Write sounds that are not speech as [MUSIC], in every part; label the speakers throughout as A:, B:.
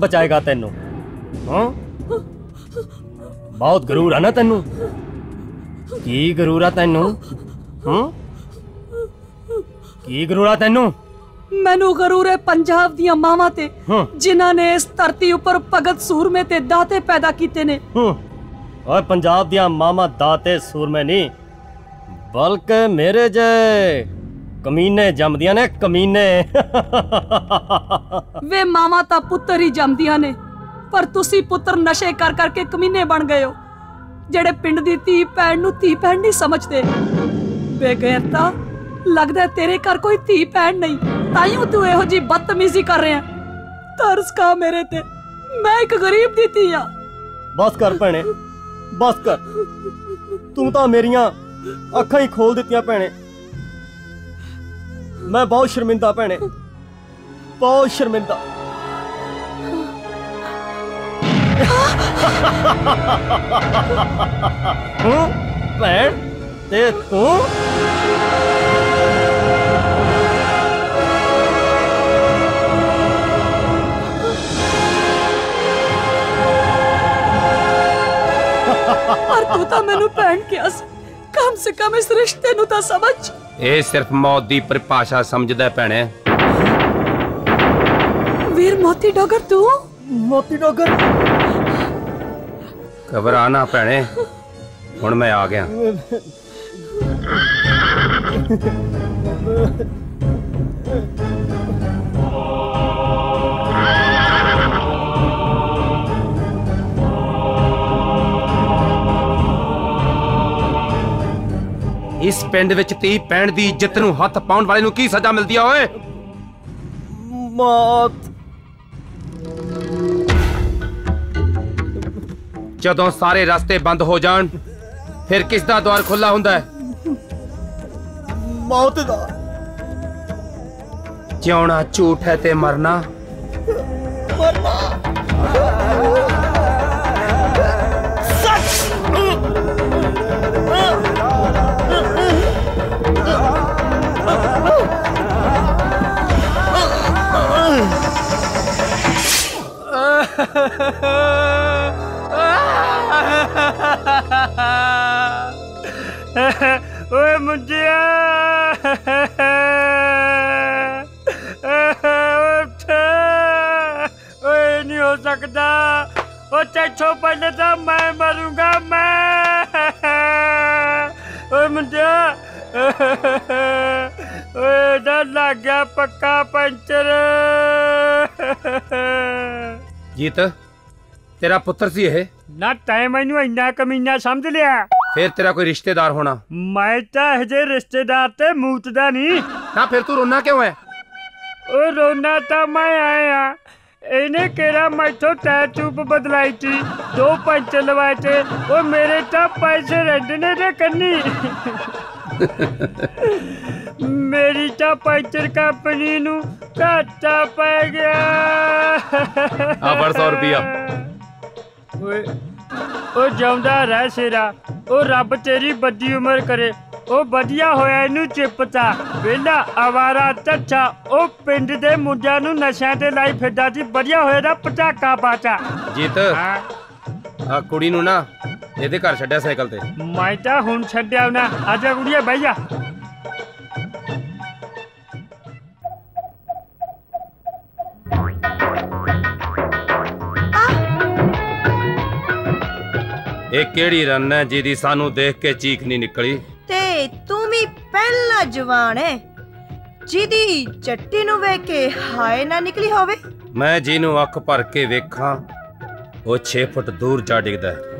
A: ਬਚਾਏਗਾ ਤੈਨੂੰ। ਹਾਂ? ਬਹੁਤ ਗਰੂਰ ਆ ਨਾ ਤੈਨੂੰ। ਕੀ ਗਰੂਰ ਆ ਤੈਨੂੰ? ਹਾਂ? ਕੀ ਗਰੂਰ ਆ ਤੈਨੂੰ?
B: ਮੈਨੂੰ ਗਰੂਰ ਹੈ ਪੰਜਾਬ ਦੀਆਂ ਮਾਵਾਂ ਤੇ ਜਿਨ੍ਹਾਂ ਨੇ ਇਸ ਧਰਤੀ ਉੱਪਰ ਭਗਤ ਸੂਰਮੇ ਤੇ ਦਾਤੇ ਪੈਦਾ ਕੀਤੇ ਨੇ।
A: ਓਏ ਪੰਜਾਬ ਦੀਆਂ ਮਾਮਾ ਦਾਤੇ ਸੂਰਮੇ ਨਹੀਂ। ਬਲਕਿ ਮੇਰੇ ਜੇ। ਕਮੀਨੇ ਜੰਮਦੀਆਂ ਨੇ ਕਮੀਨੇ।
B: ਵੇ ਮਾਵਾਂ ਤਾਂ ਪੁੱਤਰ ਹੀ ਜੰਮਦੀਆਂ ਨੇ ਪਰ ਤੁਸੀਂ ਪੁੱਤਰ ਨਸ਼ੇ ਕਰ ਕਰਕੇ ਕਮੀਨੇ ਬਣ ਗਏ ਹੋ ਜਿਹੜੇ ਪਿੰਡ ਦੀ ਧੀ ਭੈਣ ਨੂੰ ਧੀ ਭੈਣ ਨਹੀਂ ਸਮਝਦੇ। ਬੇਗੈਰਤਾ ਲੱਗਦਾ ਤੇਰੇ ਘਰ ਕੋਈ ਧੀ ਭੈਣ ਨਹੀਂ ਤਾਈਓ ਤੂੰ ਇਹੋ ਜੀ ਬਦਤਮੀਜ਼ੀ ਕਰ ਰਿਹਾ। ਤਰਸ ਖਾ ਮੇਰੇ ਤੇ ਮੈਂ ਇੱਕ ਗਰੀਬ ਦੀ ਧੀ ਆ।
A: ਬਸ ਕਰ ਭੈਣੇ ਬਸ ਕਰ। ਤੂੰ ਤਾਂ ਮੇਰੀਆਂ ਅੱਖਾਂ ਹੀ ਖੋਲ ਦਿੱਤੀਆਂ ਭੈਣੇ। ਮੈਂ ਬਹੁਤ ਸ਼ਰਮਿੰਦਾ ਭੈਣੇ ਬਹੁਤ ਸ਼ਰਮਿੰਦਾ ਹੂੰ ਭੈਣ ਤੇ ਤੂੰ
B: ਪਰ ਤੂੰ ਤਾਂ ਮੈਨੂੰ ਭੈਣ ਕਿਹਾ ਸੀ ਕਮ ਸੇ ਕਮ ਇਸ ਰਿਸ਼ਤੇ ਨੂੰ ਤਾਂ ਸਮਝ।
C: ਇਹ ਸਿਰਫ ਮੌਤ ਦੀ ਪਰਿਭਾਸ਼ਾ ਸਮਝਦਾ ਭੈਣੇ।
B: ਵੀਰ ਮੋਤੀ ਡੋਗਰ ਤੂੰ?
A: ਮੋਤੀ ਡੋਗਰ?
C: ਘਬਰਾ ਨਾ ਭੈਣੇ। ਹੁਣ ਮੈਂ ਆ ਗਿਆ। [LAUGHS] ਇਸ ਪਿੰਡ ਵਿੱਚ ਤੀ ਪੈਣ ਦੀ ਇੱਜ਼ਤ ਨੂੰ ਹੱਥ ਪਾਉਣ ਵਾਲੇ ਨੂੰ ਕੀ ਸਜ਼ਾ ਮਿਲਦੀ ਆ ਓਏ?
A: ਮੌਤ।
C: ਜਦੋਂ ਸਾਰੇ ਰਸਤੇ ਬੰਦ ਹੋ ਜਾਣ ਫਿਰ ਕਿਸ ਦਾ ਦਵਾਰ ਖੁੱਲਾ ਹੁੰਦਾ ਹੈ?
A: ਮੌਤ ਦਾ।
C: ਜਿਉਣਾ ਝੂਠ ਹੈ ਤੇ ਮਰਨਾ [LAUGHS]
A: ਓਏ ਮੁੰਡਿਆ। ਉੱਠ। ਓਏ ਨਹੀਂ ਹੋ ਸਕਦਾ। ਉਹ ਤੈਥੋਂ ਪਹਿਲੇ ਤਾਂ ਮੈਂ ਮਰੂੰਗਾ, ਮੈਂ। ਓਏ ਮੁੰਡਿਆ। ਓਏ ਡਰ ਲੱਗ ਪੱਕਾ ਪੰਚਰ।
C: ਜੀਤ ਤੇਰਾ ਪੁੱਤਰ ਸੀ ਇਹ।
A: ਨਾ ਤੈਂ ਮੈਨੂੰ ਇੰਨਾ ਕਮੀਨਾ ਸਮਝ ਲਿਆ।
C: ਫਿਰ ਤੇਰਾ ਕੋਈ ਰਿਸ਼ਤੇਦਾਰ ਹੋਣਾ।
A: ਮੈਂ ਤਾਂ ਹਜੇ ਰਿਸ਼ਤੇਦਾਰ ਤੇ ਮੂਤ ਦਾ ਨਹੀਂ।
C: ਨਾ ਫਿਰ ਤੂੰ ਰੋਣਾ ਕਿਉਂ ਹੈ
A: ਉਹ ਰੋਣਾ ਤਾਂ ਮੈਂ ਆਇਆ ਇਹਨੇ ਕਿਹੜਾ ਮੈਥੋਂ ਟਾਇਰ ਬਦਲਾਈ ਤੀ? ਦੋ ਪੰਚ ਲਵਾਏ ਤੇ ਉਹ ਮੇਰੇ ਤਾਂ ਪੈਸੇ ਰਹਿੰਦੇ ਦੇ ਕੰਨੀ। ਮੇਰੀ ਤਾਂ ਪੰਚਰ ਕੰਪਨੀ ਨੂੰ ਘਾਟਾ ਪੈ ਗਿਆ।
C: ਆ ਫੜ 100 ਰੁਪਿਆ
A: ਓਏ ਉਹ ਜਿਉਂਦਾ ਰਹਿ ਸ਼ੇਰਾ ਉਹ ਰੱਬ ਤੇਰੀ ਵੱਡੀ ਉਮਰ ਕਰੇ। ਉਹ ਵਧੀਆ ਹੋਇਆ ਇਹਨੂੰ ਚਿਪਤਾ ਵੇਲਾ ਆਵਾਰਾ ਚੱਚਾ ਉਹ ਪਿੰਡ ਦੇ ਮੁੰਡਿਆਂ ਨੂੰ ਨਸ਼ਿਆਂ ਤੇ ਲਾਈ ਫਿਰਦਾ ਸੀ। ਵਧੀਆ ਹੋਇਆ ਦਾ ਪਟਾਕਾ ਪਾਚਾ
C: ਜੀਤ।
A: ਹਾਂ।
C: ਆ ਕੁੜੀ ਨੂੰ ਨਾ ਇਹਦੇ ਘਰ ਛੱਡਿਆ ਸਾਈਕਲ ਤੇ।
A: ਮੈਂ ਤਾਂ ਹੁਣ ਛੱਡਿਆ ਨਾ। ਆਜਾ ਕੁੜੀਏ ਬਹਿ ਜਾ।
C: ਇਹ ਕਿਹੜੀ ਰਨ ਹੈ ਜਿਹਦੀ ਸਾਨੂੰ ਦੇਖ ਕੇ ਚੀਖ ਨਹੀਂ ਨਿਕਲੀ?
D: ਤੇ ਤੂੰ ਵੀ ਪਹਿਲਾ ਜਵਾਨ ਹੈ ਜਿਹਦੀ ਚੱਟੀ ਨੂੰ ਵੇਖ ਕੇ ਹਾਏ ਨਾ ਨਿਕਲੀ ਹੋਵੇ।
C: ਮੈਂ ਜਿਹਨੂੰ ਅੱਖ ਭਰ ਕੇ ਵੇਖਾਂ ਉਹ 6 ਫੁੱਟ ਦੂਰ ਜਾ ਡਿੱਗਦਾ ਹੈ।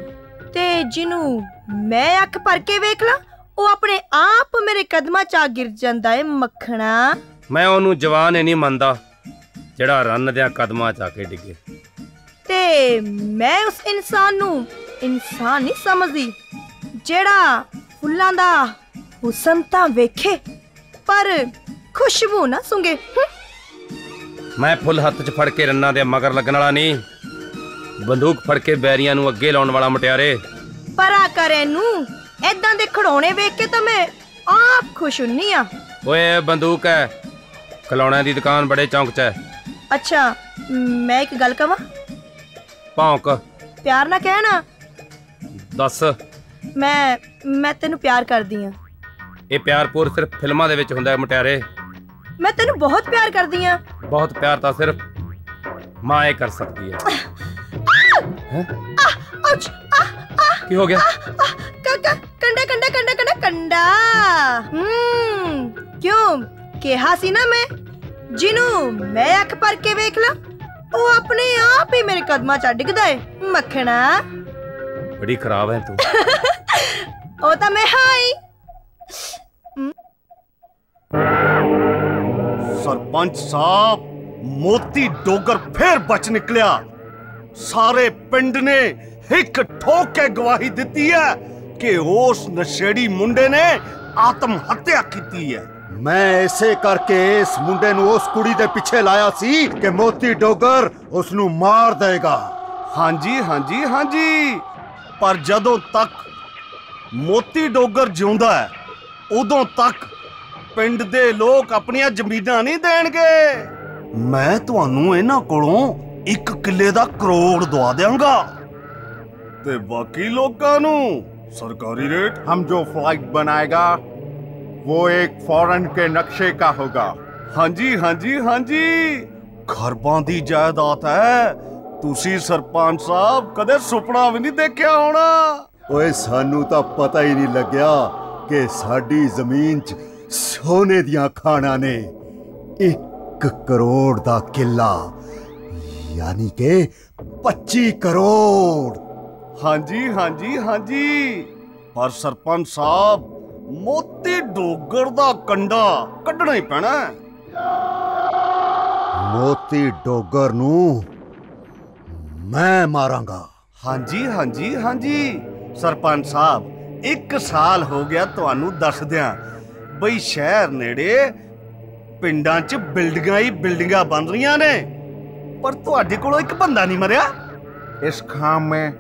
D: ਤੇ ਜਿਹਨੂੰ ਮੈਂ ਅੱਖ ਭਰ ਕੇ ਵੇਖ ਲਾਂ ਉਹ ਆਪਣੇ ਆਪ ਮੇਰੇ ਕਦਮਾਂ 'ਚ ਆ ਗਿਰ ਜਾਂਦਾ ਹੈ ਮੱਖਣਾ
C: ਮੈਂ ਉਹਨੂੰ ਜਵਾਨ ਹੀ ਨਹੀਂ ਮੰਨਦਾ ਜਿਹੜਾ ਰਨ ਦਿਆਂ ਕਦਮਾਂ 'ਚ ਆ ਕੇ ਡਿੱਗੇ
D: ਤੇ ਮੈਂ ਉਸ ਇਨਸਾਨ ਨੂੰ ਇਨਸਾਨ ਨਹੀਂ ਸਮਝਦੀ ਜਿਹੜਾ ਫੁੱਲਾਂ ਦਾ ਹੁਸਨ ਤਾਂ ਵੇਖੇ ਪਰ ਖੁਸ਼ਬੂ ਨਾ ਸੁੰਗੇ।
C: ਮੈਂ ਫੁੱਲ ਹੱਥ 'ਚ ਫੜ ਕੇ ਰੰਨਾਂ ਦੇ ਮਗਰ ਲੱਗਣ ਵਾਲਾ ਨਹੀਂ ਬੰਦੂਕ ਫੜ ਕੇ ਬੈਰੀਆਂ ਨੂੰ ਅੱਗੇ ਲਾਉਣ ਵਾਲਾ ਮਟਿਆਰੇ।
D: ਪਰਾ ਕਰੇ ਨੂੰ ਐਦਾਂ ਦੇ ਖੜੋਣੇ ਵੇਖ ਕੇ ਤਾਂ ਮੈਂ ਆਪ ਖੁਸ਼ ਹੁੰਨੀ ਆ।
C: ਓਏ ਇਹ ਬੰਦੂਕ ਹੈ। ਖਿਲੌਣਿਆਂ ਦੀ ਦੁਕਾਨ ਬੜੇ ਚੌਂਕ 'ਚ ਹੈ।
D: ਅੱਛਾ ਮੈਂ ਇੱਕ ਗੱਲ ਕਵਾਂ?
C: ਭੌਂਕ।
D: ਪਿਆਰ ਨਾ। ਕਹਿਣਾ
C: ਦੱਸ।
D: ਮੈਂ ਮੈਂ ਤੈਨੂੰ ਪਿਆਰ ਕਰਦੀ ਆ।
C: ਇਹ ਪਿਆਰ ਪੂਰ ਸਿਰਫ ਫਿਲਮਾਂ ਦੇ ਵਿੱਚ ਹੁੰਦਾ ਹੈ ਮਟਿਆਰੇ।
D: ਮੈਂ ਤੈਨੂੰ ਬਹੁਤ ਪਿਆਰ ਕਰਦੀ ਆ।
C: ਬਹੁਤ ਪਿਆਰ ਤਾਂ ਸਿਰਫ ਮਾਂ ਹੀ ਕਰ ਸਕਦੀ ਹੈ।
D: ਔਚ ਆ ਆ
C: ਕੀ ਹੋ ਗਿਆ
D: ਕਾਕਾ ਕੰਡਾ ਕੰਡਾ ਕੰਡਾ ਕੰਡਾ ਕੰਡਾ ਹੂੰ ਕਿਉਂ ਕਿਹਾ ਸੀ ਨਾ ਮੈਂ ਜਿਹਨੂੰ ਮੈਂ ਅੱਖ ਭਰ ਕੇ ਵੇਖ ਲਾਂ ਉਹ ਆਪਣੇ ਆਪ ਹੀ ਮੇਰੇ ਕਦਮਾਂ 'ਚ ਡਿੱਗਦਾ ਏ ਮੱਖਣਾ
C: ਬੜੀ ਖਰਾਬ ਹੈ ਤੂੰ
D: ਉਹ ਤਾਂ ਮੈਂ ਹਾਈ
E: ਸਰਪੰਚ ਸਾਹਿਬ ਮੋਤੀ ਡੋਗਰ ਫੇਰ ਬਚ ਨਿਕਲਿਆ ਸਾਰੇ ਪਿੰਡ ਨੇ ਇੱਕ ਠੋਕ ਕੇ ਗਵਾਹੀ ਦਿੱਤੀ ਹੈ ਕਿ ਉਸ ਨਸ਼ੇੜੀ ਮੁੰਡੇ ਨੇ ਆਤਮ ਹੱਤਿਆ ਕੀਤੀ ਹੈ।
F: ਮੈਂ ਇਸੇ ਕਰਕੇ ਇਸ ਮੁੰਡੇ ਨੂੰ ਉਸ ਕੁੜੀ ਦੇ ਪਿੱਛੇ ਲਾਇਆ ਸੀ ਕਿ ਮੋਤੀ ਡੋਗਰ ਉਸ ਨੂੰ ਮਾਰ ਦੇਗਾ।
E: ਹਾਂਜੀ ਹਾਂਜੀ ਹਾਂਜੀ। ਪਰ ਜਦੋਂ ਤੱਕ ਮੋਤੀ ਡੋਗਰ ਜਿਉਂਦਾ ਹੈ ਉਦੋਂ ਤੱਕ ਪਿੰਡ ਦੇ ਲੋਕ ਆਪਣੀਆਂ ਜ਼ਮੀਨਾਂ ਨਹੀਂ ਦੇਣਗੇ। ਮੈਂ ਤੁਹਾਨੂੰ ਇਹਨਾਂ ਕੋਲੋਂ ਇੱਕ ਕਿੱਲੇ ਦਾ ਕਰੋੜ ਦਵਾ ਦਿਆਂਗਾ ਤੇ ਬਾਕੀ ਲੋਕਾਂ ਨੂੰ ਸਰਕਾਰੀ ਰੇਟ
F: हम जो फ्लाइट बनाएगा वो एक फॉरेन के नक्शे का होगा
E: ਹਾਂਜੀ ਹਾਂਜੀ ਹਾਂਜੀ ਖਰਬਾਂ ਦੀ ਜਾਇਦਾਦ ਹੈ ਤੁਸੀਂ ਸਰਪੰਚ ਸਾਹਿਬ ਕਦੇ ਸੁਪਨਾ ਵੀ ਨਹੀਂ ਦੇਖਿਆ ਹੋਣਾ
F: ਓਏ ਸਾਨੂੰ ਤਾਂ ਪਤਾ ਹੀ ਨਹੀਂ ਲੱਗਿਆ ਕਿ ਸਾਡੀ ਜ਼ਮੀਨ 'ਚ ਸੋਨੇ ਦੀਆਂ ਖਾਣਾਂ ਨੇ 1 ਕਰੋੜ ਦਾ ਕਿੱਲਾ ਯਾਨੀ ਕਿ 25 ਕਰੋੜ।
E: ਹਾਂਜੀ ਹਾਂਜੀ ਹਾਂਜੀ। ਪਰ ਸਰਪੰਚ ਸਾਹਿਬ ਮੋਤੀ ਡੋਗਰ ਦਾ ਕੰਡਾ ਕੱਢਣਾ ਹੀ ਪੈਣਾ।
F: ਮੋਤੀ ਡੋਗਰ ਨੂੰ ਮੈਂ ਮਾਰਾਂਗਾ।
E: ਹਾਂਜੀ ਹਾਂਜੀ ਹਾਂਜੀ। ਸਰਪੰਚ ਸਾਹਿਬ ਇੱਕ ਸਾਲ ਹੋ ਗਿਆ ਤੁਹਾਨੂੰ ਦੱਸਦਿਆਂ। ਬਈ ਸ਼ਹਿਰ ਨੇੜੇ ਪਿੰਡਾਂ 'ਚ ਬਿਲਡਿੰਗਾਂ ਹੀ ਬਿਲਡਿੰਗਾਂ ਬਣ ਰਹੀਆਂ ਨੇ। ਪਰ ਤੁਹਾਡੇ ਕੋਲੋਂ ਇੱਕ ਬੰਦਾ ਨਹੀਂ ਮਰਿਆ।
F: ਇਸ ਖਾਮ ਮੇ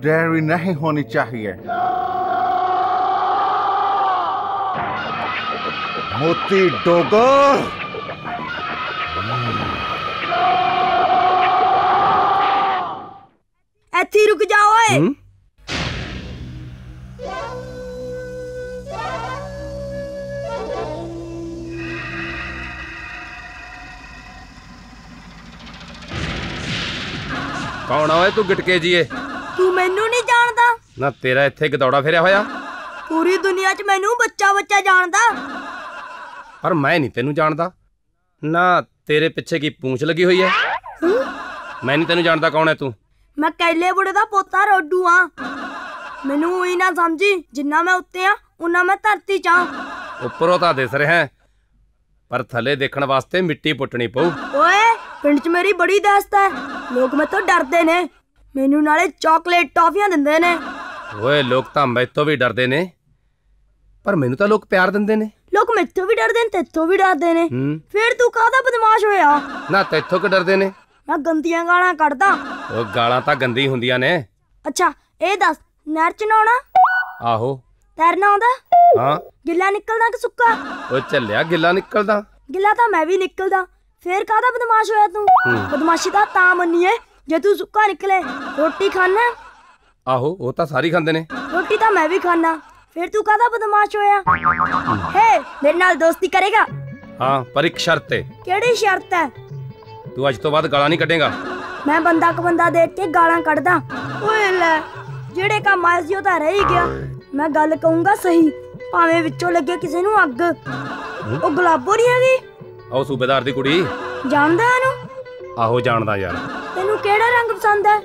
F: ਡੇਰੀ ਨਹੀਂ ਹੋਣੀ ਚਾਹੀਏ। ਮੋਤੀ ਡੋਗਰ
D: ਇੱਥੇ ਰੁਕ ਜਾ ਓਏ।
C: ਕੌਣ ਆ ਓਏ ਤੂੰ ਗਿਟਕੇ ਜੀਏ?
D: ਤੂੰ ਮੈਨੂੰ ਨਹੀਂ ਜਾਣਦਾ।
C: ਨਾ ਤੇਰਾ ਇੱਥੇ ਗਦੌੜਾ ਫਿਰਿਆ ਹੋਇਆ।
D: ਪੂਰੀ ਦੁਨੀਆ 'ਚ ਮੈਨੂੰ ਬੱਚਾ ਬੱਚਾ ਜਾਣਦਾ।
C: ਪਰ ਮੈਂ ਨਹੀਂ ਤੈਨੂੰ ਜਾਣਦਾ। ਨਾ ਤੇਰੇ ਪਿੱਛੇ ਕੀ ਪੂੰਛ ਲੱਗੀ ਹੋਈ ਹੈ? ਮੈਂ ਨਹੀਂ ਤੈਨੂੰ ਜਾਣਦਾ ਕੌਣ ਹੈ ਤੂੰ।
D: ਮੈਂ ਕੈਲੇ ਬੁੜੇ ਦਾ ਪੋਤਾ ਰੋਡੂ ਆ। ਮੈਨੂੰ ਉਹੀ ਨਾ ਸਮਝੀ ਜਿੰਨਾ ਮੈਂ ਉੱਤੇ ਆ ਉਨਾ ਮੈਂ ਧਰਤੀ 'ਚ ਆ।
C: ਉੱਪਰੋਂ ਤਾਂ ਦਿਸ ਰਿਹਾ ਹੈ, ਪਰ ਥੱਲੇ ਦੇਖਣ ਵਾਸਤੇ ਮਿੱਟੀ ਪੁੱਟਣੀ ਪਊ।
D: ਓਏ ਪਿੰਡ 'ਚ ਮੇਰੀ ਬੜੀ ਦਾਸਤ ਹੈ ਲੋਕ ਮੈਥੋਂ ਡਰਦੇ ਨੇ। ਮੈਨੂੰ ਨਾਲੇ ਚਾਕਲੇਟ ਟੌਫੀਆਂ ਦਿੰਦੇ ਨੇ।
C: ਓਏ ਲੋਕ ਤਾਂ ਮੈਥੋਂ ਵੀ ਡਰਦੇ ਨੇ। ਪਰ ਮੈਨੂੰ ਤਾਂ ਲੋਕ ਪਿਆਰ ਦਿੰਦੇ ਨੇ।
D: ਲੋਕ ਮੈਥੋਂ ਵੀ ਡਰਦੇ ਨੇ ਤੇਥੋਂ ਵੀ ਡਰਦੇ ਨੇ। ਫੇਰ ਤੂੰ ਕਾਹਦਾ ਬਦਮਾਸ਼ ਹੋਇਆ?
C: ਨਾ ਤੈਥੋਂ ਕਿ ਡਰਦੇ ਨੇ?
D: ਮੈਂ ਗੰਦੀਆਂ ਗਾਲਾਂ ਕੱਢਦਾ।
C: ਉਹ ਗਾਲਾਂ ਤਾਂ ਗੰਦੀ ਹੁੰਦੀਆਂ ਨੇ।
D: ਅੱਛਾ ਇਹ ਦੱਸ ਨਹਿਰ 'ਚ ਨਹਾਉਣਾ?
C: ਆਹੋ।
G: ਤੈਰਨਾ ਆਉਂਦਾ?
H: ਹਾਂ।
G: ਗਿੱਲਾ ਨਿਕਲਦਾ ਕਿ ਸੁੱਕਾ?
H: ਓ ਚੱਲਿਆ ਗਿੱਲਾ ਨਿਕਲਦਾ।
G: ਗਿੱਲਾ ਤਾਂ ਮੈਂ ਵੀ ਨਿਕਲਦਾ। ਫੇਰ ਕਾਹਦਾ ਬਦਮਾਸ਼ ਹੋਇਆ ਤੂੰ? ਬਦਮਾਸ਼ੀ ਤਾਂ ਤਾਂ ਮੰਨੀਏ ਜੇ ਤੂੰ ਸੁੱਕਾ ਨਿਕਲੇ ਰੋਟੀ ਖਾਣਾ
H: ਆਹੋ ਉਹ ਤਾਂ ਸਾਰੀ ਖਾਂਦੇ ਨੇ।
G: ਰੋਟੀ ਤਾਂ ਮੈਂ ਵੀ ਖਾਣਾ ਫੇਰ ਤੂੰ ਕਾਹਦਾ ਬਦਮਾਸ਼ ਹੋਇਆ? ਹੇ ਮੇਰੇ ਨਾਲ ਦੋਸਤੀ ਕਰੇਗਾ?
H: ਹਾਂ ਪਰ ਇੱਕ ਸ਼ਰਤ ਤੇ
G: ਕਿਹੜੀ ਸ਼ਰਤ ਹੈ?
H: ਤੂੰ ਅੱਜ ਤੋਂ ਬਾਅਦ ਗਾਲਾਂ ਨਹੀਂ ਕੱਢੇਗਾ।
G: ਮੈਂ ਬੰਦਾ ਕ ਬੰਦਾ ਦੇਖ ਕੇ ਗਾਲਾਂ ਕੱਢਦਾ। ਓਏ ਲੈ ਜਿਹੜੇ ਕੰਮ ਆਇਆ ਸੀ ਉਹ ਤਾਂ ਰਹਿ ਹੀ ਗਿਆ। ਮੈਂ ਗੱਲ ਕਹੂੰਗਾ ਸਹੀ ਭਾਵੇਂ ਵਿੱਚੋਂ ਲੱਗੇ ਕਿਸੇ ਨੂੰ ਅੱਗ। ਉਹ ਗੁਲਾਬੋ ਨਹੀਂ ਹੈਗੀ
H: ਆਓ ਸੂਬੇਦਾਰ ਦੀ ਕੁੜੀ।
G: ਜਾਣਦਾ ਇਹਨੂੰ?
H: ਆਹੋ ਜਾਣਦਾ ਯਾਰ।
G: ਤੈਨੂੰ ਕਿਹੜਾ ਰੰਗ ਪਸੰਦ ਹੈ?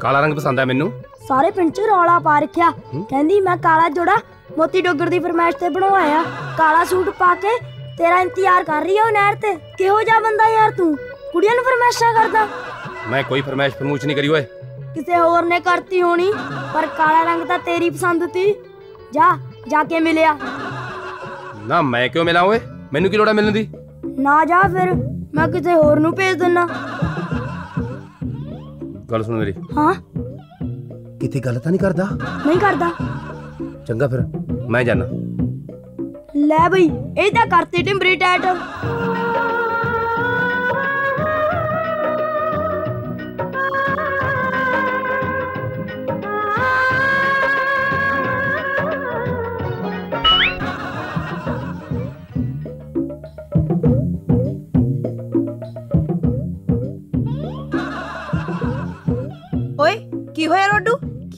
H: ਕਾਲਾ ਰੰਗ ਪਸੰਦ ਹੈ ਮੈਨੂੰ।
G: ਸਾਰੇ ਪਿੰਡ ਚ ਰੌਲਾ ਪਾ ਰੱਖਿਆ। ਕਹਿੰਦੀ ਮੈਂ ਕਾਲਾ ਜੋੜਾ ਮੋਤੀ ਡੋਗਰ ਦੀ ਫਰਮਾਇਸ਼ ਤੇ ਬਣਵਾਇਆ। ਕਾਲਾ ਸੂਟ ਪਾ ਕੇ ਤੇਰਾ ਇੰਤਜ਼ਾਰ ਕਰ ਰਹੀ ਉਹ ਨਹਿਰ ਤੇ। ਕਿਹੋ ਜਿਹਾ ਬੰਦਾ ਯਾਰ ਤੂੰ? ਕੁੜੀਆਂ ਨੂੰ ਫਰਮਾਇਸ਼ਾਂ ਕਰਦਾ।
H: ਮੈਂ ਕੋਈ ਫਰਮਾਇਸ਼ ਫਰਮੂਸ਼ ਨਹੀਂ ਕਰੀ ਓਏ।
G: ਕਿਸੇ ਹੋਰ ਨੇ ਕਰਤੀ ਹੋਣੀ ਪਰ ਕਾਲਾ ਰੰਗ ਤਾਂ ਤੇਰੀ ਪਸੰਦ ਤੀ। ਜਾ ਜਾ ਕੇ ਮਿਲਿਆ।
H: ਨਾ ਮੈਂ ਕਿਉਂ ਮਿਲਾਂ ਓਏ? ਮੈਨੂੰ ਕੀ ਲੋੜ ਹੈ ਮਿਲਣ ਦੀ?
G: ਨਾ ਜਾ ਫਿਰ ਮੈਂ ਕਿਸੇ ਹੋਰ ਨੂੰ ਭੇਜ ਦਿੰਨਾ।
H: ਗੱਲ ਸੁਣ ਮੇਰੀ।
G: ਹਾਂ?
H: ਕਿਤੇ ਗੱਲ ਤਾਂ ਨਹੀਂ ਕਰਦਾ?
G: ਨਹੀਂ ਕਰਦਾ।
H: ਚੰਗਾ ਫਿਰ ਮੈਂ ਜਾਣਾ
G: ਲੈ ਬਈ ਇਹ ਤਾਂ ਕਰਤੀ ਟਿੰਬਰੀ ਟੈਟ।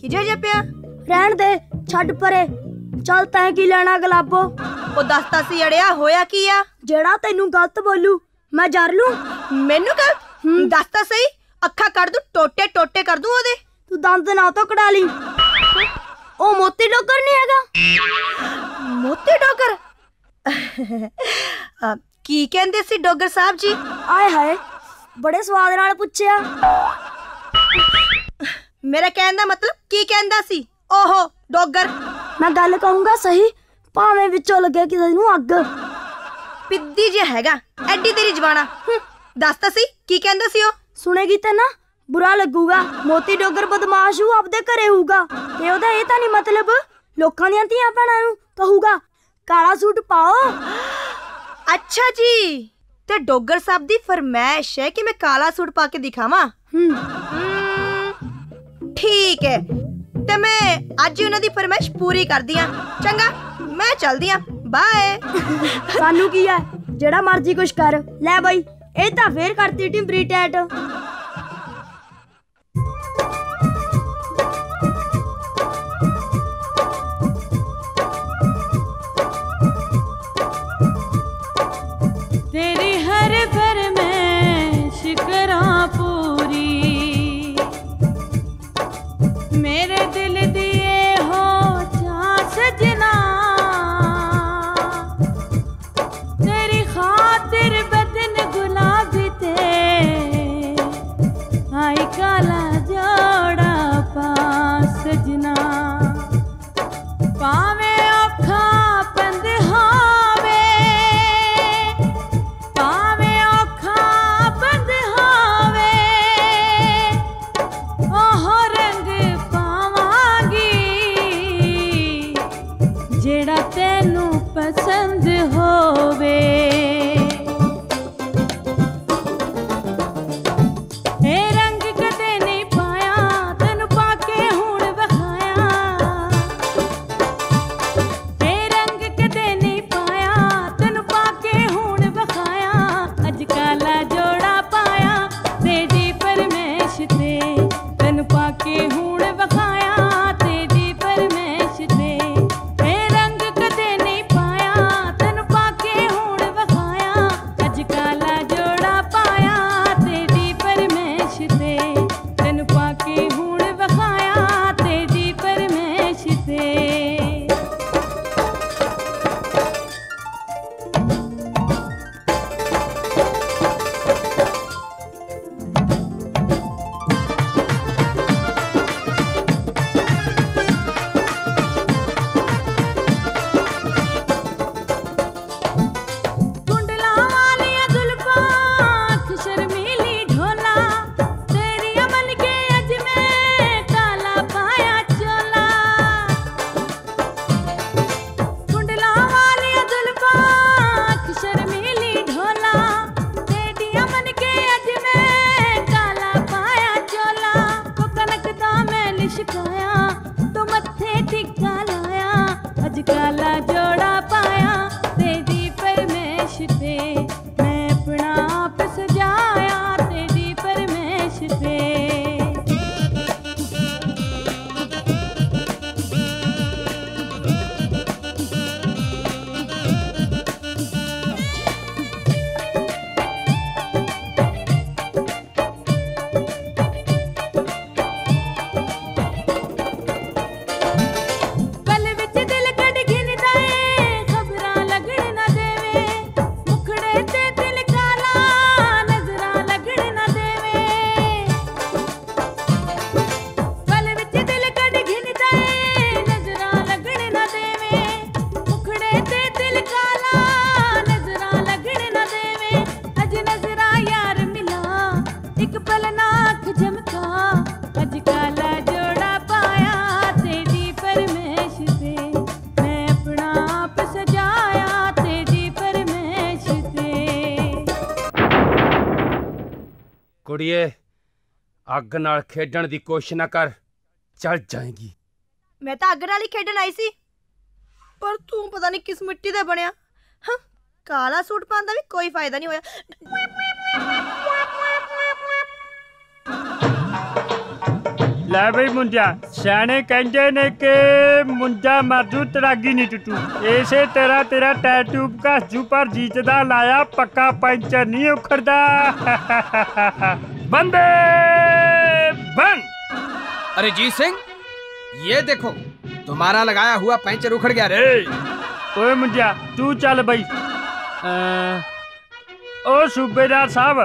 D: ਖਿਜੇ ਜੇ ਪਿਆ?
G: ਰਹਿਣ ਦੇ ਛੱਡ ਪਰੇ। ਚੱਲ ਤੈਂ ਕੀ ਲੈਣਾ ਗਲਾਬੋ?
D: ਉਹ ਦੱਸਤਾ ਸੀ ਅੜਿਆ ਹੋਇਆ ਕੀ ਆ?
G: ਜਿਹੜਾ ਤੈਨੂੰ ਗਲਤ ਬੋਲੂ ਮੈਂ ਜਰ ਲੂੰ।
D: ਮੈਨੂੰ ਕਹ ਦੱਸਤਾ ਸਹੀ ਅੱਖਾਂ ਕੱਢ ਦੂੰ ਟੋਟੇ ਟੋਟੇ ਕਰ ਦੂੰ ਉਹਦੇ।
G: ਤੂੰ ਦੰਦ ਨਾ ਤੋਂ ਕਢਾ ਲਈ। ਉਹ ਮੋਤੀ ਡੋਗਰ ਨਹੀਂ ਹੈਗਾ।
D: ਮੋਤੀ ਡੋਗਰ ਕੀ ਕਹਿੰਦੇ ਸੀ ਡੋਗਰ ਸਾਹਿਬ ਜੀ?
G: ਆਏ ਹਾਏ ਬੜੇ ਸਵਾਦ ਨਾਲ ਪੁੱਛਿਆ।
D: ਮੇਰਾ ਕਹਿਣ ਦਾ ਮਤਲਬ ਕੀ ਕਹਿੰਦਾ ਸੀ? ਓਹੋ ਡੋਗਰ।
G: ਮੈਂ ਗੱਲ ਕਹੂੰਗਾ ਸਹੀ ਭਾਵੇਂ ਵਿੱਚੋਂ ਲੱਗੇ ਕਿਸੇ ਨੂੰ ਅੱਗ।
D: ਪਿੱਦੀ ਜੇ ਹੈਗਾ ਐਡੀ ਤੇਰੀ ਜਵਾਨਾ। ਦੱਸਤਾ ਸੀ ਕੀ ਕਹਿੰਦਾ ਸੀ ਉਹ?
G: ਸੁਣੇਗੀ ਤਾਂ ਨਾ ਬੁਰਾ ਲੱਗੂਗਾ। ਮੋਤੀ ਡੋਗਰ ਬਦਮਾਸ਼ ਹੂ ਆਪਦੇ ਘਰੇ ਹੋਊਗਾ। ਤੇ ਉਹਦਾ ਇਹ ਤਾਂ ਨਹੀਂ ਮਤਲਬ ਲੋਕਾਂ ਦੀਆਂ ਧੀਆਂ ਭੈਣਾਂ ਨੂੰ ਕਹੂਗਾ ਕਾਲਾ ਸੂਟ ਪਾਓ।
D: ਅੱਛਾ ਜੀ ਤੇ ਡੋਗਰ ਸਾਹਿਬ ਦੀ ਫਰਮਾਇਸ਼ ਹੈ ਕਿ ਮੈਂ ਕਾਲਾ ਸੂਟ ਪਾ ਕੇ ਦਿਖਾਵਾਂ?
G: ਹੂੰ।
D: ਠੀਕ ਹੈ। ਤੇ ਮੈਂ ਅੱਜ ਹੀ ਉਹਨਾਂ ਦੀ ਫਰਮਾਇਸ਼ ਪੂਰੀ ਕਰਦੀ ਆ ਚੰਗਾ, ਮੈਂ ਚਲਦੀ ਆ ਬਾਏ
G: ਸਾਨੂੰ ਕੀ ਹੈ? ਜਿਹੜਾ ਮਰਜ਼ੀ ਕੁਛ ਕਰ। ਲੈ ਬਾਈ, ਇਹ ਤਾਂ ਫੇਰ ਕਰਤੀ ਟਿੰਬਰੀ ਟੈਟ।
I: ਪਸੰਦ ਹੋਵੇ ਇਹ
H: ਕੁੜੀਏ, ਅੱਗ ਨਾਲ ਖੇਡਣ ਦੀ ਕੋਸ਼ਿਸ਼ ਨਾ ਕਰ, ਚਲ ਜਾਏਗੀ।
D: ਮੈਂ ਤਾਂ ਅੱਗ ਨਾਲ ਹੀ ਖੇਡਣ ਆਈ ਸੀ। ਪਰ ਤੂੰ ਪਤਾ ਨਹੀਂ ਕਿਸ ਮਿੱਟੀ ਦਾ ਬਣਿਆ। ਹਾਂ, ਕਾਲਾ ਸੂਟ ਪਾਉਣ ਦਾ ਵੀ ਕੋਈ ਫਾਇਦਾ ਨਹੀਂ ਹੋਇਆ।
A: ਲੈ ਬਈ ਮੁੰਡਿਆ ਸਿਆਣੇ ਕਹਿੰਦੇ ਨੇ ਕਿ ਮੁੰਡਾ ਮਰਜੂ ਤਰਾਗੀ ਨਹੀਂ ਟੁੱਟੂ ਇਸੇ ਤਰ੍ਹਾਂ ਤੇਰਾ ਟੈਟੂ ਘਸਜੂ ਪਰ ਜੀਤਦਾ ਲਾਇਆ ਪੱਕਾ ਪੈਂਚਰ ਨਹੀਂ ਉਖੜਦਾ ਬੰਦੇ [LAUGHS] ਬੰ
H: अरे जीत सिंह ये देखो तुम्हारा लगाया हुआ पैंचर उखड़ गया रे
A: ਓਏ ਮੁੰਡਿਆ ਤੂੰ ਚੱਲ ਬਈ ਅਮ, ਓ ਸੂਬੇਦਾਰ ਸਾਹਿਬ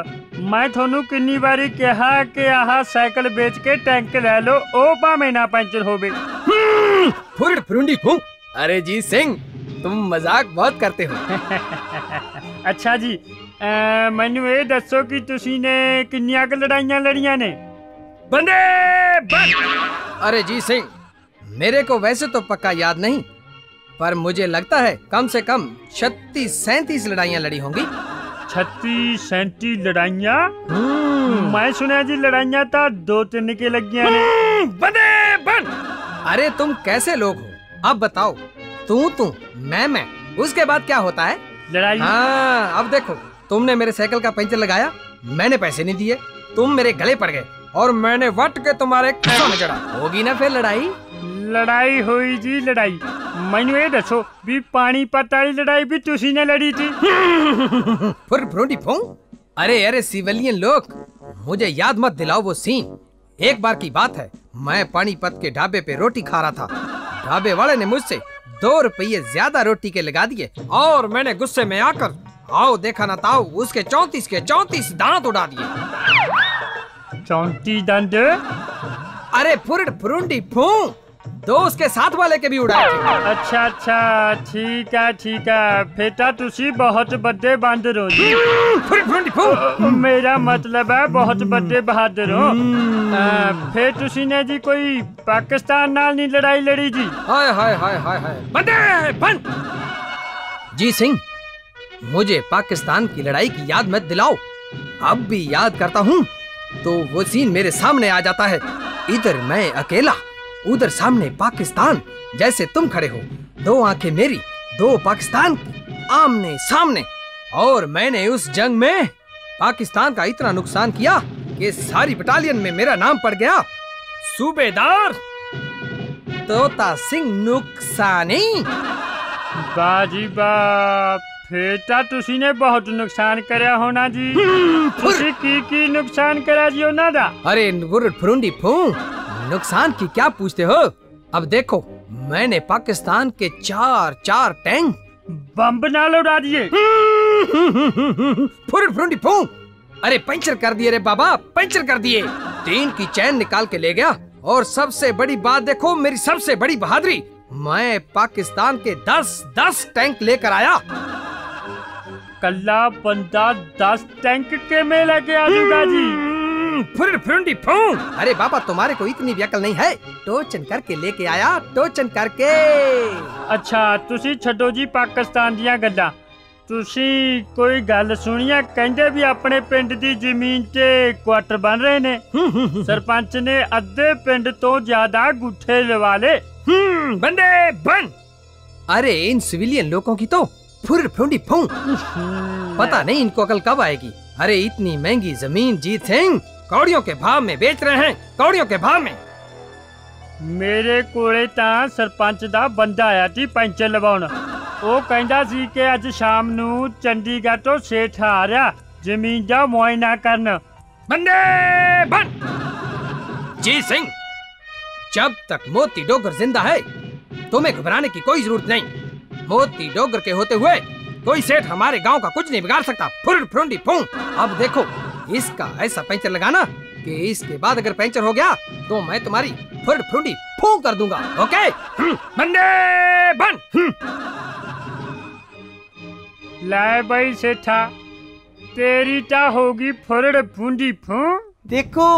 A: ਮੈਂ ਤੁਹਾਨੂੰ ਕਿੰਨੀ ਵਾਰੀ ਕਿਹਾ ਕਿ ਆਹ ਸਾਈਕਲ ਵੇਚ ਕੇ ਟੈਂਕ ਲੈ ਲਓ ਉਹ ਭਾਵੇਂ ਨਾ ਪੈਂਚਰ ਹੋਵੇ
H: फुरड फुरुंडी फू अरे जीत सिंह तुम मजाक बहुत करते हो [LAUGHS]
A: ਅੱਛਾ ਜੀ ਅਮ, ਮੈਨੂੰ ਇਹ ਦੱਸੋ ਕਿ ਤੁਸੀਂ ਨੇ ਕਿੰਨੀਆਂ ਕੁ ਲੜਾਈਆਂ ਲੜੀਆਂ ਨੇ ਬੰਦੇ ਬੰਦ
H: अरे जीत सिंह मेरे को वैसे तो पक्का याद नहीं पर मुझे लगता है कम से कम छत्तीस सैंतीस लड़ाइयाँ लड़ी होंगी
A: 36 37 ਲੜਾਈਆਂ ਮੈਂ ਸੁਣਿਆ ਜੀ ਲੜਾਈਆਂ ਤਾਂ ਦੋ ਤਿੰਨ ਕੇ ਲੱਗੀਆਂ ਨੇ ਬੰਦੇ ਬੰਦ
H: अरे तुम कैसे लोग हो अब बताओ तू तू मैं मैं उसके बाद क्या होता है
A: ਲੜਾਈ
H: हाँ अब देखो तुमने मेरे साइकिल का पंचर लगाया मैंने पैसे नहीं दिए तुम मेरे गले पड़ गए और मैंने वट के तुम्हारे खसों में चढ़ा होगी ना फिर लड़ाई
A: ਲੜਾਈ ਹੋਈ ਜੀ ਲੜਾਈ ਮੈਨੂੰ ਇਹ ਦੱਸੋ ਵੀ ਪਾਣੀਪਤ ਵਾਲੀ ਲੜਾਈ ਵੀ ਤੁਸੀਂ ਨੇ ਲੜੀ ਸੀ
H: फुर फुरुंडी फू अरे अरे सिविलियन लोग मुझे याद मत दिलाओ वो सीन एक बार की बात है मैं पानीपत के ढाबे पे रोटी खा रहा था ढाबे वाले ने मुझसे दो रुपये ज्यादा रोटी के लगा दिए और मैंने गुस्से में आकर आओ देखा ना ताओ उसके चौंतीस के चौंतीस दांत उड़ा दिए
A: 34 ਦੰਦ
H: अरे फुरड फुरुंडी फू दो उसके साथ वाले के भी उड़ाए थे।
A: अच्छा अच्छा ठीक है ठीक है। फेटा तुसी बहुत बड़े बहादुर
H: हो जी। हम्म,
A: मेरा मतलब है बहुत बड़े बहादुर हो। हम्म। फिर तुसी ने जी कोई पाकिस्तान नाल नहीं लड़ाई लड़ी जी?
H: हाय हाय हाय हाय हाय। बंदे बंद। जी सिंह मुझे पाकिस्तान की लड़ाई की याद मत दिलाओ। अब भी याद करता हूँ तो वो सीन मेरे सामने आ जाता है। इधर मैं अकेला। उधर सामने पाकिस्तान जैसे तुम खड़े हो। दो आँखें मेरी दो पाकिस्तान आमने सामने। और मैंने उस जंग में पाकिस्तान का इतना नुकसान किया कि सारी बटालियन में मेरा नाम पड़ गया। सूबेदार! तोता सिंह नुकसानी!
A: बाजी बाप फेटा तुसी ने बहुत नुकसान करया होना जी। हम्म, तुसी की की नुकसान करा जी होना दा?
H: अरे गुरु फुरुंडी फूं। नुकसान की क्या पूछते हो? अब देखो मैंने पाकिस्तान के चार चार टैंक।
A: बम
H: बना लो दिए अरे पंचर कर दिए रे बाबा पंचर कर दिए। तीन की चैन निकाल के ले गया। और सबसे बड़ी बात देखो मेरी सबसे बड़ी बहादुरी। मैं पाकिस्तान के दस दस टैंक लेकर आया।
A: कल्ला बंदा दस टैंक के मेला लगे आजू जी ਜੀ
H: फुरुड फुरुंडी फू अरे बाबा तुम्हारे को इतनी व्यकल नहीं है टोचन करके लेके आया टोचन करके
A: ਅੱਛਾ ਤੁਸੀਂ ਛੱਡੋ ਜੀ ਪਾਕਿਸਤਾਨ ਦੀਆਂ ਗੱਲਾਂ ਤੁਸੀਂ ਕੋਈ ਗੱਲ ਸੁਣੀ ਆ ਕਹਿੰਦੇ ਵੀ ਆਪਣੇ ਪਿੰਡ ਦੀ ਜ਼ਮੀਨ 'ਤੇ ਕੁਆਟਰ ਬਣ ਰਹੇ ਨੇ ਸਰਪੰਚ ਨੇ ਅੱਧੇ ਪਿੰਡ ਤੋਂ ਜ਼ਿਆਦਾ ਗੁੱਠੇ ਲਵਾ ਲੇ
H: हम्म बंदे बन अरे इन सिविलियन लोगों की तो फुर फुंडी फू पता नहीं इनको अकल कब आएगी अरे इतनी महंगी जमीन जीत सिंह कौड़ियों के भाव में बेच रहे हैं कौड़ियों के भाव में
A: ਮੇਰੇ ਕੋਲੇ ਤਾਂ ਸਰਪੰਚ ਦਾ ਬੰਦਾ ਆਇਆ ਸੀ ਪੈਂਚਰ ਲਵਾਉਣ ਉਹ ਕਹਿੰਦਾ ਸੀ ਕਿ ਅੱਜ ਸ਼ਾਮ ਨੂੰ ਚੰਡੀਗੜ੍ਹ ਤੋਂ ਸੇਠ ਆ ਰਿਹਾ ਜ਼ਮੀਨ ਦਾ ਮੁਆਇਨਾ ਕਰਨ
H: बंदे बन जी सिंह जब तक मोती डोगर जिंदा है तुम्हें घबराने की कोई जरूरत नहीं मोती डोगर के होते हुए कोई सेठ हमारे गांव का कुछ नहीं बिगाड़ सकता फुर फुरुंडी फू अब देखो इसका ऐसा पैंचर लगाना कि इसके बाद अगर पैंचर हो गया तो मैं तुम्हारी फुर फुरुंडी फू कर दूंगा ओके हम्म, बंदे बन हम्म।
A: ਲੈ ਬਈ ਸੇਠਾ ਤੇਰੀ ਤਾਂ ਹੋਗੀ ਫੁਰੜ ਫੁੰਡੀ ਫੂੰ
J: ਦੇਖੋ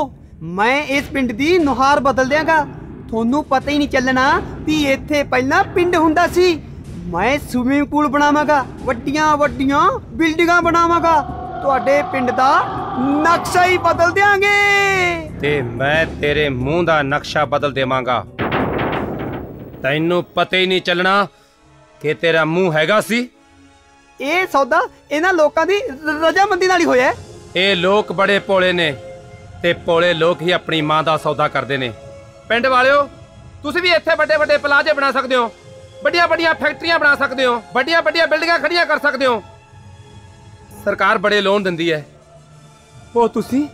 J: ਮੈਂ ਇਸ ਪਿੰਡ ਦੀ ਨੁਹਾਰ ਬਦਲ ਦਿਆਂਗਾ ਤੁਹਾਨੂੰ ਪਤਾ ਹੀ ਨਹੀਂ ਚੱਲਣਾ ਵੀ ਇੱਥੇ ਪਹਿਲਾਂ ਪਿੰਡ ਹੁੰਦਾ ਸੀ ਮੈਂ ਸਵਿਮਿੰਗ ਪੂਲ ਬਣਾਵਾਂਗਾ ਵੱਡੀਆਂ ਵੱਡੀਆਂ ਬਿਲਡਿੰਗਾਂ ਬਣਾਵਾਂਗਾ
K: ਤੁਹਾਡੇ ਪਿੰਡ ਦਾ ਨਕਸ਼ਾ ਹੀ ਬਦਲ ਦਿਆਂਗੇ।
C: ਤੇ ਮੈਂ ਤੇਰੇ ਮੂੰਹ ਦਾ ਨਕਸ਼ਾ ਬਦਲ ਦੇਵਾਂਗਾ। ਤੈਨੂੰ ਪਤਾ ਹੀ ਨਹੀਂ ਚੱਲਣਾ ਕਿ ਤੇਰਾ ਮੂੰਹ ਹੈਗਾ ਸੀ।
K: ਇਹ ਸੌਦਾ ਇਹਨਾਂ ਲੋਕਾਂ ਦੀ ਰਜ਼ਾਮੰਦੀ ਨਾਲ ਹੀ ਹੋਇਆ ਹੈ।
C: ਇਹ ਲੋਕ ਬੜੇ ਭੋਲੇ ਨੇ ਤੇ ਭੋਲੇ ਲੋਕ ਹੀ ਆਪਣੀ ਮਾਂ ਦਾ ਸੌਦਾ ਕਰਦੇ ਨੇ। ਪਿੰਡ ਵਾਲਿਓ ਤੁਸੀਂ ਵੀ ਇੱਥੇ ਵੱਡੇ ਵੱਡੇ ਪਲਾਜ਼ੇ ਬਣਾ ਸਕਦੇ ਹੋ। ਵੱਡੀਆਂ ਵੱਡੀਆਂ ਫੈਕਟਰੀਆਂ ਬਣਾ ਸਕਦੇ ਹੋ। ਵੱਡੀਆਂ ਵੱਡੀਆਂ ਬਿਲਡਿੰਗਾਂ ਖੜੀਆਂ ਕਰ ਸਕਦੇ ਹੋ। ਸਰਕਾਰ ਬੜੇ ਲੋਨ ਦਿੰਦੀ ਹੈ। ਉਹ ਤੁਸੀਂ?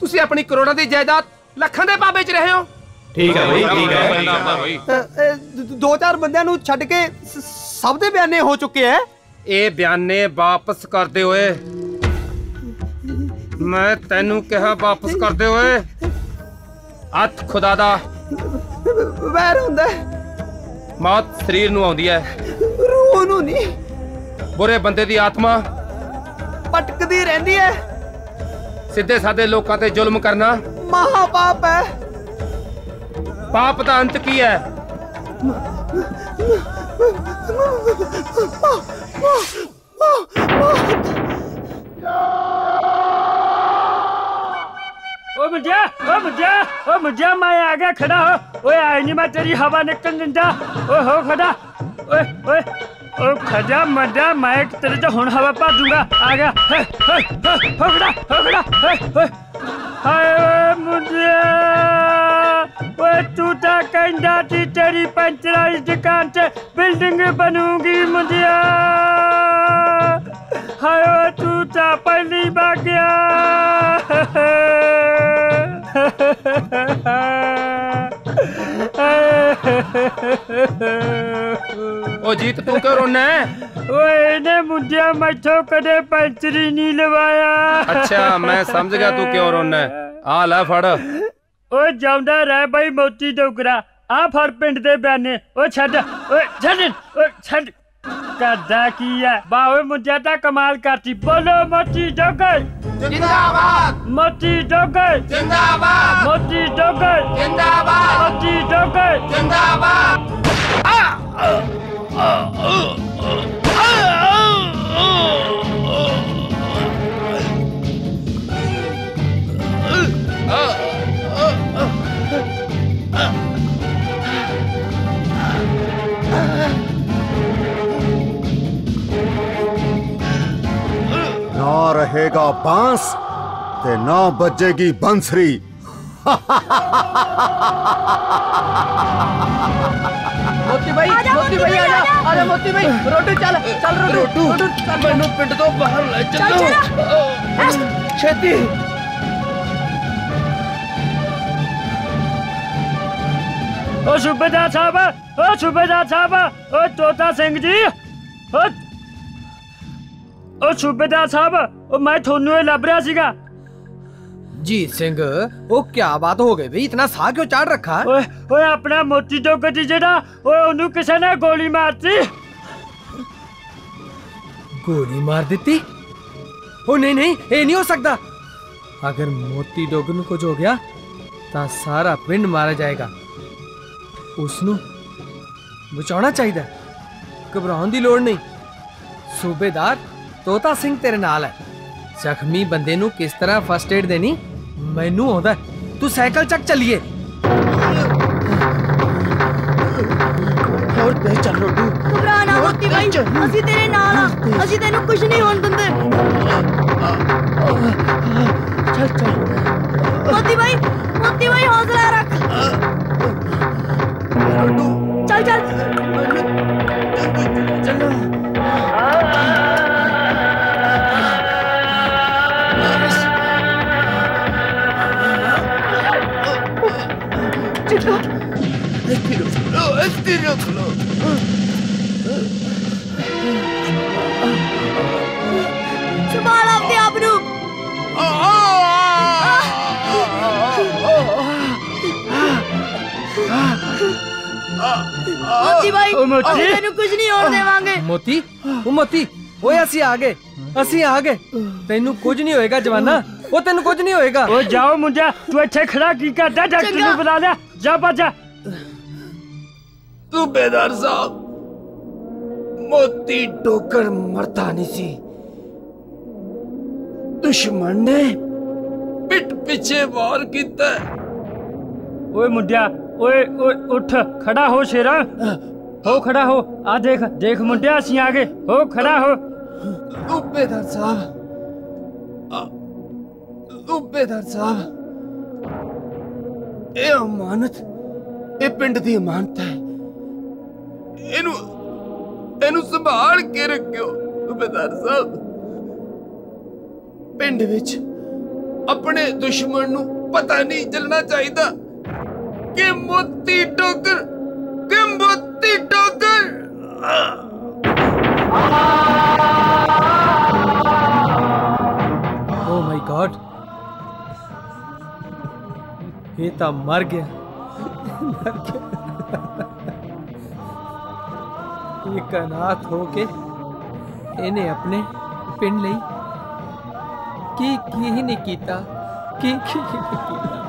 C: ਤੁਸੀਂ ਆਪਣੀ ਕਰੋੜਾਂ ਦੀ ਜਾਇਦਾਦ ਲੱਖਾਂ ਦੇ ਭਾਅ ਵੇਚ ਰਹੇ ਹੋ।
L: ਠੀਕ ਹੈ ਬਈ ਠੀਕ ਹੈ।
K: ਅ, ਦ- ਦੋ ਚਾਰ ਬੰਦਿਆਂ ਨੂੰ ਛੱਡ ਕੇ ਸਭ ਦੇ ਬਿਆਨੇ ਹੋ ਚੁੱਕੇ ਐ?
C: ਇਹ ਬਿਆਨੇ ਵਾਪਸ ਕਰਦੇ ਹੋਏ। ਮੈਂ ਤੈਨੂੰ ਕਿਹਾ ਵਾਪਸ ਕਰਦੇ ਹੋਏ। ਹੱਥ ਖੁਦਾ ਦਾ।
K: ਵੈਰ ਹੁੰਦਾ ਹੈ,
C: ਮੌਤ ਸਰੀਰ ਨੂੰ ਆਉਂਦੀ ਹੈ
K: ਰੂਹ ਨੂੰ ਨਹੀਂ।
C: ਬੁਰੇ ਬੰਦੇ ਦੀ ਆਤਮਾ
K: ਪਟਕਦੀ ਰਹਿੰਦੀ ਐ
C: ਸਿੱਧੇ ਸਾਦੇ ਲੋਕਾਂ ਤੇ ਜ਼ੁਲਮ ਕਰਨਾ
K: ਮਹਾ ਪਾਪ ਹੈ
C: ਪਾਪ ਦਾ ਅੰਤ ਕੀ ਹੈ
A: ਓ ਮੁੰਡਿਆ ਓ ਮੁੰਡਿਆ ਓ ਮੁੰਡਿਆ ਮੈਂ ਆ ਗਿਆ ਖੜਾ ਹੋ ਓਏ ਆਈ ਨਹੀਂ ਮੈਂ ਤੇਰੀ ਹਵਾ ਨਿਕਲਣ ਦਿੰਦਾ ਓਏ ਹੋ ਖੜਾ ਓਏ ਓਏ ਉਹ ਖਜਾ ਮੁੰਡਿਆ ਮੈਂ ਤੇਰੇ ਤੇ ਹੁਣ ਹਵਾ ਭਰ ਦੂੰਗਾ। ਆ ਗਿਆ। ਹੇ, ਹੇ, ਹਾਏ ਮੁੰਡਿਆ। ਓਏ ਤੂੰ ਤਾਂ ਕਹਿੰਦਾ ਸੀ ਤੇਰੀ ਪੰਚਰਾਂ ਦੀ ਦੁਕਾਨ ਤੇ ਬਿਲਡਿੰਗ ਬਣੂਗੀ ਮੁੰਡਿਆ। ਹਾਏ ਤੂੰ ਤਾਂ ਪਹਿਲੀ ਬਾਗਿਆ
C: ਓ ਜੀਤ ਤੂੰ ਕਿਉਂ ਰੋਣਾ
A: ਓਏ ਇਹਨੇ ਮੁੰਡਿਆ ਮੈਥੋਂ ਕਦੇ ਪੈਂਚਰੀ ਨਹੀਂ ਲਵਾਇਆ।
C: ਅੱਛਾ ਮੈਂ ਸਮਝ ਗਿਆ ਤੂੰ ਕਿਉਂ ਰੋਣਾ ਆ ਲੈ ਫੜ।
A: ਓਏ ਜਾਉਂਦਾ ਰਹਿ ਬਈ ਮੋਤੀ ਡੋਗਰਾ। ਆ ਫੜ ਪਿੰਡ ਦੇ ਬਿਆਨੇ। ਓਏ ਛੱਡ। ਓਏ ਛੱਡ। ਓਏ ਛੱਡ। ਕਰਦਾ ਕੀ ਹੈ ਬਾ ਓਏ ਮੁੰਡਿਆ ਤਾਂ ਕਮਾਲ ਕਰਤੀ ਬੋਲੋ ਮੋਤੀ ਡੋਗਰ
L: ਜਿੰਦਾਬਾਦ
A: ਮੋਤੀ ਡੋਗਰ
L: ਜਿੰਦਾਬਾਦ
A: ਮੋਤੀ ਡੋਗਰ
L: ਜਿੰਦਾਬਾਦ
A: ਮੋਤੀ ਡੋਗਰ
L: ਜਿੰਦਾਬਾਦ
E: ਨਾ ਰਹੇਗਾ ਬਾਂਸ ਤੇ ਨਾ ਵੱਜੇਗੀ ਬੰਸਰੀ
H: ਮੋਤੀ ਭਾਈ ਮੋਤੀ ਭਾਈ ਆ ਜਾ ਆ ਜਾ ਮੋਤੀ ਭਾਈ ਰੋਟੂ ਚੱਲ ਚੱਲ ਰੋਟੂ ਰੋਟੂ ਚੱਲ ਮੈਨੂੰ ਪਿੰਡ ਤੋਂ ਬਾਹਰ ਲੈ ਚੱਲੋ ਛੇਤੀ
A: ਓ ਸੂਬੇਦਾਰ ਸਾਹਿਬ ਓ ਸੂਬੇਦਾਰ ਸਾਹਿਬ ਉਹ ਸੂਬੇਦਾਰ ਸਾਹਿਬ ਉਹ ਮੈਂ ਤੁਹਾਨੂੰ ਇਹ ਲੱਭ ਰਿਹਾ ਸੀਗਾ।
H: ਜੀਤ ਸਿੰਘ ਉਹ ਕੀ ਬਾਤ ਹੋ ਗਈ ਵੀ ਇਤਨਾ ਸਾਹ ਕਿਉਂ ਚੜ ਰੱਖਾ?
A: ਓਏ ਓਏ ਆਪਣਾ ਮੋਤੀ ਚੌਕ ਜੀ ਜਿਹੜਾ ਓਏ ਉਹਨੂੰ ਕਿਸੇ ਨੇ ਗੋਲੀ ਮਾਰਤੀ।
H: ਗੋਲੀ ਮਾਰ ਦਿੱਤੀ? ਉਹ ਨਹੀਂ ਨਹੀਂ ਇਹ ਨਹੀਂ ਹੋ ਸਕਦਾ। ਅਗਰ ਮੋਤੀ ਡੋਗ ਨੂੰ ਕੁਝ ਹੋ ਗਿਆ ਤਾਂ ਸਾਰਾ ਪਿੰਡ ਮਾਰਿਆ ਜਾਏਗਾ। ਉਸ ਨੂੰ ਬਚਾਉਣਾ ਚਾਹੀਦਾ ਘਬਰਾਉਣ ਦੀ ਲੋੜ ਨਹੀਂ। ਸੂਬੇਦਾਰ ਤੋਤਾ ਸਿੰਘ ਤੇਰੇ ਨਾਲ ਹੈ। ਜ਼ਖਮੀ ਬੰਦੇ ਨੂੰ ਕਿਸ ਤਰ੍ਹਾਂ ਫਸਟ ਏਡ ਦੇਣੀ? ਮੈਨੂੰ ਆਉਂਦਾ। ਤੂੰ ਸਾਈਕਲ ਚੱਕ ਚੱਲੀਏ। ਹੋਰ ਤੇ ਚੱਲ ਰੋਟੂ।
G: ਘਬਰਾ ਨਾ ਮੋਤੀ ਬਾਈ। ਅਸੀਂ ਤੇਰੇ ਨਾਲ ਆ ਅਸੀਂ ਤੈਨੂੰ ਕੁਝ ਨਹੀਂ ਹੋਣ ਦਿੰਦੇ।
H: ਚੱਲ ਚੱਲ।
G: ਮੋਤੀ ਬਾਈ ਮੋਤੀ ਬਾਈ ਹੌਸਲਾ ਰੱਖ। ਚੱਲ ਚੱਲ। ਸੰਭਾਲ ਆਪਣੇ ਆਪ ਨੂੰ ਮੋਤੀ ਬਾਈ
A: ਓ ਮੋਤੀ।
G: ਅਸੀਂ ਤੈਨੂੰ ਕੁਝ ਨਹੀਂ ਹੋਣ ਦੇਵਾਂਗੇ
H: ਮੋਤੀ ਉਹ ਮੋਤੀ ਓਏ ਅਸੀਂ ਆ ਗਏ ਅਸੀਂ ਆ ਗਏ ਤੈਨੂੰ ਕੁਝ ਨਹੀਂ ਹੋਏਗਾ ਜਵਾਨਾ ਉਹ ਤੈਨੂੰ ਕੁਝ ਨਹੀਂ ਹੋਏਗਾ
A: ਓਏ ਜਾਓ ਮੁੰਡਿਆ ਤੂੰ ਇੱਥੇ ਖੜਾ ਕੀ ਕਰਦਾ ਡਾਕਟਰ
G: ਚੰਗਾ।
A: ਨੂੰ ਬੁਲਾ ਲਿਆ ਜਾ ਬਾਜਾ
H: ਸੂਬੇਦਾਰ ਸਾਹਿਬ ਮੋਤੀ ਟੋਕਰ ਮਰਦਾ ਨਹੀਂ ਸੀ
L: ਦੁਸ਼ਮਣ ਨੇ ਪਿੱਠ ਪਿੱਛੇ ਵਾਰ ਕੀਤਾ
A: ਓਏ ਮੁੰਡਿਆ ਓਏ ਓਏ ਉੱਠ ਖੜਾ ਹੋ ਸ਼ੇਰਾ ਹੋ ਖੜਾ ਹੋ ਆ ਦੇਖ ਦੇਖ ਮੁੰਡਿਆ ਅਸੀਂ ਆ ਗਏ ਹੋ ਖੜਾ ਹੋ
L: ਸੂਬੇਦਾਰ ਸਾਹਿਬ ਆ- ਸੂਬੇਦਾਰ ਸਾਹਿਬ ਇਹ ਅਮਾਨਤ ਇਹ ਪਿੰਡ ਦੀ ਅਮਾਨਤ ਹੈ ਇਹਨੂੰ ਇਹਨੂੰ ਸੰਭਾਲ ਕੇ ਰੱਖਿਓ ਸੂਬੇਦਾਰ ਸਾਹਿਬ ਪਿੰਡ ਵਿੱਚ ਆਪਣੇ ਦੁਸ਼ਮਣ ਨੂੰ ਪਤਾ ਨਹੀਂ ਚੱਲਣਾ ਚਾਹੀਦਾ ਕਿ ਮੋਤੀ ਟੋਕਰ ਕਿ ਮੋਤੀ ਟੋਕਰ
G: ਓ ਮਾਈ ਗॉड ਇਹ ਤਾਂ ਮਰ ਗਿਆ ਮਰ ਗਿਆ ਇੱਕ ਅਨਾਥ ਹੋ ਕੇ ਇਹਨੇ ਆਪਣੇ ਪਿੰਡ ਲਈ ਕੀ ਕੀ ਹੀ ਨਹੀਂ ਕੀਤਾ ਕੀ ਕੀ ਹੀ ਨਹੀਂ ਕੀਤਾ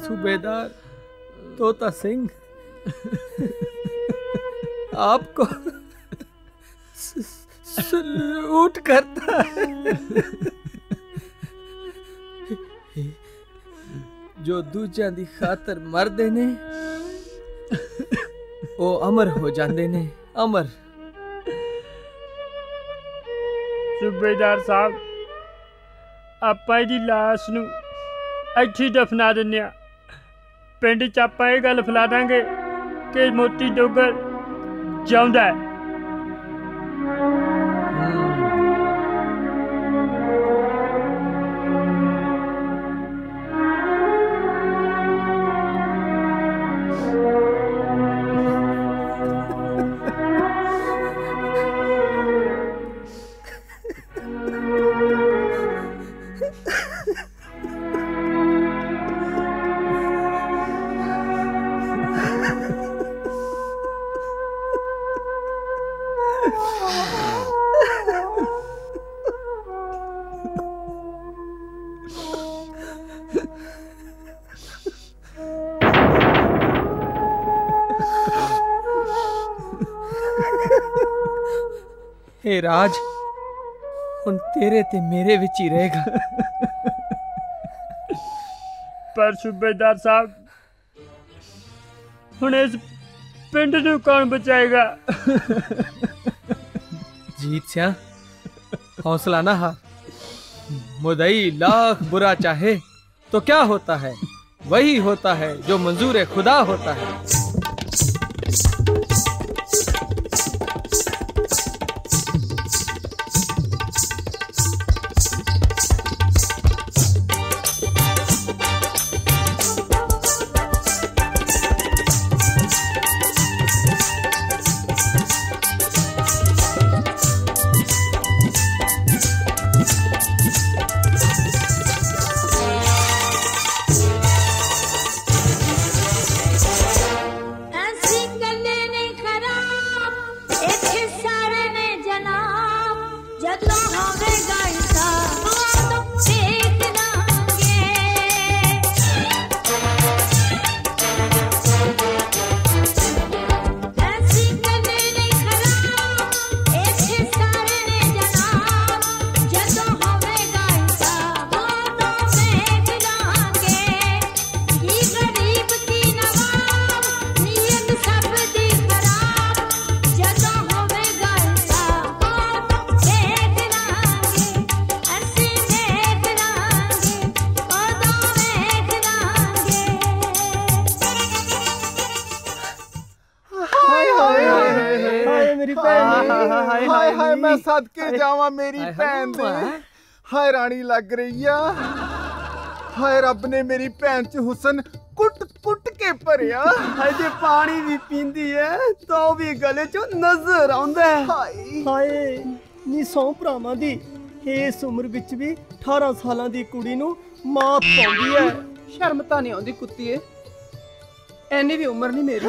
G: सूबेदार तोता सिंह आपको सलूट करता है ਜੋ ਦੂਜਿਆਂ ਦੀ ਖਾਤਰ ਮਰਦੇ ਨੇ ਉਹ ਅਮਰ ਹੋ ਜਾਂਦੇ ਨੇ, ਅਮਰ।
A: ਸੂਬੇਦਾਰ ਸਾਹਿਬ, ਆਪਾਂ ਇਹਦੀ ਲਾਸ਼ ਨੂੰ ਇੱਥੇ ਦਫਨਾ ਦਿੰਨੇ ਆ ਪਿੰਡ ਚ ਆਪਾਂ ਇਹ ਗੱਲ ਫੈਲਾ ਦਾਂਗੇ ਕਿ ਮੋਤੀ ਡੋਗਰ ਜਿਉਂਦਾ ਹੈ।
G: ਇਹ ਰਾਜ ਹੁਣ ਤੇਰੇ ਤੇ ਮੇਰੇ ਵਿੱਚ ਹੀ ਰਹੇਗਾ
A: ਪਰ ਸੂਬੇਦਾਰ ਸਾਹਿਬ ਹੁਣ ਇਸ ਪਿੰਡ ਨੂੰ ਕੌਣ ਬਚਾਏਗਾ
G: जीत सिया हौसला ना हार मुदई लाख बुरा चाहे तो क्या होता है वही होता है जो मंजूर खुदा होता है
M: ਰਾਣੀ ਲੱਗ ਰਹੀ ਆ। ਹਾਏ ਰੱਬ ਨੇ ਮੇਰੀ ਭੈਣ ਚ ਹੁਸਨ ਕੁੱਟ ਕੁੱਟ ਕੇ ਭਰਿਆ।
N: ਹਾਏ ਜੇ ਪਾਣੀ ਵੀ ਪੀਂਦੀ ਐ ਤਾਂ ਵੀ ਗਲੇ ਚੋਂ ਨਜ਼ਰ ਆਉਂਦਾ ਹੈ
M: ਹਾਏ।
J: ਹਾਏ ਨੀ ਸੌ ਭਰਾਵਾਂ ਦੀ ਇਸ ਉਮਰ ਵਿੱਚ ਵੀ 18 ਸਾਲਾਂ ਦੀ ਕੁੜੀ ਨੂੰ ਮਾਤ ਪਾਉਂਦੀ ਐ।
N: ਸ਼ਰਮ ਤਾਂ ਨਹੀਂ ਆਉਂਦੀ ਕੁੱਤੀਏ ਐਨੀ ਵੀ ਉਮਰ ਨਹੀਂ ਮੇਰੀ।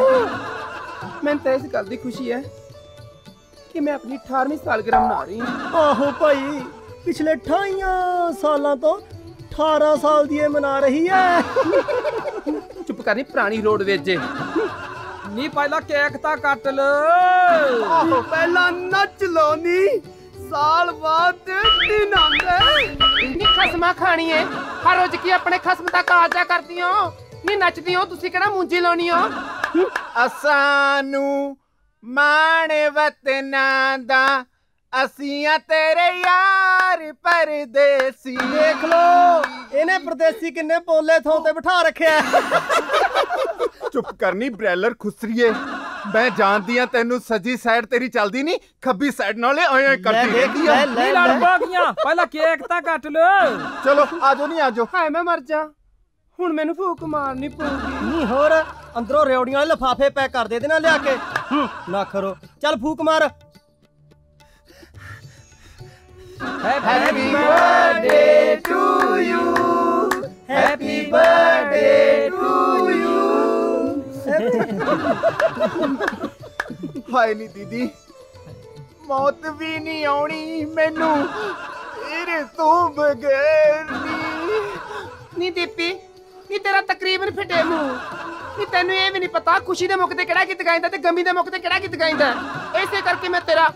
N: ਮੈਨੂੰ ਤਾਂ ਇਸ ਗੱਲ ਦੀ ਖੁਸ਼ੀ ਹੈ ਕਿ ਮੈਂ ਆਪਣੀ 18ਵੀਂ ਸਾਲਗਿਰਹ ਮਨਾ ਰਹੀ ਹਾਂ।
J: ਆਹੋ ਭਾਈ ਪਿਛਲੇ 28 ਸਾਲਾਂ ਤੋਂ 18 ਸਾਲ ਦੀ ਇਹ ਮਨਾ ਰਹੀ ਐ
N: ਚੁੱਪ ਕਰਨੀ ਪੁਰਾਣੀ ਰੋਡ ਵੇਜੇ
G: ਨੀ ਪਹਿਲਾਂ ਕੇਕ ਤਾਂ ਕੱਟ ਲੋ।
N: ਆਹੋ ਪਹਿਲਾਂ ਨੱਚ ਲੋ ਨੀ ਸਾਲ ਬਾਅਦ ਦਿਨ ਆਉਂਦਾ।
L: ਨੀ ਖਸਮਾ ਖਾਣੀ ਏ ਹਰ ਰੋਜ਼ ਕੀ ਆਪਣੇ ਖਸਮ ਦਾ ਕਾਲਜਾ ਕਰਦੀ ਹੋ ਨੀ ਨੱਚਦੀ ਹੋ ਤੁਸੀਂ ਕਿਹੜਾ ਮੂੰਜੀ ਲਾਉਣੀ ਹੋ
M: ਅਸਾਂ ਨੂੰ ਮਾਣ ਵਤਨਾਂ ਦਾ ਅਸੀਂ ਆ ਤੇਰੇ ਯਾਰ ਪਰਦੇਸੀ।
J: ਦੇਖ ਲੋ ਇਹਨੇ ਪਰਦੇਸੀ ਕਿੰਨੇ ਬੋਲੇ ਥਾਂ ਤੇ ਬਿਠਾ ਰੱਖਿਆ
M: ਚੁੱਪ ਕਰਨੀ ਬ੍ਰੈਲਰ ਖੁਸਰੀਏ। ਮੈਂ ਜਾਣਦੀ ਆ ਤੈਨੂੰ ਸੱਜੀ ਸਾਈਡ ਤੇਰੀ ਚੱਲਦੀ ਨਹੀਂ ਖੱਬੀ ਸਾਈਡ ਨਾਲੇ ਐਂ ਐਂ ਕਰਦੀ ਰਹਿੰਦੀ ਆ।
B: ਨਹੀਂ ਲੜ ਗਈਆਂ ਪਹਿਲਾਂ ਕੇਕ ਤਾਂ ਕੱਟ ਲੋ
M: ਚਲੋ ਆਜੋ ਨਹੀਂ ਆਜੋ
L: ਹਾਏ ਮੈਂ ਮਰ ਜਾ। ਹੁਣ ਮੈਨੂੰ ਫੂਕ ਮਾਰਨੀ ਪਊਗੀ।
J: ਨਹੀਂ ਹੋਰ ਅੰਦਰੋਂ ਰਿਉੜੀਆਂ ਵਾਲੇ ਲਫਾਫੇ ਪੈਕ ਕਰ ਦੇ ਦੇਣਾ ਲਿਆ ਕੇ। ਹੂੰ, ਨਾ ਕਰੋ ਚੱਲ ਫੂਕ ਮਾਰ।
M: Happy birthday to you happy birthday to you ਹਾਏ ਨੀ ਦੀਦੀ ਮੌਤ ਵੀ ਨਹੀਂ ਆਉਣੀ ਮੈਨੂੰ। ਤੇਰੇ ਤੋਂ ਬਗੈਰ ਨੀ।
L: ਨੀ ਦੀਪੀ ਨੀ ਤੇਰਾ ਤਕਰੀਬਨ ਫਿੱਟੇ ਮੂੰਹ। ਨੀ ਤੈਨੂੰ ਇਹ ਵੀ ਨਹੀਂ ਪਤਾ ਖੁਸ਼ੀ ਦੇ ਮੌਕੇ ਤੇ ਕਿਹੜਾ ਗੀਤ ਗਾਇਂਦਾ ਤੇ ਗਮੀ ਦੇ ਮੌਕੇ ਤੇ ਕਿਹੜਾ ਗੀਤ ਗਾਇਂਦਾ। ਇਸੇ ਕਰਕੇ ਮੈਂ ਤੇਰਾ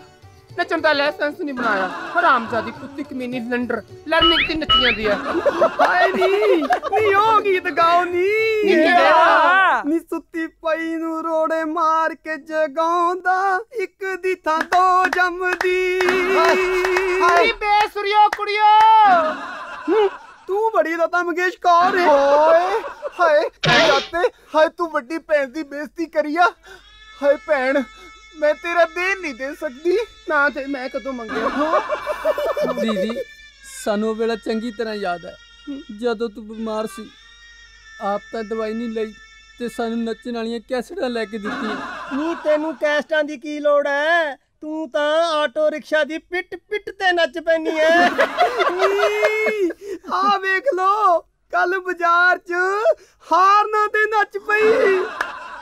L: ਨੱਚਣ ਦਾ ਲਾਇਸੈਂਸ ਨਹੀਂ ਬਣਾਇਆ। ਹਰਾਮਜ਼ਾਦੀ ਕੁੱਤੀ ਕਮੀਨੀ ਲੰਡਰ ਲਰਨਿੰਗ ਤੇ ਨੱਚੀ ਜਾਂਦੀ ਹੈ
N: ਹਾਏ ਨੀ ਨੀ ਉਹ ਗੀਤ ਗਾਓ ਨੀ।
L: ਨੀ
N: ਸੁੱਤੀ ਪਈ ਨੂੰ ਰੋੜੇ ਮਾਰ ਕੇ ਜਗਾਉਂਦਾ। ਇੱਕ ਦੀ ਥਾਂ ਦੋ ਜੰਮਦੀ।
L: ਨੀ ਬੇਸੁਰਿਓ ਕੁੜਿਓ।
N: ਹੂੰ, ਤੂੰ ਬੜੀ ਲਤਾ ਮੰਗੇਸ਼ਕਰ ਹੈ
M: ਓਏ ਹਾਏ ਜਾਤੇ ਹਾਏ ਤੂੰ ਵੱਡੀ ਭੈਣ ਦੀ ਬੇਇੱਜ਼ਤੀ ਕਰੀਆ ਹਾਏ ਭੈਣ ਮੈਂ ਤੇਰਾ ਦੇਣ ਨਹੀਂ ਦੇ ਸਕਦੀ।
L: ਨਾ ਤੇ ਮੈਂ ਕਦੋਂ ਮੰਗਿਆ।
B: ਦੀਦੀ ਸਾਨੂੰ ਉਹ ਵੇਲਾ ਚੰਗੀ ਤਰ੍ਹਾਂ ਯਾਦ ਹੈ। ਜਦੋਂ ਤੂੰ ਬਿਮਾਰ ਸੀ ਆਪ ਤਾਂ ਦਵਾਈ ਨਹੀਂ ਲਈ ਤੇ ਸਾਨੂੰ ਨੱਚਣ ਵਾਲੀਆਂ ਕੈਸਟਾਂ ਲੈ ਕੇ ਦਿੱਤੀਆਂ।
J: ਨਹੀਂ ਤੈਨੂੰ ਕੈਸਟਾਂ ਦੀ ਕੀ ਲੋੜ ਐ ਤੂੰ ਤਾਂ ਆਟੋ ਰਿਕਸ਼ਾ ਦੀ ਪਿੱਟ ਪਿੱਟ ਤੇ ਨੱਚ ਪੈਣੀ ਐ
N: ਆ ਵੇਖ ਲੋ ਕੱਲ ਬਾਜ਼ਾਰ 'ਚ ਹਾਰਨਾ ਤੇ ਨੱਚ ਪਈ।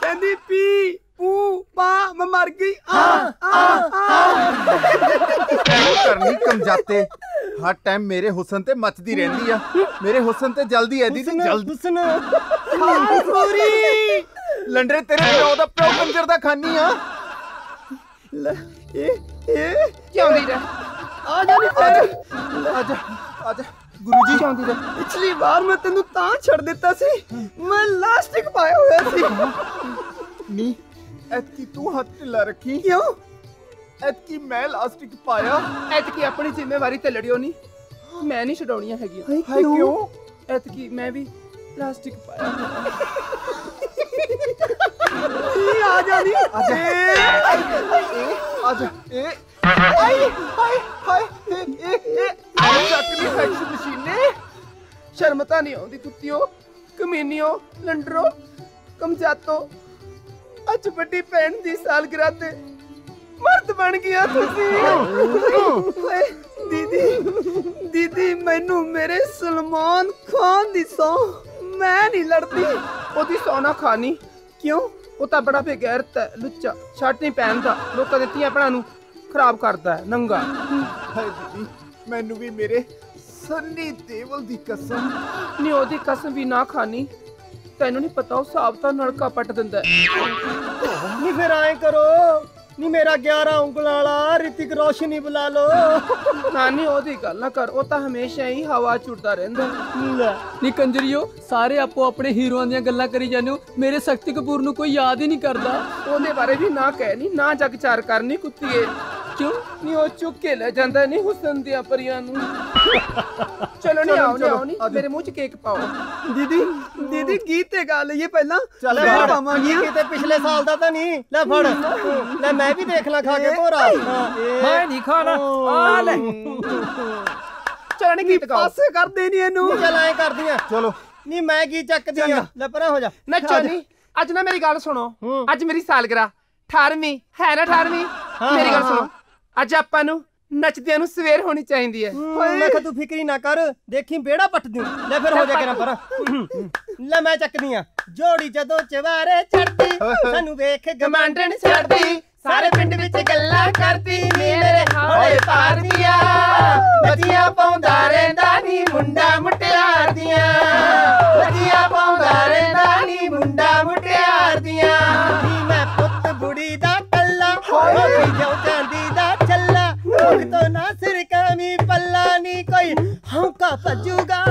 N: ਕਹਿੰਦੀ ਪੀ ਪੂ ਪਾ ਮੈਂ ਮਰ ਗਈ। ਆ ਆ ਆ।
M: ਕਰਨੀ ਕਮਜਾਤੇ ਹਰ ਟਾਈਮ ਮੇਰੇ ਹੁਸਨ ਤੇ ਮੱਚਦੀ ਰਹਿੰਦੀ ਆ। ਮੇਰੇ ਹੁਸਨ ਤੇ ਜਲਦੀ ਐ ਦੀਦੀ ਜਲਦੀ।
J: ਹੁਸਨ।
M: ਪੂਰੀ ਲੰਡਰੇ ਤੇਰੇ ਪਿਓ ਦਾ ਪਿਓ ਕੰਜਰ ਦਾ ਖਾਨੀ ਆ।
N: ਲੈ, ਇਹ ਇਹ
L: ਜਿਉਂਦੀ ਰਹਿ?
N: ਆ ਜਾ ਨੀ ਫੇਰ
M: ਆਜਾ ਆਜਾ ਗੁਰੂ ਜੀ
L: ਜਿਉਂਦੀ ਰਹਿ?
N: ਪਿਛਲੀ ਵਾਰ ਮੈਂ ਤੈਨੂੰ ਤਾਂ ਛੱਡ ਦਿੱਤਾ ਸੀ। ਮੈਂ ਲਾਸਟਿਕ ਪਾਇਆ ਹੋਇਆ ਸੀ।
M: ਨੀ ਐਤਕੀ ਤੂੰ ਹੱਥ ਢਿੱਲਾ ਰੱਖੀ
N: ਕਿਉਂ?
M: ਐਤਕੀ ਮੈਂ ਲਾਸਟਿਕ ਪਾਇਆ
L: ਐਤਕੀ ਆਪਣੀ ਜ਼ਿੰਮੇਵਾਰੀ ਤੇ ਲੜਿਓ ਨਹੀਂ ਮੈਂ ਨਹੀਂ ਛਡਾਉਣੀਆਂ ਹੈਗੀਆਂ।
M: ਹਾਏ ਕਿਉਂ?
L: ਐਤਕੀ ਮੈਂ ਵੀ ਪਲਾਸਟਿਕ ਪਾਇਆ।
N: ਇਹ ਆ ਜਾ। ਨੀ
M: ਆਜਾ ਇਹ। ਹਾਏ ਹਾਏ ਹਾਏ ਇਹ ਇਹ ਆ ਚੱਕ ਨਹੀਂ ਫੈਕਸ ਮਸ਼ੀਨੇ
L: ਸ਼ਰਮ ਤਾਂ ਨਹੀਂ ਆਉਂਦੀ ਕੁੱਤਿਓ ਕਮੀਨਿਓ ਲੰਡਰੋ ਕਮਜਾਤੋ। ਅੱਜ ਵੱਡੀ ਭੈਣ ਦੀ ਸਾਲਗਿਰਾ ਤੇ ਮਰਦ ਬਣ ਗਿਆ ਤੁਸੀਂ।
N: ਦੀਦੀ ਦੀਦੀ ਮੈਨੂੰ ਮੇਰੇ ਸਲਮਾਨ ਖਾਨ ਦੀ ਸੌ ਮੈਂ ਨਹੀਂ ਲੜਦੀ।
L: ਉਹਦੀ ਸੋਨਾ ਖਾਣੀ
N: ਕਿਉਂ?
L: ਉਹ ਤਾਂ ਬੜਾ ਬੇਗੈਰਤ ਹੈ ਲੁੱਚਾ ਸ਼ਰਟ ਨਹੀਂ ਪਹਿਨਦਾ ਲੋਕਾਂ ਦੇ ਧੀਆਂ ਭੈਣਾਂ ਨੂੰ ਖਰਾਬ ਕਰਦਾ ਹੈ ਨੰਗਾ।
M: ਹਾਏ ਦੀਦੀ ਮੈਨੂੰ ਵੀ ਮੇਰੇ ਸੰਨੀ ਦੇਵਲ ਦੀ ਕਸਮ।
L: ਨਹੀਂ ਉਹਦੀ ਕਸਮ ਵੀ ਨਾ ਖਾਣੀ ਤੈਨੂੰ ਨਹੀਂ ਪਤਾ ਉਹ ਸਾਬ ਤਾਂ ਨਲਕਾ ਪੱਟ ਦਿੰਦਾ
J: ਨਹੀਂ ਫਿਰ ਐਂ ਕਰੋ ਨਹੀਂ ਮੇਰਾ 11 ਉਂਗਲਾਂ ਵਾਲਾ ਰਿਤਿਕ ਰੋਸ਼ਨ ਹੀ ਬੁਲਾ ਲਓ।
L: ਨਾਨੀ ਉਹਦੀ ਗੱਲ ਨਾ ਕਰ ਉਹ ਤਾਂ ਹਮੇਸ਼ਾ ਹੀ ਹਵਾ ਚੁੜਦਾ ਰਹਿੰਦਾ
J: ਲੈ।
B: ਨੀ ਕੰਜਰੀਓ ਸਾਰੇ ਆਪੋ ਆਪਣੇ ਹੀਰੋਆਂ ਦੀਆਂ ਗੱਲਾਂ ਕਰੀ ਜਾਂਦੇ ਹੋ ਮੇਰੇ ਸ਼ਕਤੀ ਕਪੂਰ ਨੂੰ ਕੋਈ ਯਾਦ ਹੀ ਨਹੀਂ ਕਰਦਾ।
L: ਉਹਦੇ ਬਾਰੇ ਵੀ ਨਾ ਕਹਿ ਨਹੀਂ ਨਾ ਜਗ ਚਾਰ ਕਰਨੀ ਕੁੱਤੀਏ।
B: ਕਿਉਂ
L: ਨਹੀਂ ਉਹ ਚੁੱਕ ਕੇ ਲੈ ਜਾਂਦਾ ਨਹੀਂ ਹੁਸਨ ਦੀਆਂ ਪਰੀਆਂ ਨੂੰ। ਚਲੋ ਨਹੀਂ ਆਓ ਨਹੀਂ ਆਓ ਨਹੀਂ ਮੇਰੇ ਮੂੰਹ 'ਚ ਕੇਕ ਪਾਓ।
N: ਦੀਦੀ ਦੀਦੀ ਗੀਤ ਤੇ ਗਾ ਲਈਏ ਪਹਿਲਾਂ?
J: ਚੱਲ ਫੜ।
N: ਪਾਵਾਂਗੇ
J: ਕਿਤੇ ਪਿਛਲੇ ਸਾਲ ਦਾ ਤਾਂ ਨਹੀਂ ਲੈ ਫੜ। ਲੈ ਮੈਂ ਵੀ ਦੇਖ ਲਾਂ ਖਾ ਕੇ ਇਹ-
B: ਮੈਂ ਨਹੀਂ ਖਾਣਾ। ਆ ਲੈ।
L: ਚਲੋ ਨਹੀਂ ਗੀਤ ਗਾਓ।
N: ਪਾਸੇ ਕਰਦੇ ਨਹੀਂ ਇਹਨੂੰ।
J: ਚੱਲ ਐਂ ਕਰਦੀ ਆ।
M: ਚਲੋ।
J: ਨਹੀਂ ਮੈਂ ਕੀ ਚੱਕਦੀ ਆ? ਲੈ ਪਰਾਂ ਹੋ ਜਾ।
L: ਨੱਚੋ ਨਹੀਂ ਅੱਜ ਨਾ ਮੇਰੀ ਗੱਲ ਸੁਣੋ। ਅੱਜ ਮੇਰੀ ਸਾਲਗਿਰਾ। 18ਵੀਂ ਹੈ ਨਾ 18ਵੀਂ ਮੇਰੀ ਗੱਲ ਸੁਣੋ। ਅੱਜ ਆਪਾਂ ਨੂੰ ਨੱਚਦਿਆਂ ਨੂੰ ਸਵੇਰ ਹੋਣੀ ਚਾਹੀਦੀ ਹੈ।
J: ਮੈਂ ਕਿਹਾ ਤੂੰ ਫਿਕਰੀ ਨਾ ਕਰ ਦੇਖੀ ਬੇੜਾ ਪੱਟ ਦੂੰ। ਲੈ ਫਿਰ ਹੋ ਜਾ ਕੇ ਪਰ। ਲੈ ਮੈਂ ਚੱਕਦੀ ਆ। ਜੋੜੀ ਜਦੋਂ ਚਵਾਰੇ ਛੱਡਦੀ ਸਾਨੂੰ ਵੇਖ
L: ਗਮਾਂਡਣ ਛੱਡਦੀ ਸਾਰੇ ਪਿੰਡ ਵਿੱਚ ਗੱਲਾਂ ਕਰਦੀ ਮੇਰੇ ਹੌਲੇ ਪਾਰਦੀਆਂ। ਵਧੀਆ ਪਾਉਂਦਾ ਰਹਿੰਦਾ ਨੀ ਮੁੰਡਾ ਮੁਟਿਆਰ ਦੀਆਂ ਵਧੀਆ ਪਾਉਂਦਾ ਰਹਿੰਦਾ ਨੀ ਮੁੰਡਾ ਮੁਟਿਆਰ ਦੀਆਂ
J: ਮੈਂ ਪੁੱਤ ਬੁੜੀ ਦਾ ਕੱਲਾ। ਹੋਈ ਜਾਉ ਚਾਂਦੀ ਦਾ ਛੱਲਾ ਮੁਖ ਤੋਂ ਨਾ ਹੌਂਕਾ ਭੱਜੂਗਾ।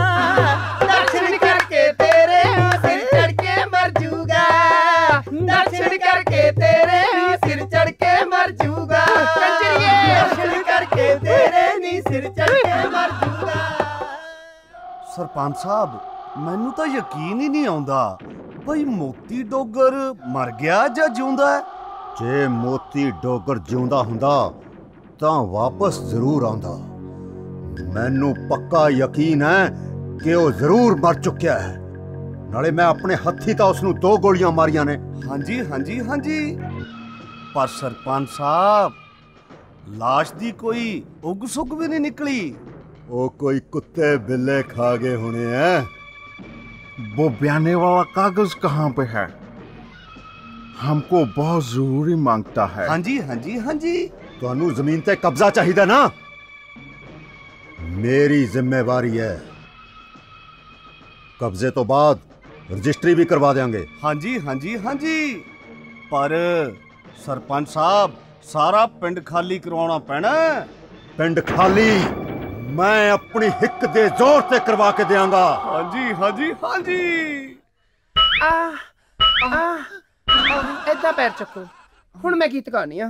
J: ਦਰਸ਼ਨ ਕਰਕੇ ਤੇਰੇ ਸਿਰ ਚੜ ਕੇ ਮਰ ਜੂਗਾ। ਦਰਸ਼ਨ ਕਰਕੇ ਤੇਰੇ ਸਿਰ ਚੜ ਕੇ ਮਰ ਜੂਗਾ। ਕੰਜਰੀਏ ਦਰਸ਼ਨ ਕਰਕੇ ਤੇਰੇ ਨੀ ਸਿਰ ਚੜ ਕੇ ਮਰ ਜੂਗਾ।
O: ਸਰਪੰਚ ਸਾਹਿਬ ਮੈਨੂੰ ਤਾਂ ਯਕੀਨ ਹੀ ਨਹੀਂ ਆਉਂਦਾ ਬਈ ਮੋਤੀ ਡੋਗਰ ਮਰ ਗਿਆ ਜਾਂ ਜਿਉਂਦਾ ਹੈ।
E: ਜੇ ਮੋਤੀ ਡੋਗਰ ਜਿਉਂਦਾ ਹੁੰਦਾ ਤਾਂ ਵਾਪਸ ਜ਼ਰੂਰ ਆਉਂਦਾ ਮੈਨੂੰ ਪੱਕਾ ਯਕੀਨ ਹੈ ਕਿ ਉਹ ਜ਼ਰੂਰ ਮਰ ਚੁੱਕਿਆ ਹੈ ਨਾਲੇ ਮੈਂ ਆਪਣੇ ਹੱਥੀ ਤਾਂ ਉਸ ਨੂੰ ਦੋ ਗੋਲੀਆਂ ਮਾਰੀਆਂ ਨੇ
O: ਹਾਂਜੀ ਹਾਂਜੀ ਹਾਂਜੀ ਪਰ ਸਰਪੰਚ ਸਾਹਿਬ ਲਾਸ਼ ਦੀ ਕੋਈ ਉਗ ਸੁਗ ਵੀ ਨਹੀਂ ਨਿਕਲੀ
E: ਉਹ ਕੋਈ ਕੁੱਤੇ ਬਿੱਲੇ ਖਾ ਗਏ ਹੋਣੇ ਐ
M: वो बयाने वाला कागज कहाँ पे है हमको बहुत जरूरी मांगता है
O: ਹਾਂਜੀ ਹਾਂਜੀ ਹਾਂਜੀ
E: ਤੁਹਾਨੂੰ ਜ਼ਮੀਨ ਤੇ ਕਬਜ਼ਾ ਚਾਹੀਦਾ ਨਾ? ਮੇਰੀ ਜ਼ਿੰਮੇਵਾਰੀ ਹੈ। ਕਬਜ਼ੇ ਤੋਂ ਬਾਅਦ ਰਜਿਸਟਰੀ ਵੀ ਕਰਵਾ ਦੇਾਂਗੇ
O: ਹਾਂਜੀ ਹਾਂਜੀ ਹਾਂਜੀ। ਪਰ ਸਰਪੰਚ ਸਾਹਿਬ ਸਾਰਾ ਪਿੰਡ ਖਾਲੀ ਕਰਵਾਉਣਾ ਪੈਣਾ ਹੈ।
E: ਪਿੰਡ ਖਾਲੀ ਮੈਂ ਆਪਣੀ ਹਿੱਕ ਦੇ ਜ਼ੋਰ ਤੇ ਕਰਵਾ ਕੇ ਦੇਵਾਂਗਾ
O: ਹਾਂਜੀ ਹਾਂਜੀ ਹਾਂਜੀ।
L: ਆ ਆ ਏਦਾਂ ਪੈਰ ਚੱਕੋ। ਹੁਣ ਮੈਂ ਗੀਤ ਗਾਣੀ ਆ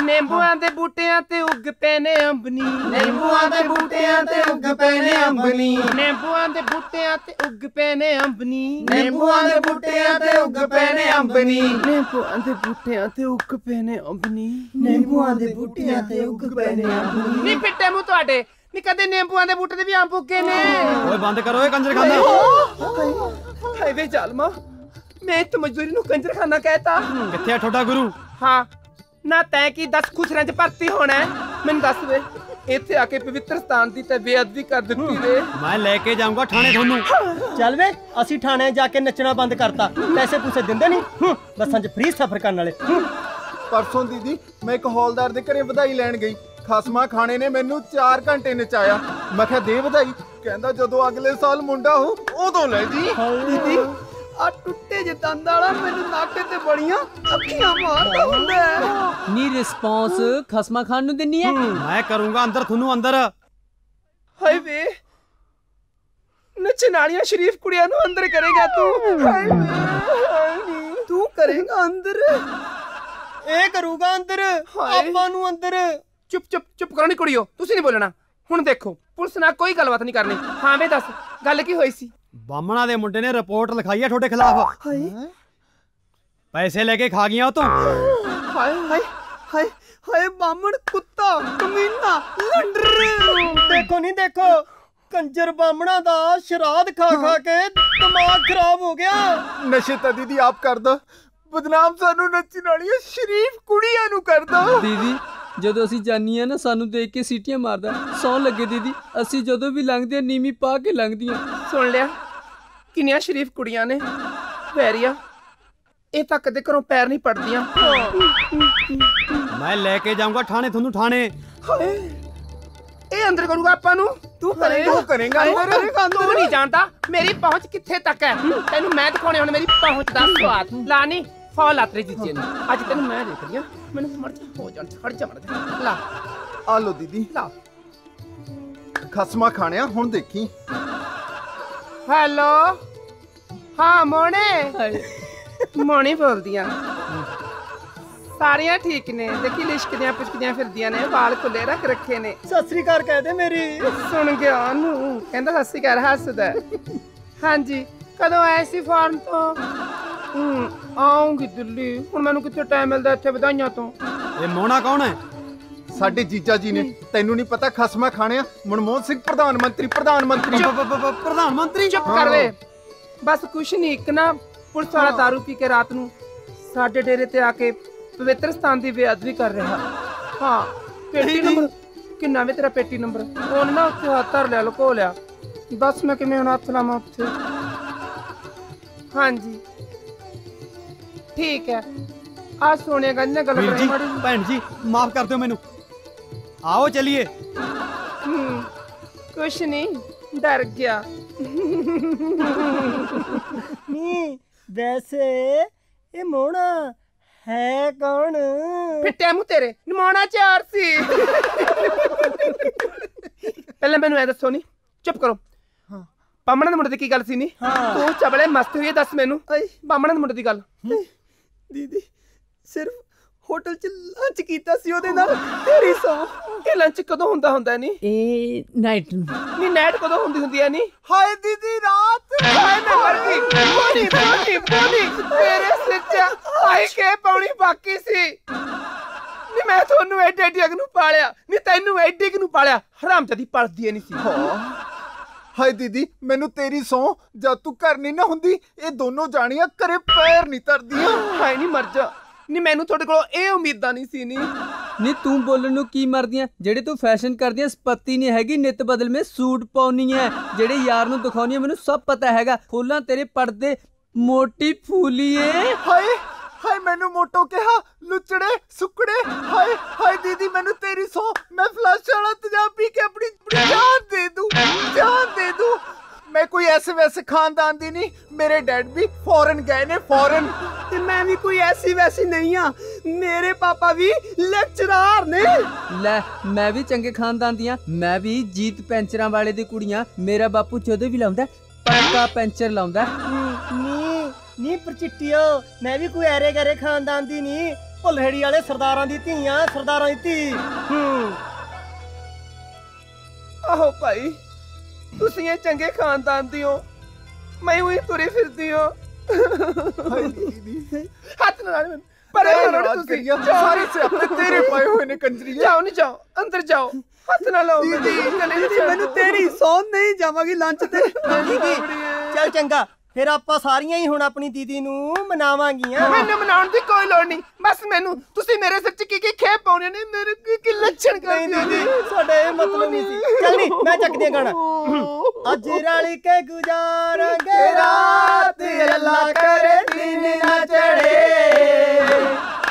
L: ਨਿੰਬੂਆਂ ਦੇ ਬੂਟਿਆਂ ਤੇ ਉੱਗ ਪਏ ਨੇ ਅੰਬਨੀ।
J: ਨਿੰਬੂਆਂ ਦੇ ਬੂਟਿਆਂ ਤੇ ਉੱਗ ਪਏ ਨੇ ਅੰਬਨੀ।
L: ਨਿੰਬੂਆਂ ਦੇ ਬੂਟਿਆਂ ਤੇ ਉੱਗ ਪਏ ਨੇ ਅੰਬਨੀ।
J: ਨਿੰਬੂਆਂ ਦੇ ਬੂਟਿਆਂ ਤੇ ਉੱਗ ਪਏ ਨੇ ਅੰਬਨੀ।
L: ਨਿੰਬੂਆਂ ਦੇ ਬੂਟਿਆਂ ਤੇ ਉੱਗ ਪਏ ਨੇ ਅੰਬਨੀ।
J: ਨਿੰਬੂਆਂ ਦੇ ਬੂਟਿਆਂ ਤੇ ਉੱਗ ਪਏ ਨੇ ਅੰਬਨੀ।
L: ਨਹੀਂ ਪਿੱਟੇ ਮੂੰਹ ਤੁਹਾਡੇ। ਨਹੀਂ ਕਦੇ ਨਿੰਬੂਆਂ ਦੇ ਬੂਟੇ ਤੇ ਵੀ ਅੰਬ ਉੱਗੇ ਨੇ।
P: ਓਏ ਬੰਦ ਕਰੋ ਇਹ ਕੰਜਰਖਾਨਾ
L: ਹਾਏ ਵੇ ਜ਼ਾਲਮਾ ਮੈਂ ਤਾਂ ਮਜ਼ਦੂਰੀ ਨੂੰ ਕੰਜਰਖਾਨਾ ਕਹਿਤਾ।
P: ਕਿੱਥੇ ਆ ਤੁਹਾਡਾ ਗੁਰੂ?
L: ਹਾਂ। ਨਾ ਤੈਂ ਕੀ 10 ਖੁਸਰਿਆਂ 'ਚ ਭਰਤੀ ਹੋਣਾ ਹੈ? ਮੈਨੂੰ ਦੱਸ ਵੇ ਇੱਥੇ ਆ ਕੇ ਪਵਿੱਤਰ ਸਥਾਨ ਦੀ ਤੇ ਬੇਅਦਬੀ ਕਰ ਦਿੱਤੀ ਵੇ।
P: ਮੈਂ ਲੈ ਕੇ ਜਾਊਂਗਾ ਥਾਣੇ ਤੁਹਾਨੂੰ।
J: ਚੱਲ ਵੇ ਅਸੀਂ ਥਾਣੇ ਜਾ ਕੇ ਨੱਚਣਾ ਬੰਦ ਕਰਤਾ। ਪੈਸੇ ਪੂਸੇ ਦਿੰਦੇ ਨਹੀਂ? ਹੂੰ, ਬੱਸਾਂ 'ਚ ਫ੍ਰੀ ਸਫ਼ਰ ਕਰਨ ਵਾਲੇ।
M: ਪਰਸੋਂ ਦੀਦੀ ਮੈਂ ਇੱਕ ਹੌਲਦਾਰ ਦੇ ਘਰੇ ਵਧਾਈ ਲੈਣ ਗਈ। ਖਸਮਾ ਖਾਣੇ ਨੇ ਮੈਨੂੰ 4 ਘੰਟੇ ਨਚਾਇਆ। ਮੈਂ ਕਿਹਾ ਦੇ ਵਧਾਈ? ਕਹਿੰਦਾ ਜਦੋਂ ਅਗਲੇ ਸਾਲ ਮੁੰਡਾ ਹੋ ਉਦੋਂ ਲੈ ਜੀ।
N: ਦੀਦੀ ਆ ਟੁੱਟੇ ਜੇ ਦੰਦ ਵਾਲਾ ਮੈਨੂੰ ਨਾਕੇ ਤੇ ਬੜੀਆਂ ਅੱਖੀਆਂ ਮਾਰਦਾ ਹੁੰਦਾ ਹੈ।
B: ਨੀ ਰਿਸਪੌਂਸ ਖਸਮਾ ਖਾਨ ਨੂੰ ਦਿੰਨੀ ਹੈ।
P: ਮੈਂ ਕਰੂੰਗਾ ਅੰਦਰ ਤੁਹਾਨੂੰ ਅੰਦਰ।
L: ਹਾਏ ਵੇ। ਨੱਚਣ ਵਾਲੀਆਂ ਸ਼ਰੀਫ ਕੁੜੀਆਂ ਨੂੰ ਅੰਦਰ ਕਰੇਗਾ ਤੂੰ। ਹਾਏ ਵੇ।
N: ਤੂੰ ਕਰੇਗਾ ਅੰਦਰ।
J: ਇਹ ਕਰੂਗਾ ਅੰਦਰ। ਆਪਾਂ ਨੂੰ ਅੰਦਰ।
L: ਚੁੱਪ ਚੁੱਪ ਚੁੱਪ ਕਰੋ ਨੀ ਕੁੜੀਓ। ਤੁਸੀਂ ਨਹੀਂ ਬੋਲਣਾ। ਹੁਣ ਦੇਖੋ ਪੁਲਿਸ ਨਾਲ ਕੋਈ ਗੱਲਬਾਤ ਨਹੀਂ ਕਰਨੀ। ਹਾਂ ਵੇ ਦੱਸ ਗੱਲ ਕੀ ਹੋਈ ਸੀ?
P: ਬਾਮਣਾ ਦੇ ਮੁੰਡੇ ਨੇ ਰਿਪੋਰਟ ਲਿਖਾਈ ਹੈ ਤੁਹਾਡੇ ਖਿਲਾਫ।
N: ਹਾਏ।
P: ਪੈਸੇ ਲੈ ਕੇ ਖਾ ਗਈਆਂ ਉਹ ਤੋਂ।
N: ਹਾਏ ਹਾਏ ਹਾਏ ਹਾਏ ਬਾਮਣ ਕੁੱਤਾ ਕਮੀਨਾ ਲੰਡਰ
J: ਦੇਖੋ ਨਹੀਂ ਦੇਖੋ। ਕੰਜਰ ਬਾਮਣਾ ਦਾ ਸ਼ਰਾਧ ਖਾ ਖਾ ਕੇ ਦਿਮਾਗ ਖਰਾਬ ਹੋ ਗਿਆ।
M: ਨਸ਼ੇ ਤਾਂ ਦੀਦੀ ਆਪ ਕਰਦਾ। ਬਦਨਾਮ ਸਾਨੂੰ ਨੱਚਣ ਵਾਲੀਆਂ ਸ਼ਰੀਫ ਕੁੜੀਆਂ ਨੂੰ ਕਰਦਾ।
B: ਦੀਦੀ ਜਦੋਂ ਅਸੀਂ ਜਾਨੀ ਆ ਨਾ ਸਾਨੂੰ ਦੇਖ ਕੇ ਸੀਟੀਆਂ ਮਾਰਦਾ ਸੌ ਲੱਗੇ ਦੀਦੀ। ਅਸੀਂ ਜਦੋਂ ਵੀ ਲੰਘਦੇ ਆ ਨੀਵੀਂ ਪਾ ਕੇ ਲੰਘਦੀਆਂ।
L: ਸੁਣ ਲਿਆ ਕਿੰਨੀਆਂ ਸ਼ਰੀਫ ਕੁੜੀਆਂ ਨੇ ਵੈਰੀਆ। ਇਹ ਤਾਂ ਕਦੇ ਘਰੋਂ ਪੈਰ ਨਹੀਂ ਪੜਦੀਆਂ।
P: ਮੈਂ ਲੈ ਕੇ ਜਾਊਂਗਾ ਥਾਣੇ ਤੁਹਾਨੂੰ ਥਾਣੇ
L: ਹਾਏ ਇਹ ਅੰਦਰ ਕਰੂਗਾ ਆਪਾਂ ਨੂੰ?
N: ਤੂੰ ਕਰੇਗਾ
L: ਹਾਏ,
N: ਕਰੇਗਾ?
L: ਤੂੰ ਨਹੀਂ ਜਾਣਦਾ ਮੇਰੀ ਪਹੁੰਚ ਕਿੱਥੇ ਤੱਕ ਹੈ? ਤੈਨੂੰ ਮੈਂ ਦਿਖਾਉਣੇ ਹੁਣ ਮੇਰੀ ਪਹੁੰਚ ਦਾ ਸਵਾਦ ਲਾਣੀ ਫੌਲ ਆਤਰੇ ਜੀਜੇ ਨੂੰ ਅੱਜ ਤੈਨੂੰ ਮੈਂ ਦੇਖ ਹਾਂ। ਮੈਨੂੰ ਮਰ ਜਾ ਹੋ ਜਾਣ ਛੱਡ ਜਾ ਮਰ ਜਾ ਲਾ।
M: ਆ ਲੋ ਦੀਦੀ।
L: ਲਾ।
M: ਖਸਮਾ ਖਾਣਿਆ ਹੁਣ ਦੇਖੀ।
L: ਹੈਲੋ? ਹਾਂ ਮੋਣੇ। ਮੋਣੀ ਬੋਲਦੀਆਂ। ਸਾਰੀਆਂ ਠੀਕ ਨੇ। ਦੇਖੀ ਲਿਸ਼ਕਦੀਆਂ ਪੁਸ਼ਕਦੀਆਂ ਫਿਰਦੀਆਂ ਨੇ ਵਾਲ ਖੁੱਲੇ ਰੱਖ ਰੱਖੇ ਨੇ।
J: ਸਤਿ ਸ੍ਰੀ ਅਕਾਲ ਕਹਿ ਦੇ ਮੇਰੀ।
L: ਸੁਣ ਗਿਆ ਉਹਨੂੰ। ਕਹਿੰਦਾ ਸਤਿ ਸ਼੍ਰੀ ਅਕਾਲ ਹੱਸਦਾ। ਹਾਂਜੀ। ਕਦੋਂ ਆਏ ਸੀ ਫਾਰਮ ਤੋਂ? ਹੂੰ ਆਉਂਗੀ ਦਿੱਲੀ। ਹੁਣ ਮੈਨੂੰ ਕਿੱਥੇ ਟਾਈਮ ਮਿਲਦਾ ਇੱਥੇ ਵਧਾਈਆਂ ਤੋਂ?
P: ਇਹ ਮੋਣਾ ਕੌਣ ਹੈ?
M: ਸਾਡੇ ਜੀਜਾ ਜੀ ਨੇ। ਤੈਨੂੰ ਨਹੀਂ ਪਤਾ ਖਸਮਾ ਖਾਣਿਆ? ਮਨਮੋਹਨ ਸਿੰਘ ਪ੍ਰਧਾਨ ਮੰਤਰੀ ਪ੍ਰਧਾਨ ਮੰਤਰੀ।
P: ਪ੍ਰਧਾਨ ਮੰਤਰੀ।
L: ਚੁੱਪ ਕਰ ਵੇ। ਬਸ ਕੁਛ ਨਹੀਂ ਇੱਕ ਨਾ ਪੁਲਿਸ ਵਾਲਾ ਦਾਰੂ ਪੀ ਕੇ ਰਾਤ ਨੂੰ ਸਾਡੇ ਡੇਰੇ ਤੇ ਆ ਕੇ ਪਵਿੱਤਰ ਸਥਾਨ ਦੀ ਬੇਅਦਬੀ ਕਰ ਰਿਹਾ। ਹਾਂ ਪੇਟੀ ਨੰਬਰ ਕਿੰਨਾ ਵੇ ਤੇਰਾ ਪੇਟੀ ਨੰਬਰ? ਉਹਨੇ ਨਾ ਉੱਥੇ ਹੱਥ ਧਰ ਲਿਆ ਲੁਕੋ ਲਿਆ। ਦੱਸ ਮੈਂ ਕਿਵੇਂ ਹੁਣ ਹੱਥ ਲਾਵਾਂ ਉੱਥੇ? ਹਾਂਜੀ। ਠੀਕ ਹੈ। ਆ ਸੋਨੀਆ ਗਾਂਧੀ ਨਾਲ ਗੱਲ
P: ਵੀਰ
L: ਕਰਾਈ
P: ਭੈਣ ਜੀ ਮਾਫ ਕਰ ਦਿਓ ਮੈਨੂੰ। ਆਓ ਚਲਿਏ।
L: ਹੂੰ ਕੁਛ ਨਹੀਂ ਡਰ ਗਿਆ।
J: ਨਹੀਂ ਵੈਸੇ ਇਹ ਮੋਣਾ ਹੈ ਕੌਣ?
L: ਫਿੱਟੇ ਮੂੰਹ ਤੇਰੇ। ਨਿਮਾਣਾ ਚਾਰ ਸੀ। ਪਹਿਲਾਂ ਮੈਨੂੰ ਐ ਦੱਸੋ ਨਹੀਂ ਚੁੱਪ ਕਰੋ।
J: ਹਾਂ।
L: ਬਾਮਣ ਦੇ ਮੁੰਡੇ ਦੀ ਕੀ ਗੱਲ ਸੀ ਨਹੀਂ
J: ਹਾਂ।
L: ਤੂੰ ਚਬਲੇ ਮਸਤ ਹੋਈ ਹੈ, ਦੱਸ ਮੈਨੂੰ। ਬਾਮਣ ਦੇ ਮੁੰਡੇ ਦੀ ਗੱਲ।
J: ਦੀਦੀ ਸਿਰਫ ਹੋਟਲ 'ਚ ਲੰਚ ਕੀਤਾ ਸੀ ਉਹਦੇ ਨਾਲ ਤੇਰੀ ਸੌ।
L: ਇਹ ਲੰਚ ਕਦੋਂ ਹੁੰਦਾ ਹੁੰਦਾ ਨਹੀਂ
N: ਇਹ ਨਾਈਟ ਨੂੰ।
L: ਨਹੀਂ ਨੈਟ ਕਦੋਂ ਹੁੰਦੀ ਹੁੰਦੀ ਹੈ ਨਹੀਂ
J: ਹਾਏ ਦੀਦੀ ਰਾਤ।
L: ਹਾਏ ਮੈਂ ਮਰ ਗਈ। ਬੋਲੀ ਬੋਲੀ ਬੋਲੀ। ਮੇਰੇ ਸਿਰ 'ਚ ਆਈ ਕੇ ਪਾਉਣੀ ਬਾਕੀ ਸੀ। ਨਹੀਂ ਮੈਂ ਤੁਹਾਨੂੰ ਐਡੇ ਐਡੇ ਅਗ ਨੂੰ ਪਾਲਿਆ। ਨਹੀਂ ਤੈਨੂੰ ਐਡੇ ਅਗ ਨੂੰ ਪਾਲਿਆ। ਹਰਾਮ ਜਦੀ ਪਲਦੀ ਨਹੀਂ ਸੀ।
M: ਹਾਏ ਦੀਦੀ ਮੈਨੂੰ ਤੇਰੀ ਸੌ ਜਦ ਤੂੰ ਘਰ ਨਹੀਂ ਨਾ ਹੁੰਦੀ ਇਹ ਦੋਨੋਂ ਜਾਣੀਆਂ ਘਰੇ ਪੈਰ ਨਹੀਂ ਧਰਦੀਆਂ।
L: ਹਾਏ ਨਹੀਂ ਮਰ ਜਾ। ਨਹੀਂ ਮੈਨੂੰ ਤੁਹਾਡੇ ਕੋਲੋਂ ਇਹ ਉਮੀਦਾਂ ਨਹੀਂ ਸੀ ਨਹੀਂ
N: ਨੀ ਤੂੰ ਬੋਲਣ ਨੂੰ ਕੀ ਮਰਦੀਆਂ? ਜਿਹੜੇ ਤੂੰ ਫੈਸ਼ਨ ਕਰਦੀਆਂ ਸਪੱਤੀ ਨਹੀਂ ਹੈਗੀ ਨਿਤ ਬਦਲ ਮੇ ਸੂਟ ਪਾਉਣੀ ਹੈ ਜਿਹੜੇ ਯਾਰ ਨੂੰ ਦਿਖਾਉਣੀ ਹੈ ਮੈਨੂੰ ਸਭ ਪਤਾ ਹੈਗਾ। ਫੁੱਲਾਂ ਤੇਰੇ ਪਰਦੇ ਮੋਟੀ ਫੂਲੀਏ
M: ਹਾਏ ਹਾਏ ਮੈਨੂੰ ਮੋਟੋ ਕਿਹਾ ਲੁੱਚੜੇ ਸੁੱਕੜੇ ਹਾਏ ਹਾਏ ਦੀਦੀ ਮੈਨੂੰ ਤੇਰੀ ਸੌ ਮੈਂ ਫਲਸ਼ ਵਾਲਾ ਤੇਜ਼ਾਬ ਪੀ ਕੇ ਆਪਣੀ ਜਾਨ ਦੇ ਦੂੰ ਜਾਨ ਦੇ ਦੂੰ। ਮੈਂ ਕੋਈ ਐਸੇ ਵੈਸੇ ਖਾਨਦਾਨ ਦੀ ਨਹੀਂ ਮੇਰੇ ਡੈਡ ਵੀ ਫੋਰਨ ਗਏ ਨੇ ਫੋਰਨ।
J: ਤੇ ਮੈਂ ਵੀ ਕੋਈ ਐਸੀ ਵੈਸੀ ਨਹੀਂ ਆ ਮੇਰੇ ਪਾਪਾ ਵੀ ਲੈਕਚਰਾਰ ਨੇ।
N: ਲੈ ਮੈਂ ਵੀ ਚੰਗੇ ਖਾਨਦਾਨ ਦੀਆਂ ਮੈਂ ਵੀ ਜੀਤ ਪੈਂਚਰਾਂ ਵਾਲੇ ਦੀ ਕੁੜੀਆਂ ਮੇਰਾ ਬਾਪੂ ਜਦੋਂ ਵੀ ਲਾਉਂਦਾ ਪੱਕਾ ਪੈਂਚਰ ਲਾਉਂਦਾ।
C: ਨੀ ਪ੍ਰਚਿੱਟਿਓ ਮੈਂ ਵੀ ਕੋਈ ਐਰੇ ਗਰੇ ਖਾਨਦਾਨ ਦੀ ਨਹੀਂ ਭੁੱਲਹੜੀ ਵਾਲੇ ਸਰਦਾਰਾਂ ਦੀ ਧੀਆਂ ਸਰਦਾਰਾਂ ਦੀ ਧੀ। ਹੂੰ।
L: ਆਹੋ ਭਾਈ ਤੁਸੀਂ ਇਹ ਚੰਗੇ ਖਾਨਦਾਨ ਦੀ ਹੋ। ਮੈਂ ਉਹੀ ਤੁਰੀ ਫਿਰਦੀ ਹਾਂ।
M: ਹਾਏ ਦੀਦੀ।
L: ਹੱਥ ਨਾ ਲਾ ਮੈਨੂੰ ਪਰੇ
M: ਨਾਰਾਜ਼
L: ਤੁਸੀਂ।
M: ਸਾਰੇ ਸਿਆਪੇ ਤੇਰੇ ਪਾਏ ਹੋਏ ਨੇ ਕੰਜਰੀਏ।
L: ਜਾਓ ਨਹੀਂ ਜਾਓ। ਅੰਦਰ ਜਾਓ। ਹੱਥ ਨਾ ਲਾਓ।
J: ਦੀਦੀ
L: ਮੈਨੂੰ।
J: ਤੇਰੀ ਸੌ ਨਹੀਂ ਜਾਵਾਂਗੀ ਲੰਚ ਤੇ।
C: ਦੀਦੀ ਚੱਲ ਚੰਗਾ। ਫਿਰ ਆਪਾਂ ਸਾਰੀਆਂ ਹੀ ਹੁਣ ਆਪਣੀ ਦੀਦੀ ਨੂੰ ਮਨਾਵਾਂਗੀਆਂ।
L: ਮੈਨੂੰ ਮਨਾਉਣ ਦੀ ਕੋਈ ਲੋੜ ਨਹੀਂ। ਬਸ ਮੈਨੂੰ ਤੁਸੀਂ ਮੇਰੇ ਸਿਰ 'ਚ ਕੀ ਕੀ ਖੇਪ ਪਾਉਣੇ ਨੇ ਮੇਰੇ ਕੀ ਕੀ ਲੱਛਣ ਕਰਦੇ
C: ਦੀਦੀ ਸਾਡਾ ਇਹ ਮਤਲਬ ਨਹੀਂ ਸੀ। ਚੱਲ ਨਹੀਂ ਮੈਂ ਚੱਕਦੀ ਹਾਂ ਗਾਣਾ। ਅੱਜ ਰਲ ਕੇ ਗੁਜ਼ਾਰਾਂਗੇ ਰਾਤ ਅੱਲਾ ਕਰੇ ਦਿਨ ਨਾ ਚੜੇ।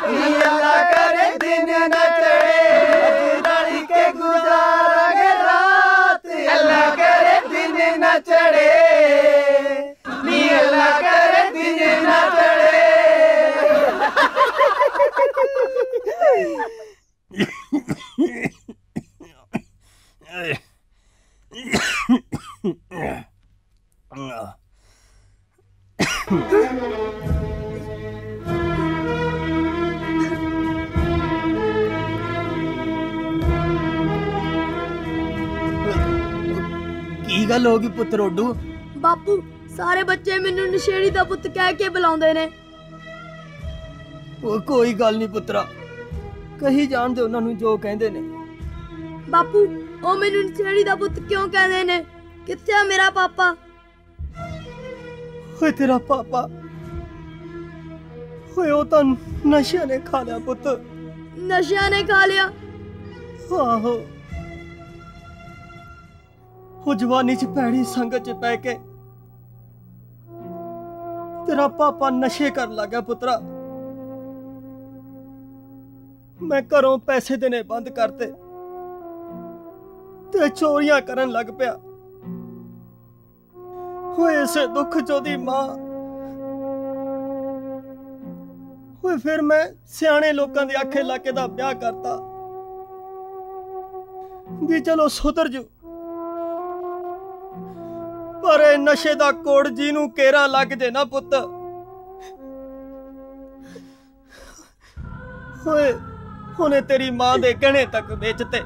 C: ਨੀ ਅੱਲਾ ਕਰੇ ਦਿਨ ਨਾ ਚੜੇ। ਅੱਜ ਰਲ ਕੇ ਗੁਜ਼ਾਰਾਂਗੇ ਰਾਤ ਅੱਲਾ ਕਰੇ ਦਿਨ ਨਾ ਚੜੇ।
J: ਕੀ ਗੱਲ ਹੋ ਗਈ ਪੁੱਤ ਰੋਡੂ।
G: ਬਾਪੂ ਸਾਰੇ ਬੱਚੇ ਮੈਨੂੰ ਨਸ਼ੇੜੀ ਦਾ ਪੁੱਤ ਕਹਿ ਕੇ ਬੁਲਾਉਂਦੇ ਨੇ।
J: ਉਹ ਕੋਈ ਗੱਲ ਨਹੀਂ ਪੁੱਤਰਾ। ਕਹੀ ਜਾਣਦੇ ਉਹਨਾਂ ਨੂੰ ਜੋ ਕਹਿੰਦੇ ਨੇ।
G: ਬਾਪੂ ਉਹ ਮੈਨੂੰ ਨਸ਼ੇੜੀ ਦਾ ਪੁੱਤ ਕਿਉਂ ਕਹਿੰਦੇ ਨੇ? ਕਿੱਥੇ ਆ ਮੇਰਾ ਪਾਪਾ?
J: ਓਏ ਤੇਰਾ ਪਾਪਾ। ਓਏ ਉਹ ਤਾਂ ਨਸ਼ਿਆਂ ਨੇ ਖਾ ਲਿਆ ਪੁੱਤ।
G: ਨਸ਼ਿਆਂ ਨੇ ਖਾ ਲਿਆ।
J: ਆਹੋ। ਉਹ ਜਵਾਨੀ ਚ ਭੈੜੀ ਸੰਗਤ ਚ ਪੈ ਕੇ ਤੇਰਾ ਪਾਪਾ ਨਸ਼ੇ ਕਰਨ ਲੱਗਾ ਪੁੱਤਰਾ। ਮੈਂ ਘਰੋਂ ਪੈਸੇ ਦੇਣੇ ਬੰਦ ਕਰਤੇ ਤੇ ਚੋਰੀਆਂ ਕਰਨ ਲੱਗ ਪਿਆ। ਹੋਏ ਇਸੇ ਦੁੱਖ ਚ ਉਹਦੀ ਮਾਂ। ਹੋਏ ਫਿਰ ਮੈਂ ਸਿਆਣੇ ਲੋਕਾਂ ਦੇ ਆਖੇ ਲਾ ਕੇ ਦਾ ਵਿਆਹ ਕਰਤਾ। ਵੀ ਚਲੋ ਸੁਧਰ ਜੂ। ਪਰ ਇਹ ਨਸ਼ੇ ਦਾ ਕੋੜ ਜਿਹਨੂੰ ਕੇਰਾ ਲੱਗ ਜੇ ਨਾ ਪੁੱਤ। ਹੋਏ ਉਹਨੇ ਤੇਰੀ ਮਾਂ ਦੇ ਗਹਿਣੇ ਤੱਕ ਵੇਚਤੇ।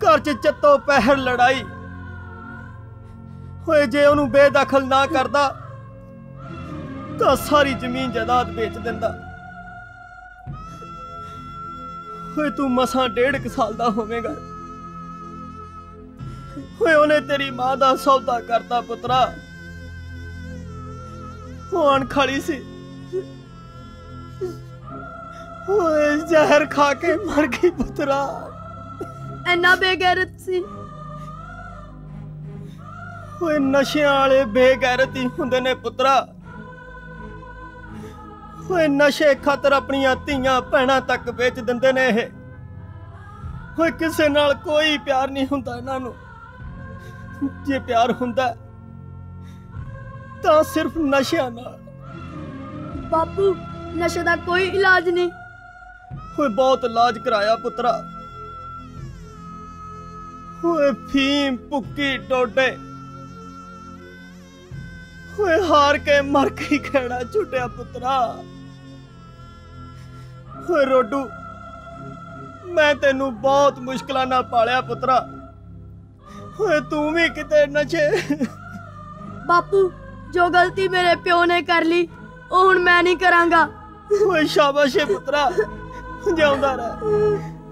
J: ਘਰ 'ਚ ਚੱਤੋ ਪਹਿਰ ਲੜਾਈ। ਹੋਏ ਜੇ ਉਹਨੂੰ ਬੇਦਖਲ ਨਾ ਕਰਦਾ, ਤਾਂ ਸਾਰੀ ਜ਼ਮੀਨ ਜਾਇਦਾਦ ਵੇਚ ਦਿੰਦਾ। ਹੋਏ ਤੂੰ ਮਸਾਂ ਡੇਢ ਕੁ ਸਾਲ ਦਾ ਹੋਵੇਂਗਾ। ਹੋਏ ਉਹਨੇ ਤੇਰੀ ਮਾਂ ਦਾ ਸੌਦਾ ਕਰਤਾ ਪੁੱਤਰਾ। ਉਹ ਅਣਖਾਲੀ ਸੀ। ਹੋਏ ਜ਼ਹਿਰ ਖਾ ਕੇ ਮਰ ਗਈ ਪੁੱਤਰਾ।
G: ਐਨਾ ਬੇਗੈਰਤ ਸੀ।
J: ਓਏ ਨਸ਼ਿਆਂ ਵਾਲੇ ਬੇਗੈਰਤ ਹੀ ਹੁੰਦੇ ਨੇ ਪੁੱਤਰਾ। ਓਏ ਨਸ਼ੇ ਖਾਤਰ ਆਪਣੀਆਂ ਧੀਆਂ ਭੈਣਾਂ ਤੱਕ ਵੇਚ ਦਿੰਦੇ ਨੇ ਇਹ। ਓਏ ਕਿਸੇ ਨਾਲ ਕੋਈ ਪਿਆਰ ਨਹੀਂ ਹੁੰਦਾ ਇਹਨਾਂ ਨੂੰ। ਜੇ ਪਿਆਰ ਹੁੰਦਾ ਤਾਂ ਸਿਰਫ ਨਸ਼ਿਆਂ ਨਾਲ।
G: ਬਾਪੂ ਨਸ਼ੇ ਦਾ ਕੋਈ ਇਲਾਜ ਨਹੀਂ।
J: ਓਏ ਬਹੁਤ ਇਲਾਜ ਕਰਾਇਆ ਪੁੱਤਰਾ। ਓਏ ਫੀਮ ਭੁੱਕੀ ਟੋਡੇ। ਓਏ ਹਾਰ ਕੇ ਮਰ ਕੇ ਖੜਾ ਛੁੱਟਿਆ ਪੁੱਤਰਾ। ਓਏ ਰੋਡੂ ਮੈਂ ਤੈਨੂੰ ਬਹੁਤ ਮੁਸ਼ਕਲਾਂ ਨਾਲ ਪਾਲਿਆ ਪੁੱਤਰਾ। ਓਏ ਤੂੰ ਵੀ ਕਿਤੇ ਨਸ਼ੇ
G: ਬਾਪੂ ਜੋ ਗਲਤੀ ਮੇਰੇ ਪਿਓ ਨੇ ਕਰ ਲਈ ਉਹ ਹੁਣ ਮੈਂ ਨਹੀਂ ਕਰਾਂਗਾ।
J: ਓਏ ਸ਼ਾਬਾਸ਼ ਏ ਪੁੱਤਰਾ। ਜਿਉਂਦਾ ਰਹਿ।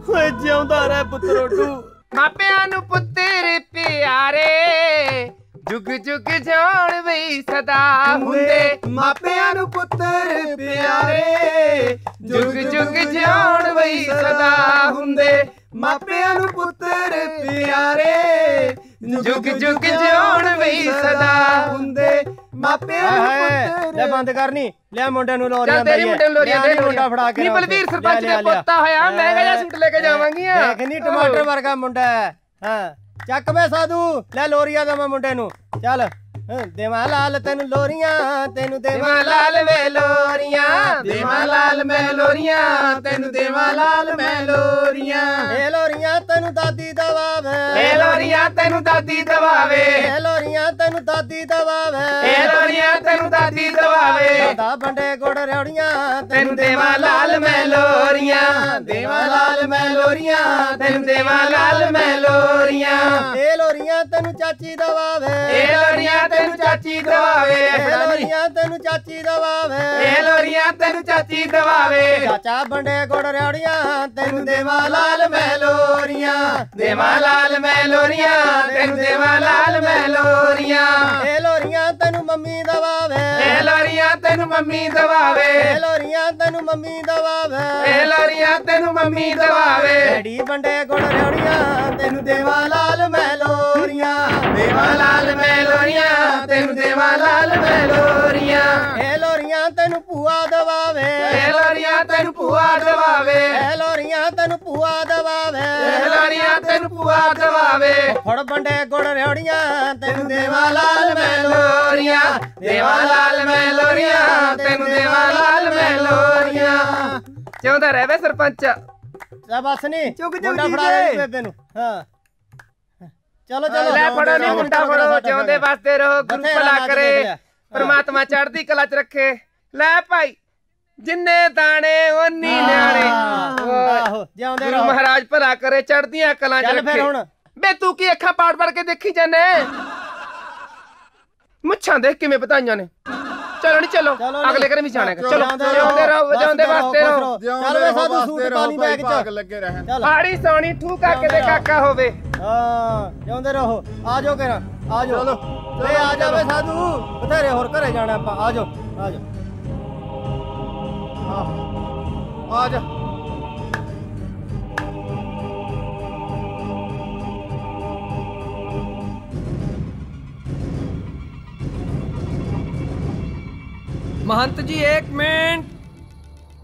J: ਓਏ ਜਿਉਂਦਾ ਰਹਿ ਪੁੱਤਰ ਰੋਡੂ
L: ਮਾਪਿਆਂ ਨੂੰ ਪੁੱਤਰ ਪਿਆਰੇ ਜੁਗ ਜੁਗ ਜਾਣ ਵਈ ਸਦਾ ਹੁੰਦੇ।
C: ਮਾਪਿਆਂ ਨੂੰ ਪੁੱਤਰ ਪਿਆਰੇ
L: ਜੁਗ ਜੁਗ ਜਾਣ ਵਈ ਸਦਾ ਹੁੰਦੇ।
C: ਮਾਪਿਆਂ ਨੂੰ ਪੁੱਤਰ ਪਿਆਰੇ
L: ਜੁਗ ਜੁਗ ਜਾਣ ਵਈ ਸਦਾ
C: ਹੁੰਦੇ। ਮਾਪਿਆਂ ਨੂੰ ਪੁੱਤਰ
J: ਲੈ ਬੰਦ ਕਰਨੀ। ਲੈ ਮੁੰਡਿਆਂ ਨੂੰ ਲੋਰੀਆਂ
L: ਚੱਲ ਤੇਰੀ ਮੁੰਡੇ ਨੂੰ ਲੋਰੀਆਂ ਦੇ
J: ਮੁੰਡਾ ਫੜਾ ਕੇ
L: ਨੀ ਬਲਵੀਰ ਸਰਪੰਚ ਦੇ ਪੋਤਾ ਹੋਇਆ ਮਹਿੰਗਾ ਜਿਹਾ ਸੂਟ ਲੈ ਕੇ ਜਾਵਾਂਗੀਆਂ।
J: ਦੇਖ ਨੀ ਟਮਾਟਰ ਵਰਗਾ ਮੁੰਡਾ ਹੈ। ਹਾਂ। ਚੱਕ ਵੇ ਸਾਧੂ ਲੈ ਲੋਰੀਆਂ ਦਾ ਮੈਂ ਮੁੰਡੇ ਨੂੰ। ਚੱਲ। ਦੇਵਾਂ ਲਾਲ ਤੈਨੂੰ ਲੋਰੀਆਂ ਤੈਨੂੰ ਦੇਵਾਂ ਲਾਲ ਵੇ ਲੋਰੀਆਂ।
C: ਦੇਵਾਂ ਲਾਲ ਮੈਂ ਲੋਰੀਆਂ ਤੈਨੂੰ ਦੇਵਾਂ ਲਾਲ ਮੈਂ ਲੋਰੀਆਂ।
J: ਇਹ ਲੋਰੀਆਂ ਤੈਨੂੰ ਦਾਦੀ ਦਵਾਵੇ।
L: ਇਹ ਲੋਰੀਆਂ ਤੈਨੂੰ ਦਾਦੀ ਦਵਾਵੇ।
J: ਇਹ ਲੋਰੀਆਂ ਤੈਨੂੰ ਦਾਦੀ ਦਵਾਵੇ।
L: ਇਹ ਲੋਰੀਆਂ ਤੈਨੂੰ ਦਾਦੀ ਦਵਾਵੇ।
J: ਦਾਦਾ ਬੰਡੇ ਗੁੜ ਰਿਉੜੀਆਂ
L: ਤੈਨੂੰ ਦੇਵਾਂ ਲਾਲ ਮੈਂ ਲੋਰੀਆਂ
C: ਦੇਵਾਂ ਲਾਲ ਮੈਂ ਲੋਰੀਆਂ
L: ਤੈਨੂੰ ਦੇਵਾਂ ਲਾਲ ਮੈਂ ਲੋਰੀਆਂ
J: ਇਹ ਲੋਰੀਆਂ ਤੈਨੂੰ ਚਾਚੀ ਦਵਾਵੇ।
L: ਇਹ ਲੋਰੀਆਂ ਤੈਨੂੰ ਚਾਚੀ ਦਵਾਵੇ।
J: ਇਹ ਲੋਰੀਆਂ ਤੈਨੂੰ ਚਾਚੀ ਦਵਾਵੇ।
L: ਇਹ ਲੋਰੀਆਂ ਤੈਨੂੰ ਚਾਚੀ ਦਵਾਵੇ।
J: ਚਾਚਾ ਬੰਡੇ ਗੁੜ ਰਿਉੜੀਆਂ ਤੈਨੂੰ ਦੇਵਾਂ ਲਾਲ ਮੈਂ ਲੋਰੀਆਂ
L: ਦੇਵਾਂ ਲਾਲ ਮੈਂ ਲੋਰੀਆਂ ਤੈਨੂੰ ਦੇਵਾਂ ਲਾਲ ਮੈਂ ਲੋਰੀਆਂ
J: ਇਹ ਲੋਰੀਆਂ ਤੈਨੂੰ ਮੰਮੀ ਦਵਾਵੇ।
L: ਇਹ ਲੋਰੀਆਂ ਤੈਨੂੰ ਮੰਮੀ ਦਵਾਵੇ।
J: ਇਹ ਲੋਰੀਆਂ ਤੈਨੂੰ ਮੰਮੀ ਦਵਾਵੇ।
L: ਇਹ ਲੋਰੀਆਂ ਤੈਨੂੰ ਮੰਮੀ ਦਵਾਵੇ।
J: ਡੈਡੀ ਬੰਡੇ ਗੁੜ ਰਿਉੜੀਆਂ ਤੈਨੂੰ ਦੇਵਾਂ ਲਾਲ ਮੈਂ ਲੋਰੀਆਂ
L: ਦੇਵਾਂ ਲਾਲ ਮੈਂ ਲੋਰੀਆਂ ਤੈਨੂੰ ਦੇਵਾਂ ਲਾਲ ਮੈਂ
J: ਲੋਰੀਆਂ ਤੈਨੂੰ ਭੂਆ ਦਵਾਵੇ।
L: ਇਹ ਲੋਰੀਆਂ ਤੈਨੂੰ ਭੂਆ ਦਵਾਵੇ।
J: ਇਹ ਲੋਰੀਆਂ ਤੈਨੂੰ ਭੂਆ ਦਵਾਵੇ।
L: ਇਹ ਲੋਰੀਆਂ ਤੈਨੂੰ ਭੂਆ ਦਵਾਵੇ।
J: ਫੜ ਬੰਡੇ ਗੁੜ ਰਿਉੜੀਆਂ ਤੈਨੂੰ ਦੇਵਾਂ ਲਾਲ ਮੈਂ
L: ਲੋਰੀਆਂ ਦੇਵਾਂ ਲਾਲ ਮੈਂ ਲੋਰੀਆਂ ਤੈਨੂੰ ਦੇਵਾਂ ਲਾਲ ਮੈਂ ਲੋਰੀਆਂ ਜਿਉਂਦਾ ਰਹਿ ਵੇ ਸਰਪੰਚ।
J: ਲੈ ਬਸ ਨਹੀਂ
C: ਚੁੱਕ ਚੁੱਕ
J: ਮੁੰਡਾ
C: ਜੀ
J: ਫੜਾ
C: ਦੇ।
J: ਬੇਬੇ ਨੂੰ ਹਾਂ। ਚਲੋ ਚਲੋ
L: ਲੈ ਫੜੋ ਨਹੀਂ ਮੁੰਡਾ ਫੜੋ ਜਿਉਂਦੇ ਵਾਸਤੇ ਰਹੋ। ਗੁਰੂ ਭਲਾ ਕਰੇ। ਪਰਮਾਤਮਾ ਚੜ੍ਹਦੀ ਕਲਾ ਚ ਰੱਖੇ। ਲੈ ਭਾਈ ਜਿੰਨੇ ਦਾਣੇ ਓਨੀ ਨਿਆਣੇ।
J: ਆਹੋ ਜਿਉਂਦੇ ਰਹੋ।
L: ਮਹਾਰਾਜ ਭਲਾ ਕਰੇ ਚੜ੍ਹਦੀਆਂ ਕਲਾਂ ਚ
J: ਚੱਲ ਫਿਰ
L: ਰੱਖੇ
J: ਹੁਣ।
L: ਬੇ ਤੂੰ ਕੀ ਅੱਖਾਂ ਪਾੜ ਪਾੜ ਕੇ ਦੇਖੀ ਜਾਨੇ ਮੁੱਛਾਂ ਦੇਖ ਕਿਵੇਂ ਬਤਾਈਆਂ ਨੇ। ਚਲੋ ਨਹੀਂ ਚਲੋ ਅਗਲੇ ਘਰ ਵੀ ਜਾਣਾ ਹੈ। ਚਲੋ ਜਿਉਂਦੇ ਰਹੋ ਜਿਉਂਦੇ ਵਾਸਤੇ ਰਹੋ।
J: ਚੱਲ ਵੇ ਸਾਧੂ ਸੂਟ ਪਾ ਲਈ ਬੈਗ ਚ।
E: ਲੱਗੇ ਰਹਿਣ।
J: ਚੱਲ।
L: ਆੜੀ ਸੋਣੀ ਠੂਕਾ ਕਿਤੇ ਕਾਕਾ ਹੋਵੇ।
J: ਹਾਂ ਜਿਉਂਦੇ ਰਹੋ। ਆ ਜਾਓ ਕਿਰਾ ਆ ਜਾਓ ਚਲੋ ਵੇ ਆ ਜਾਵੇ ਸਾਧੂ। ਬਥੇਰੇ ਹੋਰ ਘਰੇ ਜਾਣਾ ਆਪਾਂ। ਆ ਜਾਓ ਆ ਜਾਓ
H: महंत जी एक मिनट।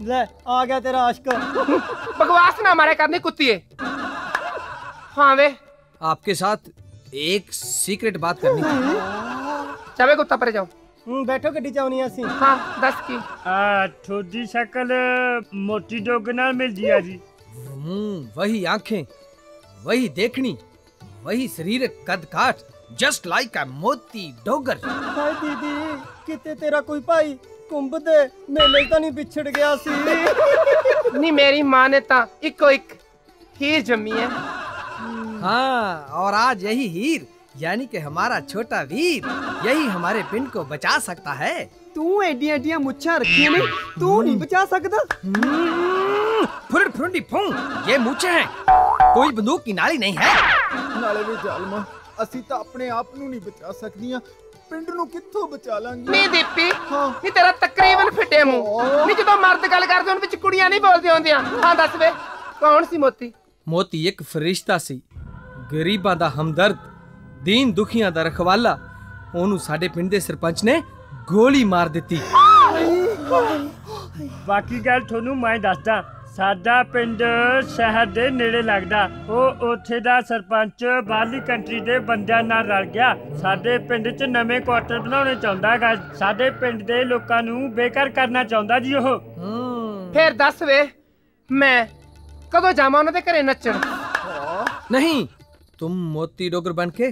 J: ले आ गया तेरा आशक [LAUGHS]
L: बकवास ना हमारे करने कुत्ती है। हाँ वे।
H: आपके साथ एक सीक्रेट बात करनी है
L: चले कुत्ता पर जाओ।
J: हम्म, बैठो गड्डी जाऊनिया सी।
L: हाँ दस की।
A: आ थोड़ी शक्ल मोटी डोगना मिल दिया जी
H: हम्म वही आँखें वही देखनी वही शरीर कद काट जस्ट लाइक अ मोती डोगर।
J: भाई दीदी किते तेरा कोई भाई कुंभ दे मेले तो नहीं बिछड़ गया सी।
L: नहीं मेरी माँ ने ता इको एक हीर जमी है।
H: हाँ और आज यही हीर यानी कि हमारा छोटा वीर। यही हमारे पिंड को बचा सकता है
C: ਤੂੰ ਐਡੀਆਂ ਐਡੀਆਂ ਮੁੱਛਾਂ ਰੱਖੀਆਂ ਨੇ ਤੂੰ ਨਹੀਂ ਬਚਾ ਸਕਦਾ
H: फुरड फुरडी फूं ये मूछे हैं कोई बंदूक की नाली नहीं है
E: ਨਾਲੇ ਵੀ ਜ਼ਾਲਮਾ ਅਸੀਂ ਤਾਂ ਆਪਣੇ ਆਪ ਨੂੰ ਨਹੀਂ ਬਚਾ ਸਕਦੀਆਂ ਪਿੰਡ ਨੂੰ ਕਿੱਥੋਂ ਬਚਾ ਲਾਂਗੇ
L: ਨਹੀਂ ਦੀਪੀ ਨਹੀਂ ਤੇਰਾ ਤਕਰੀਬਨ ਫਿੱਟੇ ਮੂੰਹ ਨਹੀਂ ਜਦੋਂ ਮਰਦ ਗੱਲ ਕਰਦੇ ਉਹਨਾਂ ਵਿੱਚ ਕੁੜੀਆਂ ਨਹੀਂ ਬੋਲਦੀਆਂ ਹੁੰਦੀਆਂ ਹਾਂ ਦੱਸ ਵੇ ਕੌਣ ਸੀ ਮੋਤੀ
H: ਮੋਤੀ ਇੱਕ ਫਰਿਸ਼ਤਾ ਸੀ ਗਰੀਬਾਂ ਦਾ ਹਮਦਰਦ ਦੀਨ ਦੁਖੀਆਂ ਦਾ ਰਖਵਾਲਾ ਉਹਨੂੰ ਸਾਡੇ ਪਿੰਡ ਦੇ ਸਰਪੰਚ ਨੇ ਗੋਲੀ ਮਾਰ ਦਿੱਤੀ
A: ਬਾਕੀ ਗੱਲ ਤੁਹਾਨੂੰ ਮੈਂ ਦੱਸਦਾ ਸਾਡਾ ਪਿੰਡ ਸ਼ਹਿਰ ਦੇ ਨੇੜੇ ਲੱਗਦਾ ਉਹ ਉੱਥੇ ਦਾ ਸਰਪੰਚ ਬਾਹਰਲੀ ਕੰਟਰੀ ਦੇ ਬੰਦਿਆਂ ਨਾਲ ਰਲ ਗਿਆ ਸਾਡੇ ਪਿੰਡ 'ਚ ਨਵੇਂ ਕੁਆਟਰ ਬਣਾਉਣੇ ਚਾਹੁੰਦਾ ਹੈਗਾ ਸਾਡੇ ਪਿੰਡ ਦੇ ਲੋਕਾਂ ਨੂੰ ਬੇਕਾਰ ਕਰਨਾ ਚਾਹੁੰਦਾ ਜੀ ਉਹ
L: ਫੇਰ ਦੱਸ ਵੇ ਮੈਂ ਕਦੋਂ ਜਾਵਾਂ ਉਹਨਾਂ ਦੇ ਘਰੇ ਨੱਚਣ
H: नहीं तुम मोती डोगर बन के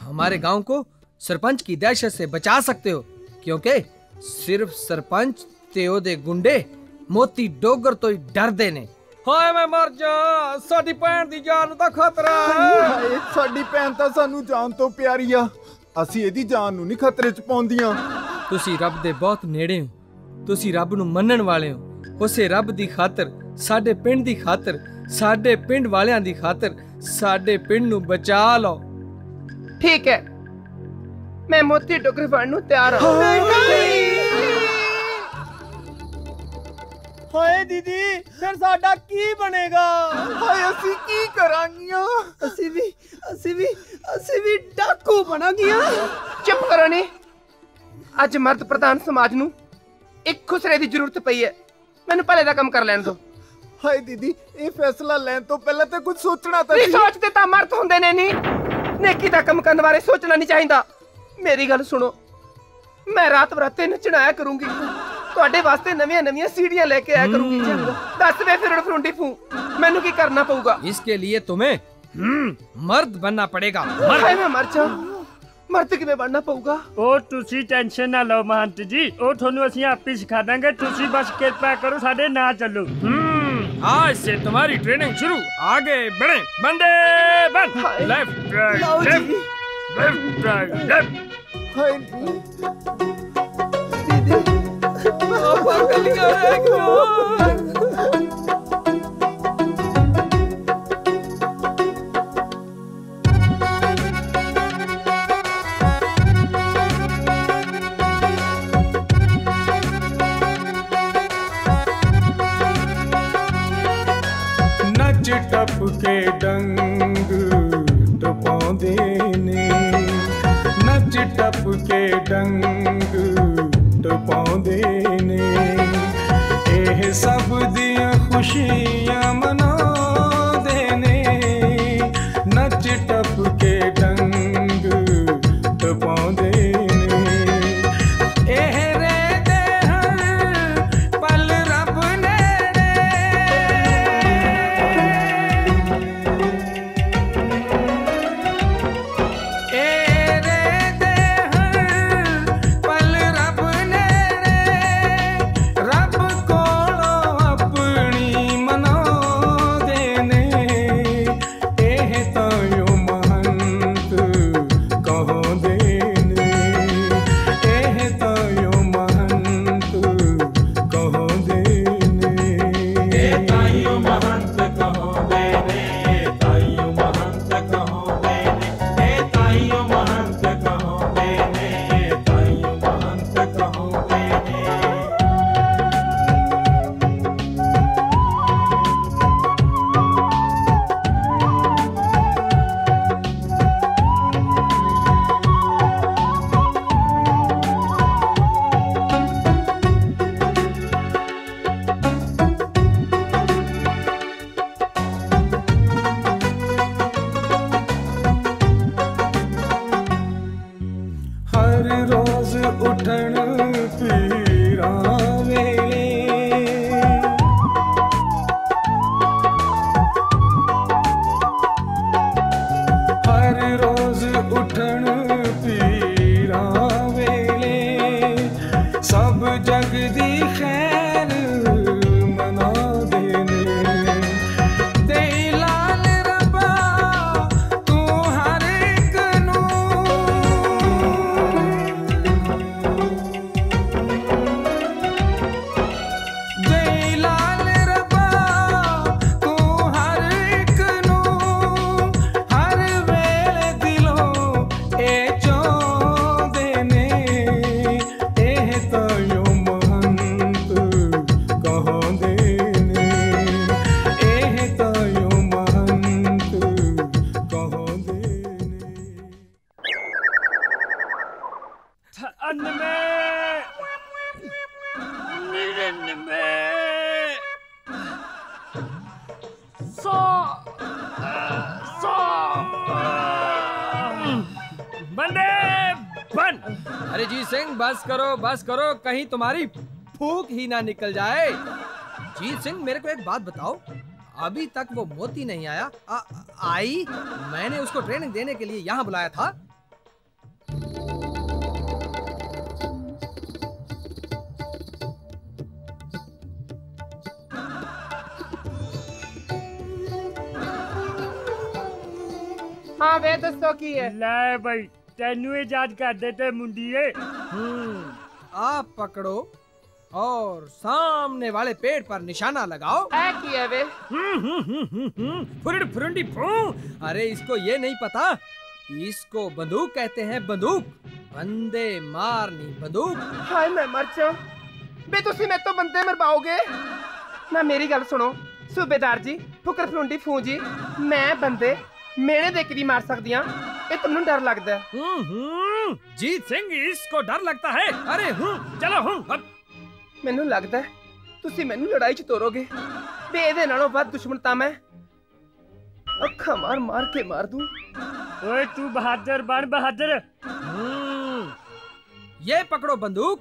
H: हमारे गांव को सरपंच की दहशत से बचा सकते हो क्योंकि सिर्फ सरपंच ਤੇ ਉਹਦੇ ਗੁੰਡੇ ਮੋਤੀ ਡੋਗਰ ਤੋਂ ਹੀ ਡਰਦੇ ਨੇ
P: ਹਾਏ ਮੈਂ ਮਰ ਜਾ ਸਾਡੀ ਭੈਣ ਦੀ ਜਾਨ ਨੂੰ ਤਾਂ ਖਤਰਾ ਹੈ
M: ਹਾਏ ਸਾਡੀ ਭੈਣ ਤਾਂ ਸਾਨੂੰ ਜਾਨ ਤੋਂ ਪਿਆਰੀ ਆ ਅਸੀਂ ਇਹਦੀ ਜਾਨ ਨੂੰ ਨਹੀਂ ਖਤਰੇ 'ਚ ਪਾਉਂਦੀਆਂ
H: ਤੁਸੀਂ ਰੱਬ ਦੇ ਬਹੁਤ ਨੇੜੇ ਹੋ ਤੁਸੀਂ ਰੱਬ ਨੂੰ ਮੰਨਣ ਵਾਲੇ ਹੋ ਉਸੇ ਰੱਬ ਦੀ ਖਾਤਰ ਸਾਡੇ ਪਿੰਡ ਦੀ ਖਾਤਰ ਸਾਡੇ ਪਿੰਡ ਵਾਲਿਆਂ ਦੀ ਖਾਤਰ ਸਾਡੇ ਪਿੰਡ ਨੂੰ ਬਚਾ ਲਓ
C: ਠੀਕ ਹੈ ਮੈਂ ਮੋਤੀ ਡੋਗਰ ਬਣਨ ਨੂੰ ਤਿਆਰ ਹਾਂ।
N: ਹਾਏ ਦੀਦੀ ਫਿਰ ਸਾਡਾ ਕੀ ਬਣੇਗਾ?
M: ਹਾਏ ਅਸੀਂ ਕੀ ਕਰਾਂਗੀਆਂ?
N: ਅਸੀਂ ਵੀ ਅਸੀਂ ਵੀ ਅਸੀਂ ਵੀ ਡਾਕੂ ਬਣਾਂਗੀਆਂ।
C: ਚੁੱਪ ਕਰੋ ਨੀ। ਅੱਜ ਮਰਦ ਪ੍ਰਧਾਨ ਸਮਾਜ ਨੂੰ ਇੱਕ ਖੁਸਰੇ ਦੀ ਜ਼ਰੂਰਤ ਪਈ ਹੈ। ਮੈਨੂੰ ਭਲੇ ਦਾ ਕੰਮ ਕਰ ਲੈਣ ਦਿਓ
M: ਹਾਏ ਦੀਦੀ ਇਹ ਫੈਸਲਾ ਲੈਣ ਤੋਂ ਪਹਿਲਾਂ ਤੇ ਕੁਝ ਸੋਚਣਾ ਤਾਂ
C: ਨਹੀਂ ਸੋਚਦੇ ਤਾਂ ਮਰਦ ਹੁੰਦੇ ਨੇ ਨਹੀਂ ਨੇਕੀ ਦਾ ਕੰਮ ਕਰਨ ਬਾਰੇ ਸੋਚਣਾ ਨਹੀਂ ਚਾਹੀਦਾ। ਮੇਰੀ ਗੱਲ ਸੁਣੋ ਮੈਂ ਰਾਤ ਬਰਾਤੇ ਨਚਣਾਇਆ ਕਰੂੰਗੀ ਤੁਹਾਡੇ ਵਾਸਤੇ ਨਵੀਆਂ ਨਵੀਆਂ ਸੀੜੀਆਂ ਲੈ ਕੇ ਆਇਆ ਕਰੂੰਗੀ ਦੱਸ ਵੇ ਫਿਰਣ ਫਰੁੰਡੀ ਫੂ ਮੈਨੂੰ ਕੀ ਕਰਨਾ ਪਊਗਾ
H: इसके लिए तुम्हें हम्म, मर्द बनना पड़ेगा
C: ਹਾਏ ਮੈਂ ਮਰ ਜਾ ਮਰਦ ਕਿਵੇਂ ਬਣਨਾ ਪਊਗਾ
A: ਉਹ ਤੁਸੀਂ ਟੈਨਸ਼ਨ ਨਾ ਲਓ ਮਹੰਤ ਜੀ ਉਹ ਤੁਹਾਨੂੰ ਅਸੀਂ ਆਪੇ ਸਿਖਾ ਦਾਂਗੇ ਤੁਸੀਂ ਬਸ ਕਿਰਪਾ ਕਰੋ ਸਾਡੇ ਨਾਲ ਚੱਲੋ आज से तुम्हारी ट्रेनिंग शुरू आगे बढ़े बंदे बन लेफ्ट
M: ਲਓ
A: राइट
M: ਜੀ।
A: Left left side, left.
M: Haydi.
N: Didi. Apa kali karekon?
Q: टप के ड ਡੰਗ ਟਪਾਉਂਦੇ ਨੇ। ਇਹ ਸਭ ਦੀਆਂ ਖੁਸ਼ੀਆਂ
H: बस करो कहीं तुम्हारी फूक ही ना निकल जाए। जीत सिंह मेरे को एक बात बताओ। अभी तक वो मोती नहीं आया। आ, आई? मैंने उसको ट्रेनिंग देने के लिए यहाँ बुलाया था।
L: हाँ वे तो की है।
A: ले भाई तेनू जान कर देते मुंडिए हम्म।
H: आप पकड़ो और सामने वाले पेड़ पर निशाना लगाओ
L: ਐ ਕੀ ਹੈ ਵੇ
H: फुरड फुरंडी फू अरे इसको ये नहीं पता इसको बंदूक कहते हैं बंदूक बंदे मारनी बंदूक
L: ਹਾਏ ਮੈਂ ਮਰ ਜਾ ਵੇ ਤੁਸੀਂ ਮੇਰੇ ਤੋਂ ਬੰਦੇ ਮਰਵਾਓਗੇ ਨਾ ਮੇਰੀ ਗੱਲ ਸੁਣੋ ਸੂਬੇਦਾਰ ਜੀ ਫੁਕਰ ਫਰੁੰਡੀ ਫੂ ਜੀ ਮੈਂ ਬੰਦੇ ਮੇਲੇ ਦੇ ਕੇ ਵੀ ਮਾਰ ਸਕਦੀ ਆ ਇਹ ਤੁਹਾਨੂੰ ਡਰ ਲੱਗਦਾ
H: जीत सिंह इसको डर लगता है अरे हूँ चलो हूँ अब
L: ਮੈਨੂੰ ਲੱਗਦਾ ਹੈ ਤੁਸੀਂ ਮੈਨੂੰ ਲੜਾਈ 'ਚ ਤੋਰੋਗੇ ਵੇ ਇਹਦੇ ਨਾਲੋਂ ਵੱਧ ਦੁਸ਼ਮਣ ਤਾਂ ਮੈਂ ਅੱਖਾਂ ਮਾਰ ਮਾਰ ਕੇ ਮਾਰ ਦੂੰ
A: ਓਏ ਤੂੰ ਬਹਾਦਰ ਬਣ ਬਹਾਦਰ
H: ये पकड़ो बंदूक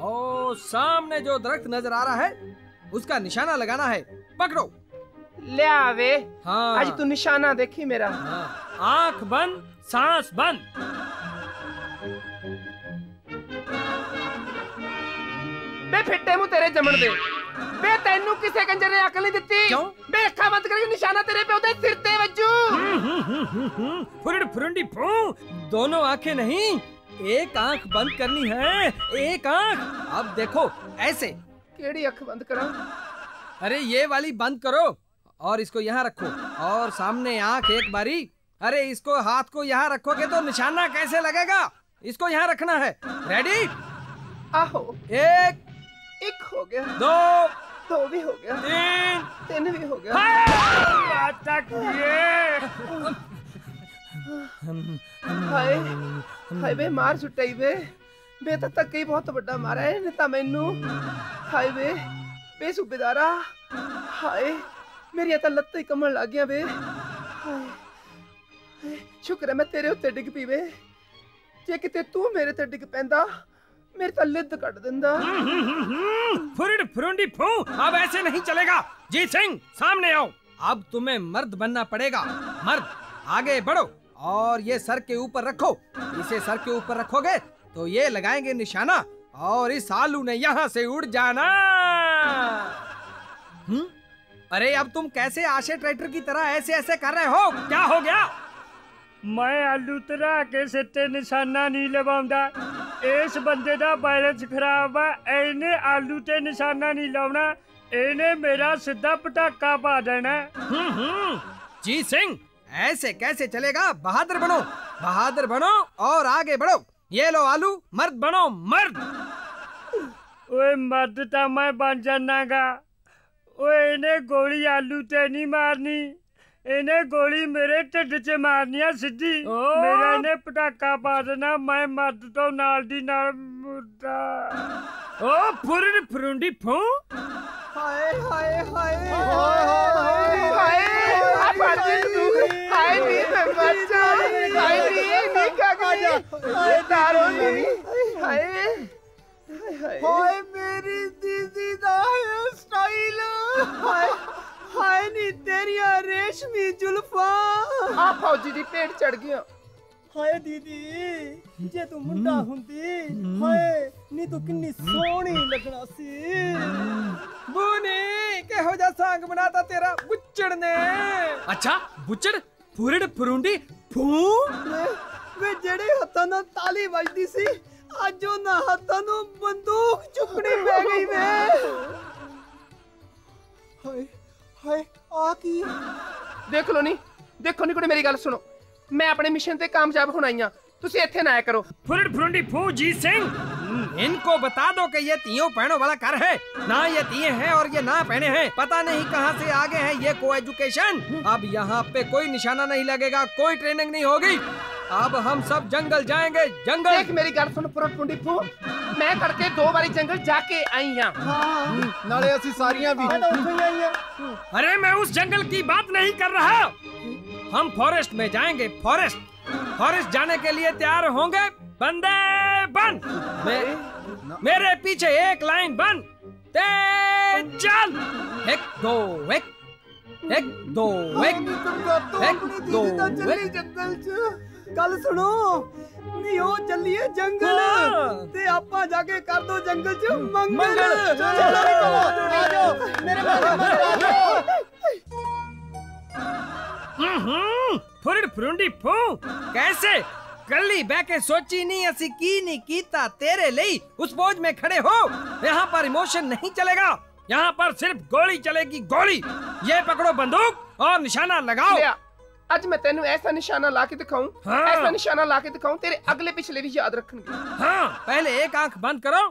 H: और सामने जो दरख्त नजर आ रहा है उसका निशाना लगाना है पकड़ो
L: ले आवे।
H: हाँ।
L: आज तू निशाना देखी मेरा। हाँ।
A: आँख बंद सांस बंद।
L: बे फिट्टे मु तेरे जमण दे। बे तैनू किसे कंजर ने अकल नहीं दित्ती? क्यों? बे अखा बंद करके निशाना तेरे पे उधर सिर ते वज्जू।
H: हम्म, हम्म, हम्म, फुरड़ फुरंडी फू। दोनों आँखें नहीं एक आँख बंद करनी है एक आँख। अब देखो ऐसे।
L: केड़ी आँख बंद करा
H: अरे ये वाली बंद करो। और इसको यहाँ रखो। और सामने आँख एक बारी। अरे इसको हाथ को यहाँ रखोगे तो निशाना कैसे लगेगा? इसको यहाँ रखना है। रेडी
L: आहो।
H: एक
L: एक हो गया।
H: दो
L: दो भी हो गया।
H: तीन।
L: तीन भी हो गया। हाय हाय। हाय बे मार सुटाई बे। बे तो तक ही बहुत बड़ा मारा है नेता तो मैनू। हाय बे। बे सूबेदारा। हाय। ਮੇਰੀਆਂ ਤਾਂ ਲੱਤਾਂ ਹੀ ਕੰਮਣ ਲੱਗ ਗਈਆਂ ਵੇ ਹਾਏ ਹਾਏ, ਸ਼ੁਕਰ ਹੈ ਮੈਂ ਤੇਰੇ ਉੱਤੇ ਡਿੱਗ ਪਈ ਵੇ ਜੇ ਕਿਤੇ ਤੂੰ ਮੇਰੇ ਤੇ ਡਿੱਗ ਪੈਂਦਾ ਮੇਰੇ ਤਾਂ ਲਿੱਦ ਕੱਢ ਦਿੰਦਾ
H: फुरड फुरंडी फू अब ऐसे नहीं चलेगा जीत सिंह सामने आओ अब तुम्हें मर्द बनना पड़ेगा मर्द आगे बढ़ो और ये सर के ऊपर रखो इसे सर के ऊपर रखोगे तो ये लगाएंगे निशाना और इस आलू ने यहाँ से उड़ जाना हम्म? अरे अब तुम कैसे आशे ट्रैक्टर की तरह ऐसे ऐसे कर रहे हो क्या हो गया
A: ਮੈਂ ਆਲੂ ਤਰਾ ਕੇ ਸਿੱਤੇ ਨਿਸ਼ਾਨਾ ਨਹੀਂ ਲਵਾਉਂਦਾ ਇਸ ਬੰਦੇ ਦਾ ਬੈਲੈਂਸ ਖਰਾਬ ਆ ਇਹਨੇ ਆਲੂ ਤੇ ਨਿਸ਼ਾਨਾ ਨਹੀਂ ਲਾਉਣਾ ਇਹਨੇ ਮੇਰਾ ਸਿੱਧਾ ਪਟਾਕਾ ਪਾ ਦੇਣਾ
H: हम्म हम्म जीत सिंह ऐसे कैसे चलेगा बहादुर बनो बहादुर बनो और आगे बढ़ो ये लो आलू मर्द बनो मर्द
A: ਓਏ ਮਰਦ ਤਾਂ ਮੈਂ ਬਣ ਜਾਣਾਗਾ ਓਏ ਇਹਨੇ ਗੋਲੀ ਆਲੂ ਤੇ ਨਹੀਂ ਮਾਰਨੀ ਇਹਨੇ ਗੋਲੀ ਮੇਰੇ ਢਿੱਡ 'ਚ ਮਾਰਨੀ ਆ ਸਿੱਧੀ ਮੇਰਾ ਇਹਨੇ ਪਟਾਕਾ ਪਾ ਦੇਣਾ ਮੈਂ ਮਰਦ ਤੋਂ ਨਾਲ ਦੀ ਨਾਲ ਮੁਰਦਾ
H: ਓ ਫੁਰਡ ਫਰੁੰਡੀ ਫੂ
J: ਹਾਏ ਹਾਏ ਹਾਏ
L: ਹਾਏ ਹਾਏ ਬਾਜੀ ਤੂੰ ਹਾਏ ਨੀ ਮੈਂ ਮਰ ਜਾ ਹਾਏ ਨੀ ਨੀ ਕਾਗਨੀ ਹਾਏ ਦਾਰੋ ਨੀ ਹਾਏ ਹਾਏ ਹਾਏ
J: ਹਾਏ ਮੇਰੀ ਦੀਦੀ ਦਾ ਹੇਅਰ ਸਟਾਈਲ ਹਾਏ ਹਾਏ ਨੀ ਤੇਰੀਆਂ ਰੇਸ਼ਮੀ ਜ਼ੁਲਫਾਂ।
L: ਆ ਫੌਜੀ ਦੀ ਪੇਟ ਚੜ ਗਿਆ
J: ਹਾਏ ਦੀਦੀ ਜੇ ਤੂੰ ਮੁੰਡਾ ਹੁੰਦੀ ਹਾਏ ਨੀ ਤੂੰ ਕਿੰਨੀ ਸੋਹਣੀ ਲੱਗਣਾ ਸੀ।
H: ਬੂਨੀ ਕਿਹੋ ਜਿਹਾ ਸੰਗ ਬਣਾਤਾ ਤੇਰਾ ਬੁੱਚੜ ਨੇ? ਅੱਛਾ ਬੁੱਚੜ ਫੁਰਡ ਫਰੁੰਡੀ ਫੂ।
J: ਵੇ ਜਿਹੜੇ ਹੱਥਾਂ ਨਾਲ ਤਾਲੀ ਵੱਜਦੀ ਸੀ ਅੱਜ ਉਹਨਾਂ ਹੱਥਾਂ ਨੂੰ ਬੰਦੂਕ ਚੁੱਕਣੀ ਪੈ ਗਈ ਵੇ ਹਾਏ ਹਾਏ ਆ ਕੀ ਆ?
L: ਦੇਖ ਲੋ ਨੀ ਦੇਖੋ ਨੀ ਕੁੜੇ ਮੇਰੀ ਗੱਲ ਸੁਣੋ ਮੈਂ ਆਪਣੇ ਮਿਸ਼ਨ ਤੇ ਕਾਮਯਾਬ ਹੋਣਾ ਹੀ ਆ ਤੁਸੀਂ ਇੱਥੇ ਨਾ ਆਇਆ ਕਰੋ
H: फुरड फुरंडी फू जीत सिंह इनको बता दो कि ये तीनों पहनों वाला घर है ना ये दिए हैं और ये ना पहने हैं पता नहीं कहाँ से आगे हैं ये को एजुकेशन अब यहाँ पे कोई निशाना नहीं लगेगा कोई ट्रेनिंग नहीं होगी अब हम सब जंगल जाएंगे जंगल
L: ਦੇਖ ਮੇਰੀ ਗੱਲ ਸੁਣ ਪੁਰਟ ਪੁੰਡੀ ਫੂ ਮੈਂ ਤੜਕੇ ਦੋ ਵਾਰੀ ਜੰਗਲ ਜਾ ਕੇ ਆਈ ਆ
E: ਨਾਲੇ ਅਸੀਂ ਸਾਰੀਆਂ ਵੀ
H: अरे मैं उस जंगल की बात नहीं कर रहा हम फॉरेस्ट में जाएंगे फॉरेस्ट फॉरेस्ट जाने के लिए तैयार होंगे बंदे बन मे, मेरे पीछे एक लाइन बन तेज चल एक दो एक एक दो एक एक दो
J: ਚੱਲੀ ਜੰਗਲ ਚ ਗੱਲ ਸੁਣੋ ਨੀ ਉਹ ਚੱਲੀਏ ਜੰਗਲ ਤੇ ਆਪਾਂ ਜਾ ਕੇ ਕਰ ਦੋ ਜੰਗਲ ਚ ਮੰਗਲ
C: ਮੰਗਲ।
J: ਚਲੋ
C: ਚਲੋ, ਚਲੋ, ਆ ਜਾਓ, ਮੇਰੇ ਮਗਰ ਮਗਰ ਆ ਜਾਓ।
H: ਹੂੰ ਫੁਰੜ ਫਰੁੰਡੀ ਫੂ कैसे ਕੱਲੀ ਬਹਿ ਕੇ ਸੋਚੀ ਨਹੀਂ ਅਸੀਂ ਕੀ ਨਹੀਂ ਕੀਤਾ तेरे ਲਈ उस फौज में खड़े हो यहाँ पर इमोशन नहीं चलेगा यहाँ पर सिर्फ गोली चलेगी गोली ये पकड़ो बंदूक और निशाना लगाओ
L: ਲਿਆ अज मैं तेन ऐसा निशाना ला के दिखाऊ
H: हाँ।
L: ऐसा निशाना ला के दिखाऊ तेरे अगले पिछले भी याद रखन।
H: हाँ। पहले एक आँख बंद करो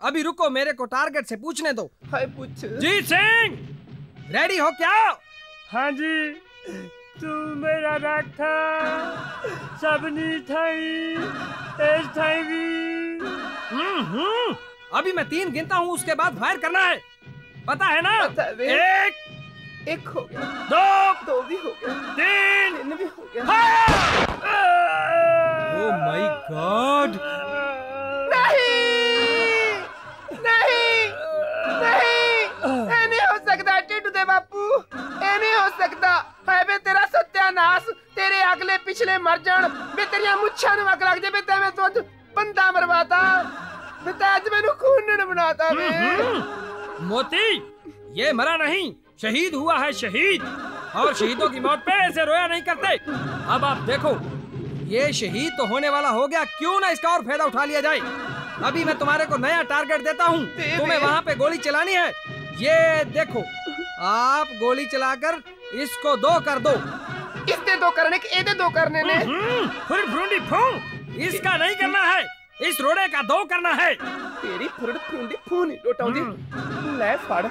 H: अभी रुको मेरे को टारगेट से पूछने दो।
L: ਹਾਏ ਪੁੱਛ
H: जीत सिंह रेडी हो क्या?
A: हाँ जी तू मेरा राग था सबनी थाई एस थाई भी।
H: हम्म, हम्म। अभी मैं तीन गिनता हूँ उसके बाद फायर करना है। पता है ना?
L: पता
H: एक
L: एक हो
H: दो
L: दो भी हो गया।
H: तीन
L: तीन भी हो गया।
H: ओह माय गॉड
L: नहीं! नहीं! नहीं! ये नहीं हो सकता टिड्डू दे बापू। ये नहीं हो सकता। है बे तेरा सत्यानाश तेरे अगले पिछले मर जान बे तेरिया मुच्छा नु अग लग जे। बे ते मैं तो बंदा मरवाता। बे ते आज मेनू खून ने बनाता बे। हम्म, हम्म।
H: मोती ये मरा नहीं। शहीद हुआ है शहीद। और शहीदों की मौत पे ऐसे रोया नहीं करते। अब आप देखो ये शहीद तो होने वाला हो गया क्यों ना इसका और फ़ायदा उठा लिया जाए? अभी मैं तुम्हारे को नया टारगेट देता हूँ। तुम्हें वहाँ पे गोली चलानी है। ये देखो आप गोली चलाकर इसको दो कर दो।
L: इसने दो करने के एदे दो करने ने।
H: हम्म, फिर भ्रूंडी फूं। इसका नहीं करना है इस रोड़े का दो करना है।
L: तेरी फुरड़ फूंडी फूनी लोटाऊ ले फाड़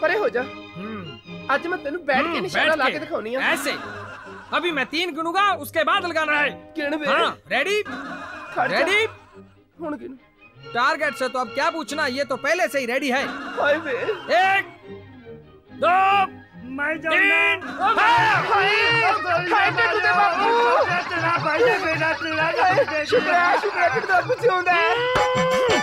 L: परे हो जा। हम्म। ਅੱਜ ਮੈਂ ਤੈਨੂੰ ਬੈਠ ਕੇ
H: हम्म,
L: ਨਿਸ਼ਾਨਾ
H: बैठ
L: ਲਾ
H: के,
L: ਕੇ ਦਿਖਾਉਣੀ ਆ
H: ऐसे अभी मैं तीन गिनूंगा उसके बाद लगाना है
L: गिन वे।
H: हाँ रेडी
L: खड़ जा।
H: रेडी
L: ਹੁਣ ਗਿਣ
H: टारगेट से तो अब क्या पूछना ये तो पहले से ही रेडी है
L: ਹਾਏ ਵੇ
H: एक दो
A: मैं
H: तीन
L: ਹਾਏ ਹਾਏ ਟਿੱਡੂ ਦੇ ਬਾਪੂ
A: तेरा भाई है मेरा तेरा
L: ਹਾਏ ਸ਼ੁਕਰ ਹੈ ਸ਼ੁਕਰ ਹੈ ਟਿੱਡੂ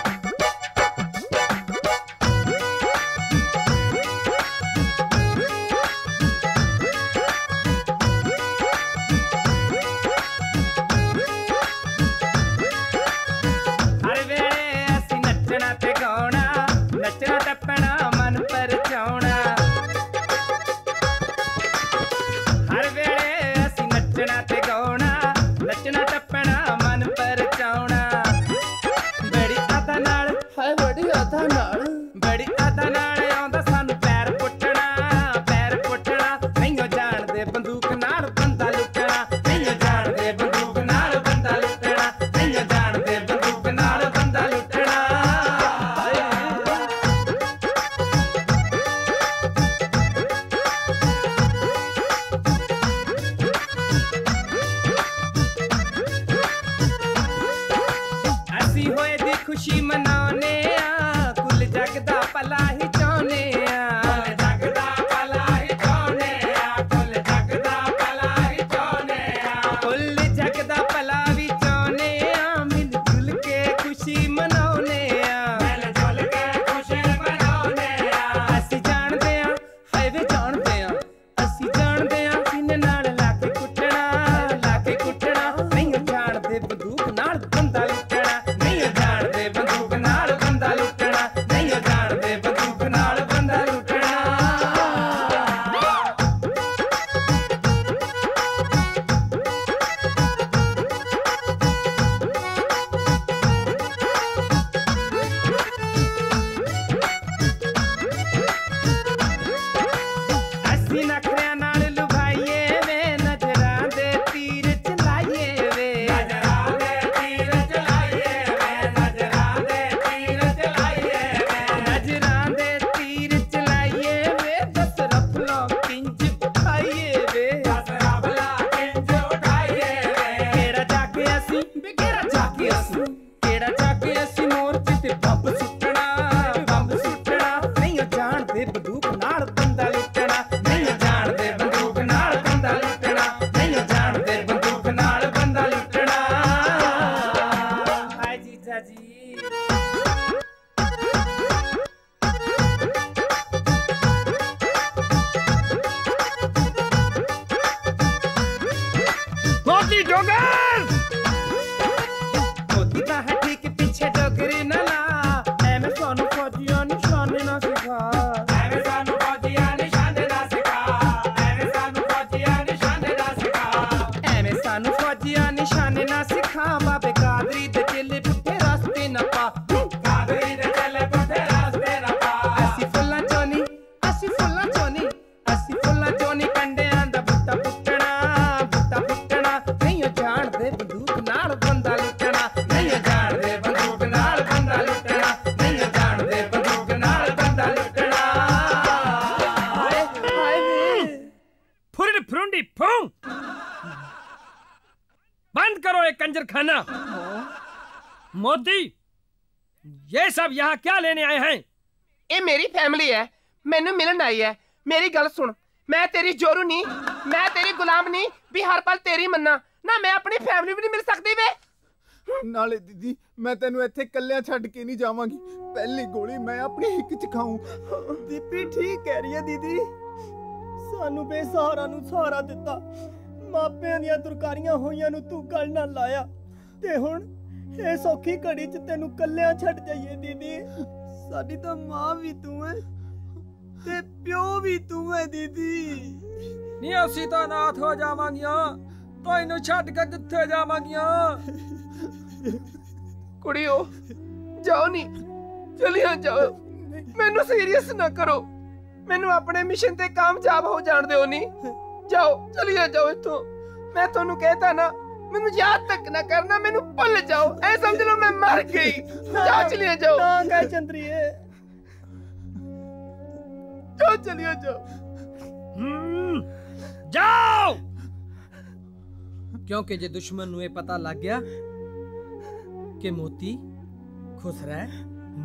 C: ਖੁਸ਼ੀ ਮਨਾਉਨੇ
H: यहाँ क्या लेने आए हैं
L: ਇਹ ਮੇਰੀ ਫੈਮਿਲੀ ਹੈ ਮੈਨੂੰ ਮਿਲਣ ਆਈ ਹੈ ਮੇਰੀ ਗੱਲ ਸੁਣ ਮੈਂ ਤੇਰੀ ਜੋਰੂ ਨਹੀਂ ਮੈਂ ਤੇਰੀ ਗੁਲਾਮ ਨਹੀਂ ਵੀ ਹਰ ਪਲ ਤੇਰੀ ਮੰਨਾ ਨਾ ਮੈਂ ਆਪਣੀ ਫੈਮਿਲੀ ਵੀ ਨਹੀਂ ਮਿਲ ਸਕਦੀ ਵੇ
M: ਨਾਲੇ ਦੀਦੀ ਮੈਂ ਤੈਨੂੰ ਇੱਥੇ ਇਕੱਲਿਆਂ ਛੱਡ ਕੇ ਨਹੀਂ ਜਾਵਾਂਗੀ ਪਹਿਲੀ ਗੋਲੀ ਮੈਂ ਆਪਣੀ ਹਿੱਕ 'ਚ ਖਾਊਂ
J: ਦੀਪੀ ਠੀਕ ਕਹਿ ਰਹੀ ਹੈ ਦੀਦੀ ਸਾਨੂੰ ਬੇਸਹਾਰਾ ਨੂੰ ਸਹਾਰਾ ਦਿੱਤਾ ਮਾਪਿਆਂ ਦੀਆਂ ਤੁਰਕਾਰੀਆਂ ਹੋਈਆਂ ਨੂੰ ਤੂੰ ਗੱਲ ਨਾਲ ਲਾਇਆ ਤੇ ਹੁਣ ਇਹ ਸੌਖੀ ਘੜੀ 'ਚ ਤੈਨੂੰ ਕੱਲਿਆਂ ਛੱਡ ਜਾਈਏ ਦੀਦੀ। ਸਾਡੀ ਤਾਂ ਮਾਂ ਵੀ ਤੂੰ ਹੈ ਤੇ ਪਿਓ ਵੀ ਤੂੰ ਹੈ ਦੀਦੀ।
H: ਨਹੀਂ ਅਸੀਂ ਤਾਂ ਅਨਾਥ ਹੋ ਜਾਵਾਂਗੀਆਂ। ਤੈਨੂੰ ਛੱਡ ਕੇ ਕਿੱਥੇ ਜਾਵਾਂਗੀਆਂ?
L: ਕੁੜੀਓ ਜਾਓ ਨਹੀਂ ਚਲਿਆ ਜਾਓ। ਮੈਨੂੰ ਸੀਰੀਅਸ ਨਾ ਕਰੋ। ਮੈਨੂੰ ਆਪਣੇ ਮਿਸ਼ਨ ਤੇ ਕਾਮਯਾਬ ਹੋ ਜਾਣ ਦਿਓ ਨਹੀਂ ਜਾਓ ਚਲਿਆ ਜਾਓ ਇੱਥੋਂ। ਮੈਂ ਤੁਹਾਨੂੰ ਕਹਿਤਾ ਨਾ ਮੈਨੂੰ ਯਾਦ ਤੱਕ ਨਾ ਕਰਨਾ ਮੈਨੂੰ ਭੁੱਲ ਜਾਓ ਐ ਸਮਝ ਲਓ ਮੈਂ ਮਰ ਗਈ ਜਾਓ ਚਲਿਆ ਜਾਓ
J: ਨਾ ਕਹਿ ਚੰਦਰੀਏ
L: ਜਾਓ ਚਲਿਆ ਜਾਓ
H: ਜਾਓ
R: ਕਿਉਂਕਿ ਜੇ ਦੁਸ਼ਮਣ ਨੂੰ ਇਹ ਪਤਾ ਲੱਗ ਗਿਆ ਕਿ ਮੋਤੀ ਖੁਸ਼ ਰਹਿ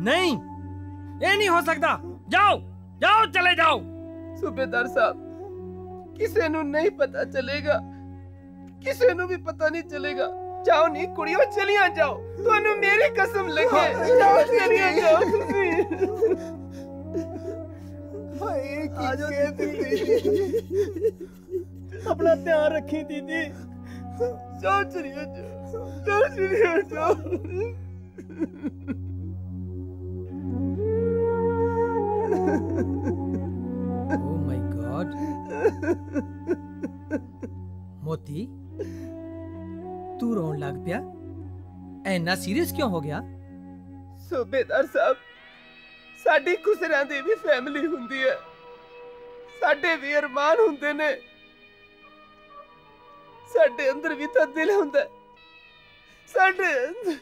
H: ਨਹੀਂ ਇਹ ਨਹੀਂ ਹੋ ਸਕਦਾ ਜਾਓ ਜਾਓ ਚਲੇ ਜਾਓ
L: ਸੂਬੇਦਾਰ ਸਾਹਿਬ ਕਿਸੇ ਨੂੰ ਨਹੀਂ ਪਤਾ ਚੱਲੇਗਾ ਕਿਸੇ ਨੂੰ ਵੀ ਪਤਾ ਨਹੀਂ ਚੱਲੇਗਾ ਜਾਓ ਨਹੀਂ ਕੁੜੀਓ ਚਲੀਆਂ ਜਾਓ ਤੁਹਾਨੂੰ ਮੇਰੀ ਕਸਮ ਲੱਗੇ ਜਾਓ ਚਲੀਆਂ ਜਾਓ ਤੁਸੀਂ
J: ਹਾਏ ਕੀ ਕਹਿੰਦੀ ਆਪਣਾ ਧਿਆਨ ਰੱਖੀ ਦੀਦੀ
L: ਜਾਓ ਚਲੀਆਂ ਜਾਓ ਜਾਓ ਚਲੀਆਂ ਜਾਓ
R: ਓ ਮਾਈ ਗॉड ਮੋਤੀ ਤੂੰ ਰੋਣ ਲੱਗ ਪਿਆ? ਐਨਾ ਸੀਰੀਅਸ ਕਿਉਂ ਹੋ ਗਿਆ?
L: ਸੂਬੇਦਾਰ ਸਾਹਿਬ ਸਾਡੀ ਖੁਸਰਿਆਂ ਦੀ ਵੀ ਫੈਮਿਲੀ ਹੁੰਦੀ ਹੈ। ਸਾਡੇ ਵੀ ਅਰਮਾਨ ਹੁੰਦੇ ਨੇ। ਸਾਡੇ ਅੰਦਰ ਵੀ ਤਾਂ ਦਿਲ ਹੁੰਦਾ। ਸਾਡੇ ਅੰਦਰ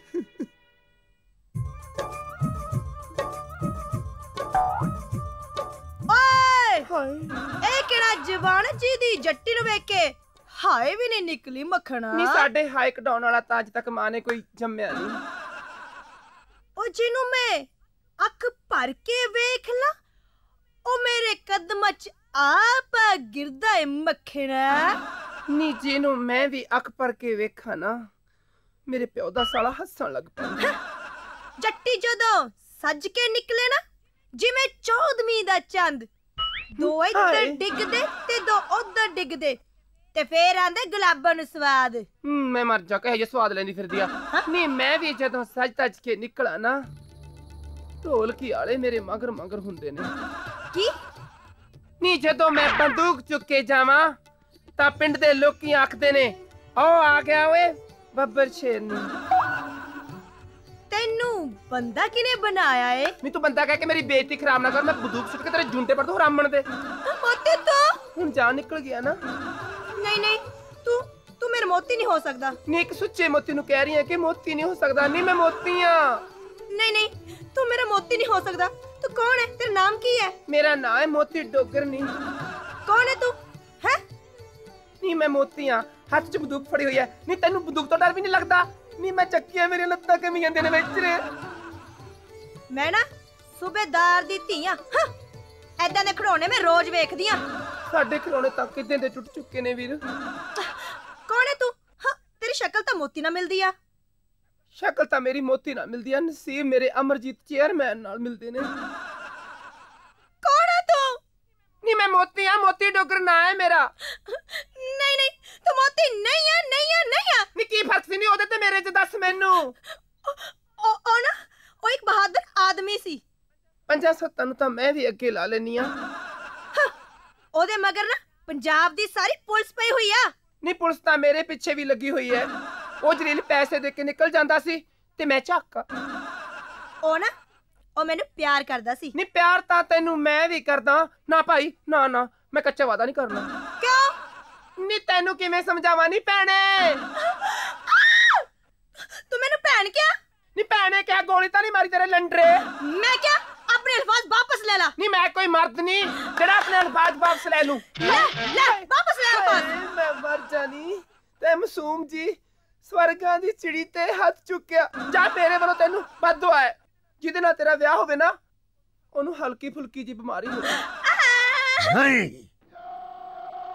D: ਓਏ! ਇਹ ਕਿਹੜਾ ਜਵਾਨ ਜੀ ਦੀ ਜੱਟੀ ਨੂੰ ਵੇਖ ਕੇ ਹਾਏ ਵੀ ਨਹੀਂ ਨਿਕਲੀ ਮੱਖਣਾ।
L: ਨਹੀਂ ਸਾਡੇ ਹਾਈ ਕਢਾਉਣ ਵਾਲਾ ਤਾਂ ਅੱਜ ਤੱਕ ਮਾਂ ਨੇ ਕੋਈ ਜੰਮਿਆ ਨਹੀਂ।
D: ਉਹ ਜਿਹਨੂੰ ਮੈਂ ਅੱਖ ਭਰ ਕੇ ਵੇਖ ਲਾਂ ਉਹ ਮੇਰੇ ਕਦਮਾਂ 'ਚ ਆਪ ਗਿਰਦਾ ਏ ਮੱਖਣਾ।
L: ਨੀ ਜਿਹਨੂੰ ਮੈਂ ਵੀ ਅੱਖ ਭਰ ਕੇ ਵੇਖਾਂ ਨਾ ਮੇਰੇ ਪਿਓ ਦਾ ਸਾਲਾ ਹੱਸਣ ਲੱਗ ਪੈਂਦਾ।
D: ਜੱਟੀ ਜਦੋਂ ਸੱਜ ਕੇ ਨਿਕਲੇ ਨਾ ਜਿਵੇਂ ਚੌਦਵੀਂ ਦਾ ਚੰਦ ਦੋ ਇੱਧਰ। ਡਿੱਗਦੇ ਤੇ ਦੋ ਉੱਧਰ ਡਿੱਗਦੇ। ਤੇ ਫੇਰ ਆਂਦੇ ਗੁਲਾਬਾਂ ਨੂੰ ਸਵਾਦ।
L: ਮੈਂ ਮਰ ਜਾ ਕਹੇ ਜੇ ਸਵਾਦ ਲੈਂਦੀ ਫਿਰਦੀ ਆ। ਨਹੀਂ ਮੈਂ ਵੀ ਜਦੋਂ ਸੱਜ ਤੱਜ ਕੇ ਨਿਕਲਾਂ ਨਾ ਢੋਲਕੀ ਵਾਲੇ ਮੇਰੇ ਮਗਰ ਮਗਰ ਹੁੰਦੇ ਨੇ।
D: ਕੀ?
L: ਨਹੀਂ ਜਦੋਂ ਮੈਂ ਬੰਦੂਕ ਚੁੱਕ ਕੇ ਜਾਵਾਂ ਤਾਂ ਪਿੰਡ ਦੇ ਲੋਕੀ ਆਖਦੇ ਨੇ ਓ ਆ ਗਿਆ ਓਏ ਬੱਬਰ ਸ਼ੇਰਨੀ
D: ਤੈਨੂੰ ਬੰਦਾ ਕਿਨੇ ਬਣਾਇਆ ਏ?
L: ਨਹੀਂ ਤੂੰ ਬੰਦਾ ਕਹਿ ਕੇ ਮੇਰੀ ਬੇਇੱਜ਼ਤੀ ਖਰਾਬ ਨਾ ਕਰ ਮੈਂ ਬੰਦੂਕ ਸੁੱਟ ਕੇ ਤੇਰੇ ਜੁੰਡੇ ਪਰ ਤੋਂ ਹਰਾਮਣ ਦੇ।
D: ਮੋਤੀ ਤੂੰ।
L: ਹੁਣ ਜਾਨ ਨਿਕਲ ਗਿਆ ਨਾ।
D: ਨਹੀਂ ਨਹੀਂ। ਤੂੰ ਤੂੰ ਮੇਰੇ ਮੋਤੀ ਨਹੀਂ ਹੋ ਸਕਦਾ।
L: ਨਹੀਂ ਇੱਕ ਸੁੱਚੇ ਮੋਤੀ ਨੂੰ ਕਹਿ ਰਹੀ ਹੈ ਕਿ ਮੋਤੀ ਨਹੀਂ ਹੋ ਸਕਦਾ। ਨਹੀਂ ਮੈਂ ਮੋਤੀ ਆ
D: ਨਹੀਂ ਨਹੀਂ। ਤੂੰ ਮੇਰਾ ਮੋਤੀ ਨਹੀਂ ਹੋ ਸਕਦਾ। ਤੂੰ ਕੌਣ ਹੈ? ਤੇਰਾ ਨਾਮ ਕੀ ਹੈ?
L: ਮੇਰਾ ਨਾਂ ਹੈ ਮੋਤੀ ਡੋਗਰ ਨਹੀਂ
D: ਕੌਣ ਹੈ ਤੂੰ? ਹੈ?
L: ਨਹੀਂ ਮੈਂ ਮੋਤੀ ਆ ਹੱਥ 'ਚ ਬੰਦੂਕ ਫੜੀ ਹੋਈ ਹੈ। ਨਹੀਂ ਤੈਨੂੰ ਬੰਦੂਕ ਤੋਂ ਡਰ ਵੀ ਨਹੀਂ ਲੱਗਦਾ? ਨਹੀਂ ਮੈਂ ਚੱਕੀਆਂ ਮੇਰੀਆਂ ਲੱਤਾਂ ਕਮੀ ਜਾਂਦੇ ਨੇ ਵਿੱਚ। ਨੇ
D: ਮੈਂ ਨਾ ਸੂਬੇਦਾਰ ਦੀ ਧੀਆ ਐਦਾਂ ਦੇ ਖੜੋਣੇ ਮੈਂ ਰੋਜ਼ ਵੇਖਦੀ ਆ
L: ਸਾਡੇ ਖਿਡੌਣੇ ਤਾਂ ਕਿਦਾਂ ਦੇ ਟੁੱਟ ਚੁੱਕੇ ਨੇ ਵੀਰ?
D: ਕੌਣ ਹੈ ਤੂੰ? ਹਾਂ ਤੇਰੀ ਸ਼ਕਲ ਤਾਂ ਮੋਤੀ ਨਾਲ ਮਿਲਦੀ ਆ।
L: ਸ਼ਕਲ ਤਾਂ ਮੇਰੀ ਮੋਤੀ ਨਾਲ ਮਿਲਦੀ ਆ ਨਸੀਬ ਮੇਰੇ ਅਮਰਜੀਤ ਚੇਅਰਮੈਨ ਨਾਲ ਮਿਲਦੇ ਨੇ।
D: ਕੌਣ ਹੈ ਤੂੰ?
L: ਨਹੀਂ ਮੈਂ ਮੋਤੀ ਆ ਮੋਤੀ ਡੋਗਰ ਨਾਂ ਹੈ ਮੇਰਾ।
D: ਨਹੀਂ ਨਹੀਂ ਤੂੰ ਮੋਤੀ ਨਹੀਂ ਆ ਨਹੀਂ ਆ ਨਹੀਂ ਆ।
L: ਨਹੀਂ ਕੀ ਫ਼ਰਕ ਸੀ? ਨਹੀਂ ਉਹਦੇ ਤੇ ਮੇਰੇ 'ਚ ਦੱਸ ਮੈਨੂੰ।
D: ਉਹ ਉਹ ਨਾ ਉਹ ਇੱਕ ਬਹਾਦਰ ਆਦਮੀ ਸੀ।
L: ਪੰਜਾਂ ਸੱਤਾਂ ਨੂੰ ਤਾਂ ਮੈਂ ਵੀ ਅੱਗੇ ਲਾ ਲੈਨੀ ਆ।
D: ਉਹਦੇ ਮਗਰ ਨਾ ਪੰਜਾਬ ਦੀ ਸਾਰੀ ਪੁਲਿਸ ਪਈ ਹੋਈ ਆ।
L: ਨਹੀਂ ਪੁਲਿਸ ਤਾਂ ਮੇਰੇ ਪਿੱਛੇ ਵੀ ਲੱਗੀ ਹੋਈ ਹੈ। ਉਹ ਜਲੀਲ ਪੈਸੇ ਦੇ ਕੇ ਨਿਕਲ ਜਾਂਦਾ ਸੀ ਤੇ ਮੈਂ ਝੱਕ।
D: ਉਹ ਨਾ ਉਹ ਮੈਨੂੰ ਪਿਆਰ ਕਰਦਾ ਸੀ।
L: ਨਹੀਂ ਪਿਆਰ ਤਾਂ ਤੈਨੂੰ ਮੈਂ ਵੀ ਕਰਦਾ। ਨਾ ਭਾਈ ਨਾ ਨਾ ਮੈਂ ਕੱਚਾ ਵਾਦਾ ਨਹੀਂ ਕਰਨਾ।
D: ਕਿਉਂ?
L: ਨਹੀਂ ਤੈਨੂੰ ਕਿਵੇਂ ਸਮਝਾਵਾਂ? ਨਹੀਂ ਭੈਣੇ।
D: ਤੂੰ ਮੈਨੂੰ ਭੈਣ ਕਿਹਾ?
L: ਨਹੀਂ ਭੈਣੇ ਕਿਹਾ ਗੋਲੀ ਤਾਂ ਨਹੀਂ ਮਾਰੀ ਤੇਰੇ ਲੰਡਰੇ।
D: ਮੈਂ ਕਿਹਾ ਆਪਣੇ ਅਲਫਾਜ਼ ਵਾਪਸ ਲੈ ਲਾ।
L: ਨਹੀਂ ਮੈਂ ਕੋਈ ਮਰਦ ਨਹੀਂ ਜਿਹੜਾ ਆਪਣੇ ਅਲਫਾਜ਼ ਵਾਪਸ ਲੈ ਲੂੰ
D: ਲੈ ਲੈ ਵਾਪਸ ਲੈ ਅਲਫਾਜ਼।
L: ਮੈਂ ਮਰ ਜਾਣੀ ਤੇ ਮਾਸੂਮ ਜੀ ਸਵਰਗਾਂ ਦੀ ਚਿੜੀ ਤੇ ਹੱਥ ਚੁੱਕਿਆ। ਜਾ ਮੇਰੇ ਵੱਲੋਂ ਤੈਨੂੰ ਬਦਦੁਆ ਹੈ। ਜਿਹਦੇ ਨਾਲ ਤੇਰਾ ਵਿਆਹ ਹੋਵੇ ਨਾ ਉਹਨੂੰ ਹਲਕੀ ਫੁਲਕੀ ਜੀ ਬਿਮਾਰੀ ਹੋਵੇ
E: ਨਹੀਂ!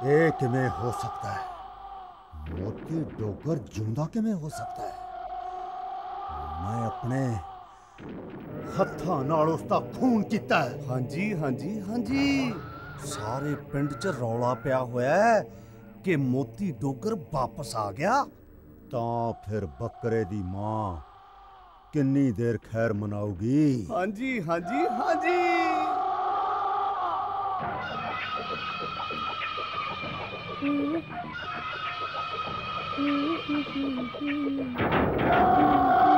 E: ਇਹ ਕਿਵੇਂ ਹੋ ਸਕਦਾ ਹੈ? ਮੋਤੀ ਡੋਗਰ ਜਿਉਂਦਾ ਕਿਵੇਂ ਹੋ ਸਕਦਾ ਹੈ? ਮੈਂ ਆਪਣੇ ਹੱਥਾਂ ਨਾਲ ਉਸ ਦਾ ਖੂਨ ਕੀਤਾ ਹੈ।
N: ਹਾਂਜੀ ਹਾਂਜੀ ਹਾਂਜੀ। ਸਾਰੇ ਪਿੰਡ 'ਚ ਰੌਲਾ ਪਿਆ ਹੋਇਆ ਹੈ ਕਿ ਮੋਤੀ ਡੋਗਰ ਵਾਪਸ ਆ ਗਿਆ।
E: ਤਾਂ ਫਿਰ ਬੱਕਰੇ ਦੀ ਮਾਂ ਕਿੰਨੀ ਦੇਰ ਖੈਰ ਮਨਾਉਗੀ
N: ਹਾਂਜੀ ਹਾਂਜੀ ਹਾਂਜੀ।
E: ਕੌਣ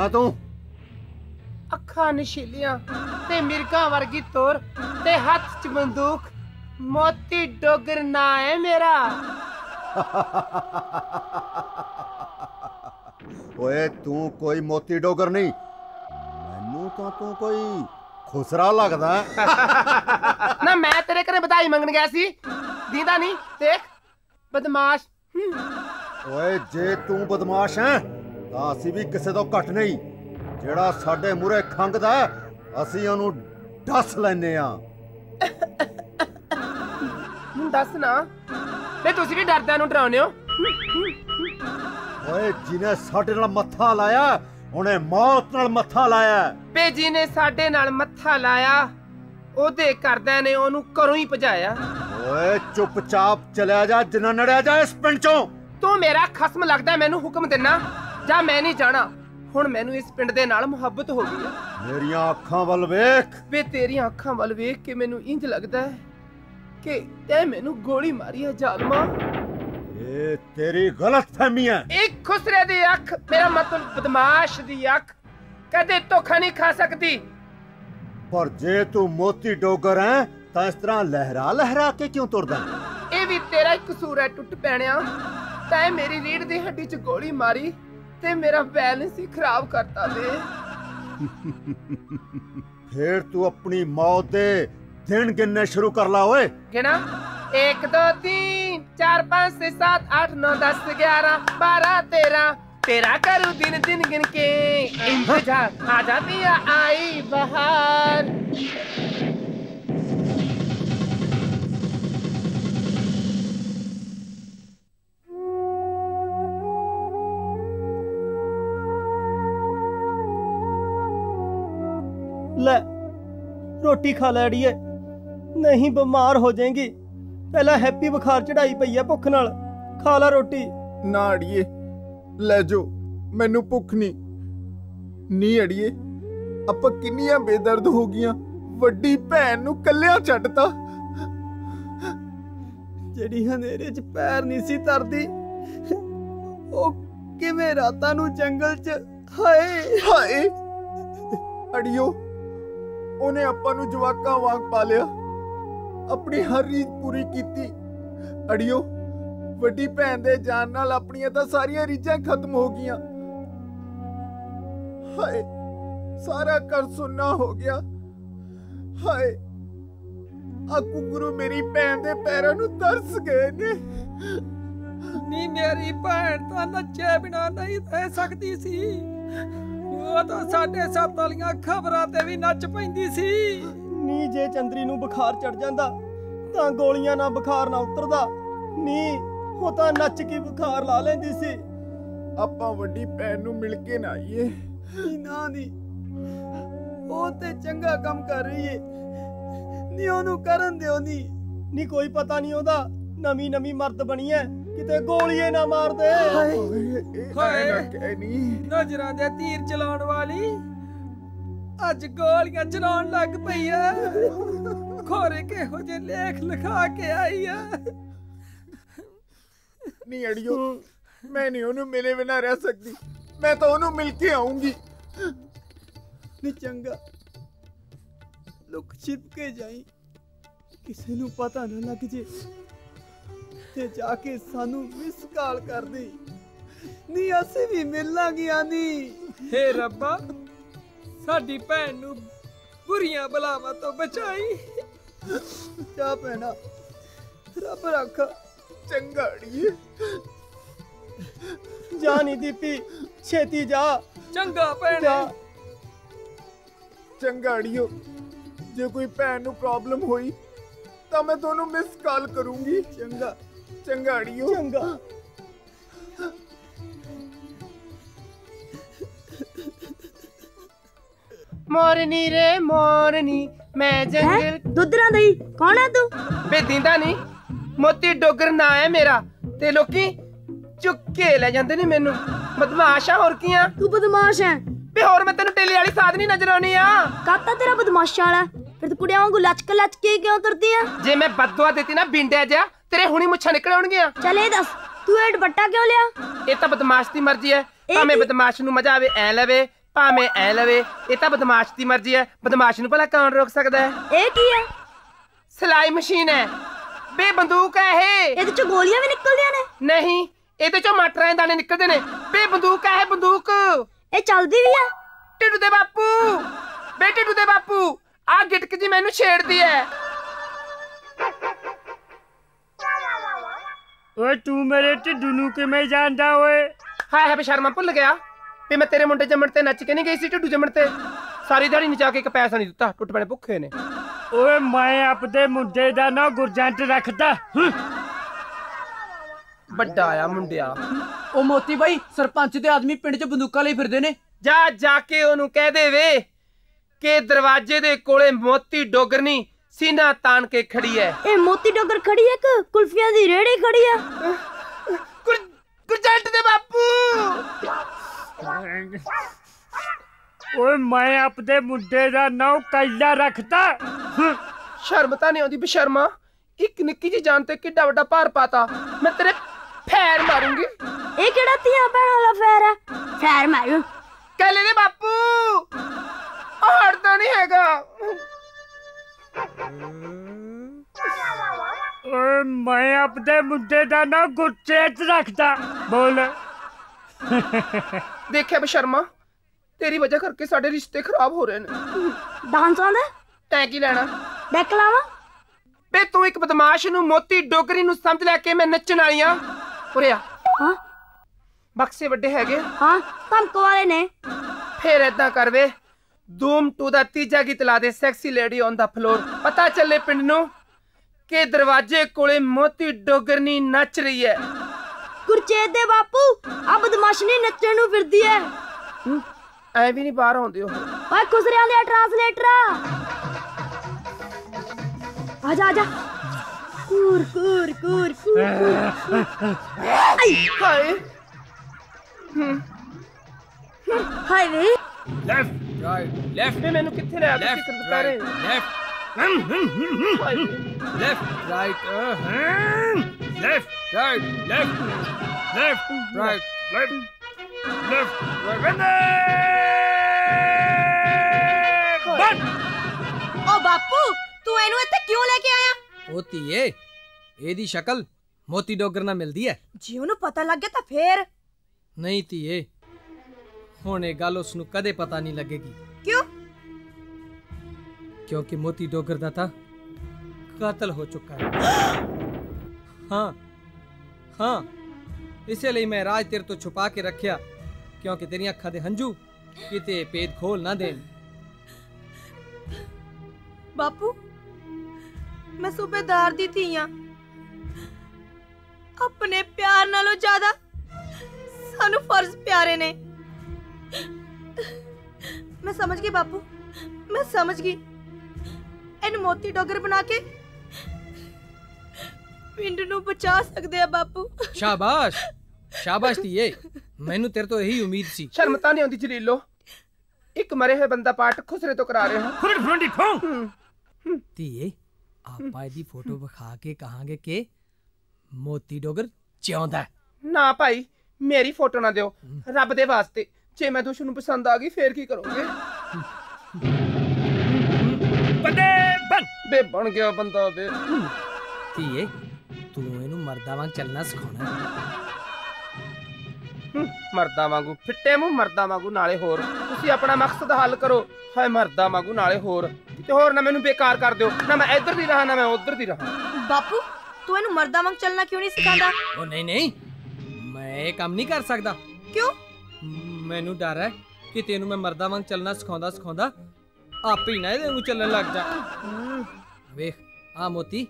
E: ਆ ਤੂੰ?
L: ਅੱਖਾਂ ਨਸ਼ੀਲੀਆਂ ਤੇ ਮਿਰਗਾਂ ਵਰਗੀ ਤੋਰ ਤੇ ਹੱਥ 'ਚ ਬੰਦੂਕ। ਮੋਤੀ ਡੋਗਰ ਨਾ ਹੈ ਮੇਰਾ।
E: ਓਏ ਤੂੰ ਕੋਈ ਮੋਤੀ ਡੋਗਰ ਨਹੀਂ। ਮੈਨੂੰ ਤਾਂ ਤੂੰ ਕੋਈ ਖੁਸਰਾ ਲੱਗਦਾ ਹੈ।
L: ਨਾ ਮੈਂ ਤੇਰੇ ਘਰੇ ਵਧਾਈ ਮੰਗਣ ਗਿਆ ਸੀ। ਦੀਦਾ ਨਹੀਂ ਦੇਖ। ਬਦਮਾਸ਼। ਹੂੰ।
E: ਓਏ ਜੇ ਤੂੰ ਬਦਮਾਸ਼ ਹੈ ਤਾਂ ਅਸੀਂ ਵੀ ਕਿਸੇ ਤੋਂ ਘੱਟ ਨਹੀਂ। ਜਿਹੜਾ ਸਾਡੇ ਮੂਰੇ ਖੰਗਦਾ ਅਸੀਂ ਉਹਨੂੰ ਡਸ ਲੈਨੇ ਆ
L: ਦੱਸ ਨਾ ਵੇ ਤੁਸੀਂ ਵੀ ਡਰਦਿਆਂ ਨੂੰ ਡਰਾਉਂਦੇ ਹੋ?
E: ਓਏ ਜਿਹਨੇ ਸਾਡੇ ਨਾਲ ਮੱਥਾ ਲਾਇਆ ਉਹਨੇ ਮੌਤ ਨਾਲ ਮੱਥਾ ਲਾਇਆ।
L: ਵੇ ਜੀ ਨੇ ਸਾਡੇ ਨਾਲ ਮੱਥਾ ਲਾਇਆ ਉਹਦੇ ਘਰਦਿਆਂ ਨੇ ਉਹਨੂੰ ਘਰੋਂ ਹੀ ਭਜਾਇਆ।
E: ਓਏ ਚੁੱਪਚਾਪ ਚਲਿਆ ਜਾ ਜਿੰਨਾ ਨੜਿਆ ਜਾ ਇਸ ਪਿੰਡ ਚੋਂ।
L: ਤੂੰ ਮੇਰਾ ਖਸਮ ਲੱਗਦਾ ਮੈਨੂੰ ਹੁਕਮ ਦੇਣਾ ਜਾਂ ਮੈਂ ਨਹੀਂ ਜਾਣਾ ਹੁਣ ਮੈਨੂੰ ਇਸ ਪਿੰਡ ਦੇ ਨਾਲ ਮੁਹੱਬਤ ਹੋ ਗਈ ਹੈ।
E: ਮੇਰੀਆਂ ਅੱਖਾਂ ਵੱਲ ਵੇਖ।
L: ਵੇ ਤੇਰੀਆਂ ਅੱਖਾਂ ਵੱਲ ਵੇਖ ਕੇ ਮੈਨੂੰ ਇੰਜ ਲੱਗਦਾ ਹੈ ਕਿ ਤੈ ਮੈਨੂੰ ਗੋਲੀ ਮਾਰੀ ਹੈ ਜ਼ਾਲਮਾ।
E: ਇਹ ਤੇਰੀ ਗਲਤਫਹਿਮੀ ਹੈ।
L: ਇੱਕ ਖੁਸਰੇ ਦੀ ਅੱਖ ਮੇਰਾ ਮਤਲਬ ਬਦਮਾਸ਼ ਦੀ ਅੱਖ। ਕਦੇ ਧੋਖਾ ਨਹੀਂ ਖਾ ਸਕਦੀ।
E: ਪਰ ਜੇ ਤੂੰ ਮੋਤੀ ਡੋਗਰ ਹੈ ਤਾਂ ਇਸ ਤਰ੍ਹਾਂ ਲਹਿਰਾ ਲਹਿਰਾ ਕੇ ਕਿਉਂ ਤੁਰਦਾ?
L: ਇਹ ਵੀ ਤੇਰਾ ਹੀ ਕਸੂਰ ਹੈ ਟੁੱਟ ਪੈਣਿਆ। ਤੈਂ ਮੇਰੀ ਰੀੜ ਦੀ ਹੱਡੀ 'ਚ ਗੋਲੀ ਮਾਰੀ। ते मेरा बैलेंस ही खराब करता वे
E: फिर तू अपनी मौत दे दिन गिनने शुरू कर ला ओए।
L: गिना। एक दो तीन चार पाँच से सात आठ नौ दस ग्यारह बारह तेरह। तेरा करूँ दिन दिन गिन के। इंतज़ार आजा पिया आई बहार।
J: ਲੈ ਰੋਟੀ ਖਾ ਲੈ ਅੜੀਏ। ਨਹੀਂ ਬਿਮਾਰ ਹੋ ਜਾਏਗੀ। ਪਹਿਲਾਂ ਹੈਪੀ ਬੁਖਾਰ ਚੜਾਈ ਪਈ ਆ ਭੁੱਖ ਨਾਲ। ਖਾ ਲੈ ਰੋਟੀ।
M: ਨਾ ਅੜੀਏ ਲੈ ਜੋ ਮੈਨੂੰ ਭੁੱਖ ਨਹੀਂ। ਨੀ ਅੜੀਏ ਆਪਾਂ ਕਿੰਨੀਆਂ ਬੇਦਰਦ ਹੋ ਗਈਆਂ। ਵੱਡੀ ਭੈਣ ਨੂੰ ਕੱਲਿਆਂ ਛੱਡਤਾ।
J: ਜਿਹੜੀ ਹਨੇਰੇ 'ਚ ਪੈਰ ਨਹੀਂ ਸੀ ਧਰਦੀ ਉਹ ਕਿਵੇਂ ਰਾਤਾਂ ਨੂੰ ਜੰਗਲ 'ਚ ਹਾਏ।
M: ਹਾਏ ਅੜੀਓ। ਉਹਨੇ ਆਪਾਂ ਨੂੰ ਜਵਾਕਾਂ ਵਾਂਗ ਪਾਲਿਆ। ਆਪਣੀ ਹਰ ਰੀਝ ਪੂਰੀ ਕੀਤੀ। ਅੜੀਓ, ਵੱਡੀ ਭੈਣ ਦੇ ਜਾਣ ਨਾਲ ਆਪਣੀਆਂ ਤਾਂ ਸਾਰੀਆਂ ਰੀਝਾਂ ਖਤਮ ਹੋ ਗਈਆਂ। ਹਾਏ, ਸਾਰਾ ਘਰ ਸੁੰਨਾ ਹੋ ਗਿਆ। ਹਾਏ ਆ ਕੁੰਗਰੂ ਮੇਰੀ ਭੈਣ ਦੇ ਪੈਰਾਂ ਨੂੰ ਤਰਸ ਗਏ ਨੇ।
H: ਨੀ ਮੇਰੀ ਭੈਣ ਤਾਂ ਨੱਚੇ ਬਿਨਾ ਨਹੀਂ ਰਹਿ ਸਕਦੀ ਸੀ। ਉਹ ਤਾਂ ਸਾਡੇ ਸੱਤ ਵਾਲੀਆਂ ਖਬਰਾਂ ਤੇ ਵੀ ਨੱਚ ਪੈਂਦੀ ਸੀ।
J: ਨੀ ਜੇ ਚੰਦਰੀ ਨੂੰ ਬੁਖਾਰ ਚੜ ਜਾਂਦਾ ਤਾਂ ਗੋਲੀਆਂ ਨਾਲ ਬੁਖਾਰ ਨਾ ਉਤਰਦਾ। ਨੀ ਉਹ ਤਾਂ ਨੱਚ ਕੇ ਬੁਖਾਰ ਲਾ ਲੈਂਦੀ ਸੀ।
M: ਆਪਾਂ ਵੱਡੀ ਭੈਣ ਨੂੰ ਮਿਲ ਕੇ ਨਾ ਆਈਏ।
J: ਨੀ ਨਾ ਨੀ। ਉਹ ਤੇ ਚੰਗਾ ਕੰਮ ਕਰ ਰਹੀ ਏ। ਨੀ ਉਹਨੂੰ ਕਰਨ ਦਿਓ ਨੀ। ਨੀ ਕੋਈ ਪਤਾ ਨਹੀਂ ਉਹਦਾ। ਨਵੀਂ ਨਵੀਂ ਮਰਦ ਬਣੀ ਐ। ਕਿਤੇ ਗੋਲੀਏ ਨਾ ਮਾਰ ਦੇ
H: ਹਾਏ। ਨਜ਼ਰਾਂ ਦੇ ਤੀਰ ਚਲਾਉਣ ਵਾਲੀ। ਅੱਜ ਗੋਲੀਆਂ ਚਲਾਉਣ ਲੱਗ ਪਈ ਐ। ਖੋਰੇ ਕਿਹੋ ਜੇ ਲੇਖ ਲਿਖਾ ਕੇ ਆਈ ਐ।
M: ਨਹੀਂ ਅੜੀਓ ਮੈਂ ਨਹੀਂ ਉਹਨੂੰ ਮਿਲੇ ਬਿਨਾ ਰਹਿ ਸਕਦੀ। ਮੈਂ ਤਾਂ ਉਹਨੂੰ ਮਿਲ ਕੇ ਆਉਂਗੀ
J: ਨੀ ਚੰਗਾ।
N: ਲੁਕ ਛਿਪ ਕੇ ਜਾਈ। ਕਿਸੇ ਨੂੰ ਪਤਾ ਨਾ ਲੱਗ ਜੇ। ਤੇ ਜਾ ਕੇ ਸਾਨੂੰ ਮਿਸ ਕਾਲ ਕਰ ਦੇ ਨੀ ਅਸੀਂ ਵੀ ਮਿਲਾਂਗੀਆਂ ਨੀ।
J: ਹੇ ਰੱਬਾ ਸਾਡੀ ਭੈਣ ਨੂੰ ਬੁਰੀਆਂ ਬਲਾਵਾਂ ਤੋਂ ਬਚਾਈ।
N: ਜਾ ਪੈਣਾ ਰੱਬ ਰੱਖਾ। ਚੰਗਾੜੀਏ ਜਾ ਨੀ ਦੀਪੀ ਛੇਤੀ ਜਾ।
J: ਚੰਗਾ ਭੈਣੇ।
N: ਜਾ।
M: ਚੰਗਾੜੀਓ ਜੇ ਕੋਈ ਭੈਣ ਨੂੰ ਪ੍ਰੋਬਲਮ ਹੋਈ ਤਾਂ ਮੈਂ ਤੁਹਾਨੂੰ ਮਿਸ ਕਾਲ ਕਰੂੰਗੀ।
N: ਚੰਗਾ।
M: ਚੰਗਾੜੀਓ।
N: ਚੰਗਾ।
L: ਮੋਰਨੀ ਰੇ ਮੋਰਨੀ ਮੈਂ ਜੰਗਲ
G: ਦੁੱਧ ਨਾ ਦਈ ਕੌਣ ਹੈ ਤੂੰ?
L: ਬੇ ਦਿੰਦਾ ਨਹੀਂ ਮੋਤੀ ਡੋਗਰ ਨਾ ਹੈ ਮੇਰਾ। ਤੇ ਲੋਕੀ ਚੁੱਕ ਕੇ ਲੈ ਜਾਂਦੇ ਨੇ ਮੈਨੂੰ। ਬਦਮਾਸ਼ ਆ ਹੋਰ ਕੀ ਆ?
G: ਤੂੰ ਬਦਮਾਸ਼ ਹੈ
L: ਬੇ ਹੋਰ ਮੈਂ ਤੈਨੂੰ ਟੇਲੇ ਵਾਲੀ ਸਾਧ ਨਹੀਂ ਨਜ਼ਰ ਆਉਣੀ ਆ।
G: ਕਾਤਾ ਤੇਰਾ ਬਦਮਾਸ਼ਾਂ ਵਾਲਾ? ਫਿਰ ਤੂੰ ਕੁੜੀਆਂ ਵਾਂਗੂ ਲਚਕ ਲਚ ਕੇ ਕਿਉਂ ਤੁਰਦੀ ਆ
L: ਜੇ ਮੈਂ ਬਦਦੁਆ ਦਿੱਤੀ ਨਾ ਬਿੰਡਿਆ ਜਿਹਾ ਤੇਰੇ ਹੁਣੀ ਮੁੱਛਾਂ ਨਿਕਲ ਆਉਣਗੀਆਂ।
G: ਚੱਲ ਇਹ ਦੱਸ ਤੂੰ ਇਹ ਦੁਪੱਟਾ ਕਿਉਂ ਲਿਆ?
L: ਇਹ ਤਾਂ ਬਦਮਾਸ਼ ਦੀ ਮਰਜ਼ੀ ਹੈ। ਭਾਵੇਂ ਬਦਮਾਸ਼ ਨੂੰ ਮਜ਼ਾ ਆਵੇ ਐ ਲਵੇ ਭਾਵੇਂ ਐ ਲਵੇ ਇਹ ਤਾਂ ਬਦਮਾਸ਼ ਦੀ ਮਰਜ਼ੀ ਹੈ। ਬਦਮਾਸ਼ ਨੂੰ ਭਲਾ ਕੌਣ ਰੋਕ ਸਕਦਾ ਹੈ?
G: ਇਹ ਕੀ ਹੈ?
L: ਸਿਲਾਈ ਮਸ਼ੀਨ ਹੈ। ਬੇ ਬੰਦੂਕ ਹੈ ਇਹ।
G: ਇਹਦੇ ਚੋਂ ਗੋਲੀਆਂ ਵੀ ਨਿਕਲਦੀਆਂ ਨੇ?
L: ਨਹੀਂ ਇਹਦੇ ਚੋਂ ਮਟਰਾਂ ਦੇ ਦਾਣੇ ਨਿਕਲਦੇ ਨੇ। ਬੇ ਬੰਦੂਕ ਹੈ ਇਹ ਬੰਦੂਕ।
G: ਇਹ ਚੱਲਦੀ ਵੀ ਆ?
L: ਟਿੱਡੂ ਦੇ ਬਾਪੂ। ਬੇ ਟਿੱਡੂ ਦੇ ਬਾਪੂ। ਆ ਗਿਟਕ ਜੀ ਮੈਨੂੰ ਛੇੜਦੀ ਹੈ
A: ਓਏ ਤੂੰ ਮੇਰੇ ਢਿੱਡੂ ਨੂੰ ਕਿਵੇਂ ਜਾਣਦਾ ਓਏ?
L: ਹਾਏ ਹਾਏ ਬੇਸ਼ਰਮਾ ਭੁੱਲ ਗਿਆ। ਵੀ ਮੈਂ ਤੇਰੇ ਮੁੰਡੇ ਜੰਮਣ ਤੇ ਨੱਚ ਕੇ ਨਹੀਂ ਗਈ ਸੀ ਢਿੱਡੂ ਜੰਮਣ ਤੇ। ਸਾਰੀ ਦਿਹਾੜੀ ਨਚਾ ਕੇ ਇੱਕ ਪੈਸਾ ਨਹੀਂ ਦਿੱਤਾ ਟੁੱਟ ਪੈਣੇ ਭੁੱਖੇ ਨੇ।
A: ਓਏ ਮੈਂ ਆਪਦੇ ਮੁੰਡੇ ਦਾ ਨਾਂ ਗੁਰਜੰਟ ਰੱਖਦਾ।
L: ਵੱਡਾ ਆ ਮੁੰਡਿਆ।
S: ਉਹ ਮੋਤੀ ਬਾਈ ਸਰਪੰਚ ਦੇ ਆਦਮੀ ਪਿੰਡ 'ਚ ਬੰਦੂਕਾਂ ਲਈ ਫਿਰਦੇ ਨੇ।
L: ਜਾ ਜਾ ਕੇ ਉਹਨੂੰ ਕਹਿ ਦੇ ਵੇ। ਕਿ ਦਰਵਾਜ਼ੇ ਦੇ ਕੋਲੇ ਮੋਤੀ ਡੋਗਰਨੀ ਸੀਨਾ ਤਾਣ ਕੇ ਖੜੀ ਐ
G: ਇਹ ਮੋਤੀ ਡੋਗਰ ਖੜੀ ਹੈ ਕਿ ਕੁਲਫੀਆਂ ਦੀ ਰੇੜੀ ਖੜੀ ਆ
L: ਗੁਰਜੰਟ ਦੇ ਬਾਪੂ
A: ਓਏ ਮੈਂ ਆਪਦੇ ਮੁੰਡੇ ਦਾ ਨਾਂ ਕੈਲਾ ਰੱਖਦਾ ਹੂੰ।
L: ਸ਼ਰਮ ਤਾਂ ਨਹੀਂ ਆਉਂਦੀ ਬਸ਼ਰਮਾ ਇੱਕ ਨਿੱਕੀ ਜੀ ਜਾਨ ਤੇ ਕਿੱਡਾ ਵੱਡਾ ਭਾਰ ਪਾਤਾ ਮੈਂ ਤੇਰੇ ਫੈਰ ਮਾਰੂੰਗੀ
G: ਇਹ ਕਿਹੜਾ ਧੀਆਂ ਭੈਣਾਂ ਵਾਲਾ ਫੈਰ ਹੈ ਫੈਰ ਮਾਰੂ
L: ਕੱਲੇ ਦੇ ਬਾਪੂ ਹੜਦਾ ਨਹੀਂ ਹੈਗਾ।
A: ਓਏ ਮੈਂ ਆਪਦੇ ਮੁੰਡੇ ਦਾ ਨਾਂ ਗੁਰਚੇਤ ਰੱਖਦਾ। ਬੋਲ।
L: ਦੇਖਿਆ ਬਸ਼ਰਮਾ ਤੇਰੀ ਵਜ੍ਹਾ ਕਰਕੇ ਸਾਡੇ ਰਿਸ਼ਤੇ ਖਰਾਬ ਹੋ ਰਹੇ ਨੇ।
G: ਡਾਂਸ ਆਉਂਦਾ?
L: ਤੈਂ ਕੀ ਲੈਣਾ?
G: ਡੈਕ ਲਾਵਾਂ
L: ਬੇ ਤੂੰ ਇੱਕ ਬਦਮਾਸ਼ ਨੂੰ ਮੋਤੀ ਡੋਗਰੀ ਨੂੰ ਸਮਝ ਲੈ ਕੇ ਮੈਂ ਨੱਚਣ ਆਈ ਆ। ਉਰੇ ਆ।
G: ਹਾਂ।
L: ਬਕਸੇ ਵੱਡੇ ਹੈਗੇ।
G: ਹਾਂ ਧਮਕ ਵਾਲੇ ਨੇ।
L: ਫੇਰ ਏਦਾਂ ਕਰ ਵੇ। ਧੂਮ ਟੂ ਦਾ ਤੀਜਾ ਗੀਤ ਲਾ ਦੇ sexy lady on the floor ਪਤਾ ਚੱਲੇ ਪਿੰਡ ਨੂੰ ਕਿ ਦਰਵਾਜ਼ੇ ਕੋਲੇ ਮੋਤੀ ਡੋਗਰਨੀ ਨੱਚ ਰਹੀ ਹੈ
G: ਗੁਰਚੇਤ ਦੇ ਬਾਪੂ ਆ ਬਦਮਾਸ਼ਨੀ ਨੱਚਣ ਨੂੰ ਫਿਰਦੀ ਐ
L: ਐ ਵੀ ਨਹੀਂ ਬਾਹਰ ਆਉਂਦੇ ਉਹ
G: ਓਏ ਖੁਸਰਿਆਂ ਦੇ ਟਰਾਂਸਲੇਟਰ ਆ ਜਾ ਆ ਜਾ ਕੂਰ ਕੂਰ ਕੂਰ ਕੂਰ ਆਈ
L: ਹਾਏ
G: ਹਾਏ ਵੇ
T: ਲੈਫਟ ਰਾਈਟ ਲੈਫਟ
L: ਵੇ ਮੈਨੂੰ ਕਿੱਥੇ ਲੈ ਆ ਤੁਸੀਂ ਕਰ ਬਤਾ ਰਹੇ
T: left left right
A: left
T: right
A: left left
T: right
A: left left ਬੰਦ
D: ਓ ਬਾਪੂ ਤੂੰ ਇਹਨੂੰ ਇੱਥੇ ਕਿਉਂ ਲੈ ਕੇ ਆਇਆ
H: ਉਹ ਧੀਏ ਇਹਦੀ ਸ਼ਕਲ ਮੋਤੀ ਡੋਗਰ ਨਾਲ ਮਿਲਦੀ ਹੈ
D: ਜੇ ਉਹਨੂੰ ਪਤਾ ਲੱਗ ਗਿਆ ਤਾਂ ਫੇਰ
H: ਨਹੀਂ ਧੀਏ ਹੁਣ ਇਹ ਗੱਲ ਉਸ ਨੂੰ ਕਦੇ ਪਤਾ ਨਹੀਂ ਲੱਗੇਗੀ।
D: ਕਿਉਂ?
H: ਕਿਉਂਕਿ ਮੋਤੀ ਡੋਗਰ ਦਾ ਤਾਂ ਕਤਲ ਹੋ ਚੁੱਕਾ ਹੈ। ਹਾਂ ਹਾਂ ਇਸੇ ਲਈ ਮੈਂ ਰਾਜ ਤੇਰੇ ਤੋਂ ਛੁਪਾ ਕੇ ਰੱਖਿਆ ਕਿਉਂਕਿ ਤੇਰੀਆਂ ਅੱਖਾਂ ਦੇ ਹੰਝੂ ਕਿਤੇ ਪੇਦ ਖੋਲ ਨਾ ਦੇਣ।
D: ਬਾਪੂ ਮੈਂ ਸੂਬੇਦਾਰ ਦੀ ਧੀ ਆ ਆਪਣੇ ਪਿਆਰ ਨਾਲੋਂ ਜ਼ਿਆਦਾ ਸਾਨੂੰ ਫਰਜ਼ ਪਿਆਰੇ ਨੇ। ਮੈਂ ਸਮਝ ਗਈ ਬਾਪੂ ਮੈਂ ਸਮਝ ਗਈ ਇਹਨੂੰ ਮੋਤੀ ਡੋਗਰ ਬਣਾ ਕੇ ਪਿੰਡ ਨੂੰ ਬਚਾ ਸਕਦੇ ਆ ਬਾਪੂ
H: ਸ਼ਾਬਾਸ਼ ਸ਼ਾਬਾਸ਼ ਧੀਏ ਮੈਨੂੰ ਤੇਰੇ ਤੋਂ ਇਹੀ ਉਮੀਦ ਸੀ
L: ਸ਼ਰਮ ਤਾਂ ਨਹੀਂ ਆਉਂਦੀ ਜਲੀਲੋ ਇੱਕ ਮਰੇ ਹੋਏ ਬੰਦਾ ਪਾਠ ਖੁਸਰੇ ਤੋਂ ਕਰਾ ਰਹੇ ਹੋ
A: ਫੁਰਟ ਫੁਰਟੀ ਫੋਂ
H: ਧੀਏ ਆਪਾਂ ਇਹਦੀ ਫੋਟੋ ਵਿਖਾ ਕੇ ਕਹਾਂਗੇ ਕਿ ਮੋਤੀ ਡੋਗਰ ਜਿਉਂਦਾ ਹੈ।
L: ਨਾ ਭਾਈ ਮੇਰੀ ਫੋਟੋ ਨਾ ਦਿਓ ਰੱਬ ਦੇ ਵਾਸਤੇ ਜੇ ਮੈਂ ਤੁਹਾਨੂੰ ਪਸੰਦ ਆ ਗਈ ਫੇਰ ਕੀ ਕਰੋਗੇ?
A: ਬੰਦੇ ਬਣ।
L: ਬੇ ਬਣ ਗਿਆ ਬੰਦਾ ਬੇ।
H: ਧੀਏ ਤੂੰ ਇਹਨੂੰ ਮਰਦਾਂ ਵਾਂਗ ਚੱਲਣਾ ਸਿਖਾਉਣਾ
L: ਮਰਦਾਂ ਵਾਂਗੂ ਫਿੱਟੇ ਮੂੰਹ ਮਰਦਾਂ ਵਾਂਗੂ ਨਾਲੇ ਹੋਰ। ਤੁਸੀਂ ਆਪਣਾ ਮਕਸਦ ਹੱਲ ਕਰੋ। ਹਾਏ ਮਰਦਾਂ ਵਾਂਗੂ ਨਾਲੇ ਹੋਰ। ਤੇ ਹੋਰ ਨਾ ਮੈਨੂੰ ਬੇਕਾਰ ਕਰ ਦਿਓ। ਨਾ ਮੈਂ ਇੱਧਰ ਦੀ ਰਹਾ ਨਾ ਮੈਂ ਉੱਧਰ ਦੀ ਰਹਾ।
D: ਬਾਪੂ ਤੂੰ ਇਹਨੂੰ ਮਰਦਾਂ ਵਾਂਗ ਚੱਲਣਾ ਕਿਉਂ ਨਹੀਂ ਸਿਖਾਉਂਦਾ?
H: ਉਹ ਨਹੀਂ ਨਹੀਂ। ਮੈਂ ਇਹ ਕੰਮ ਨਹੀਂ ਕਰ ਸਕਦਾ।
D: ਕਿਉਂ?
N: ਮੈਨੂੰ ਡਰ ਹੈ ਕਿ ਤੈਨੂੰ ਮੈਂ ਮਰਦਾਂ ਵਾਂਗ ਚੱਲਣਾ ਸਿਖਾਉਂਦਾ ਸਿਖਾਉਂਦਾ ਆਪੇ ਹੀ ਨਾ ਇਹਦੇ ਨੂੰ ਚੱਲਣ ਲੱਗ ਜਾ।
H: ਵੇਖ ਆ ਮੋਤੀ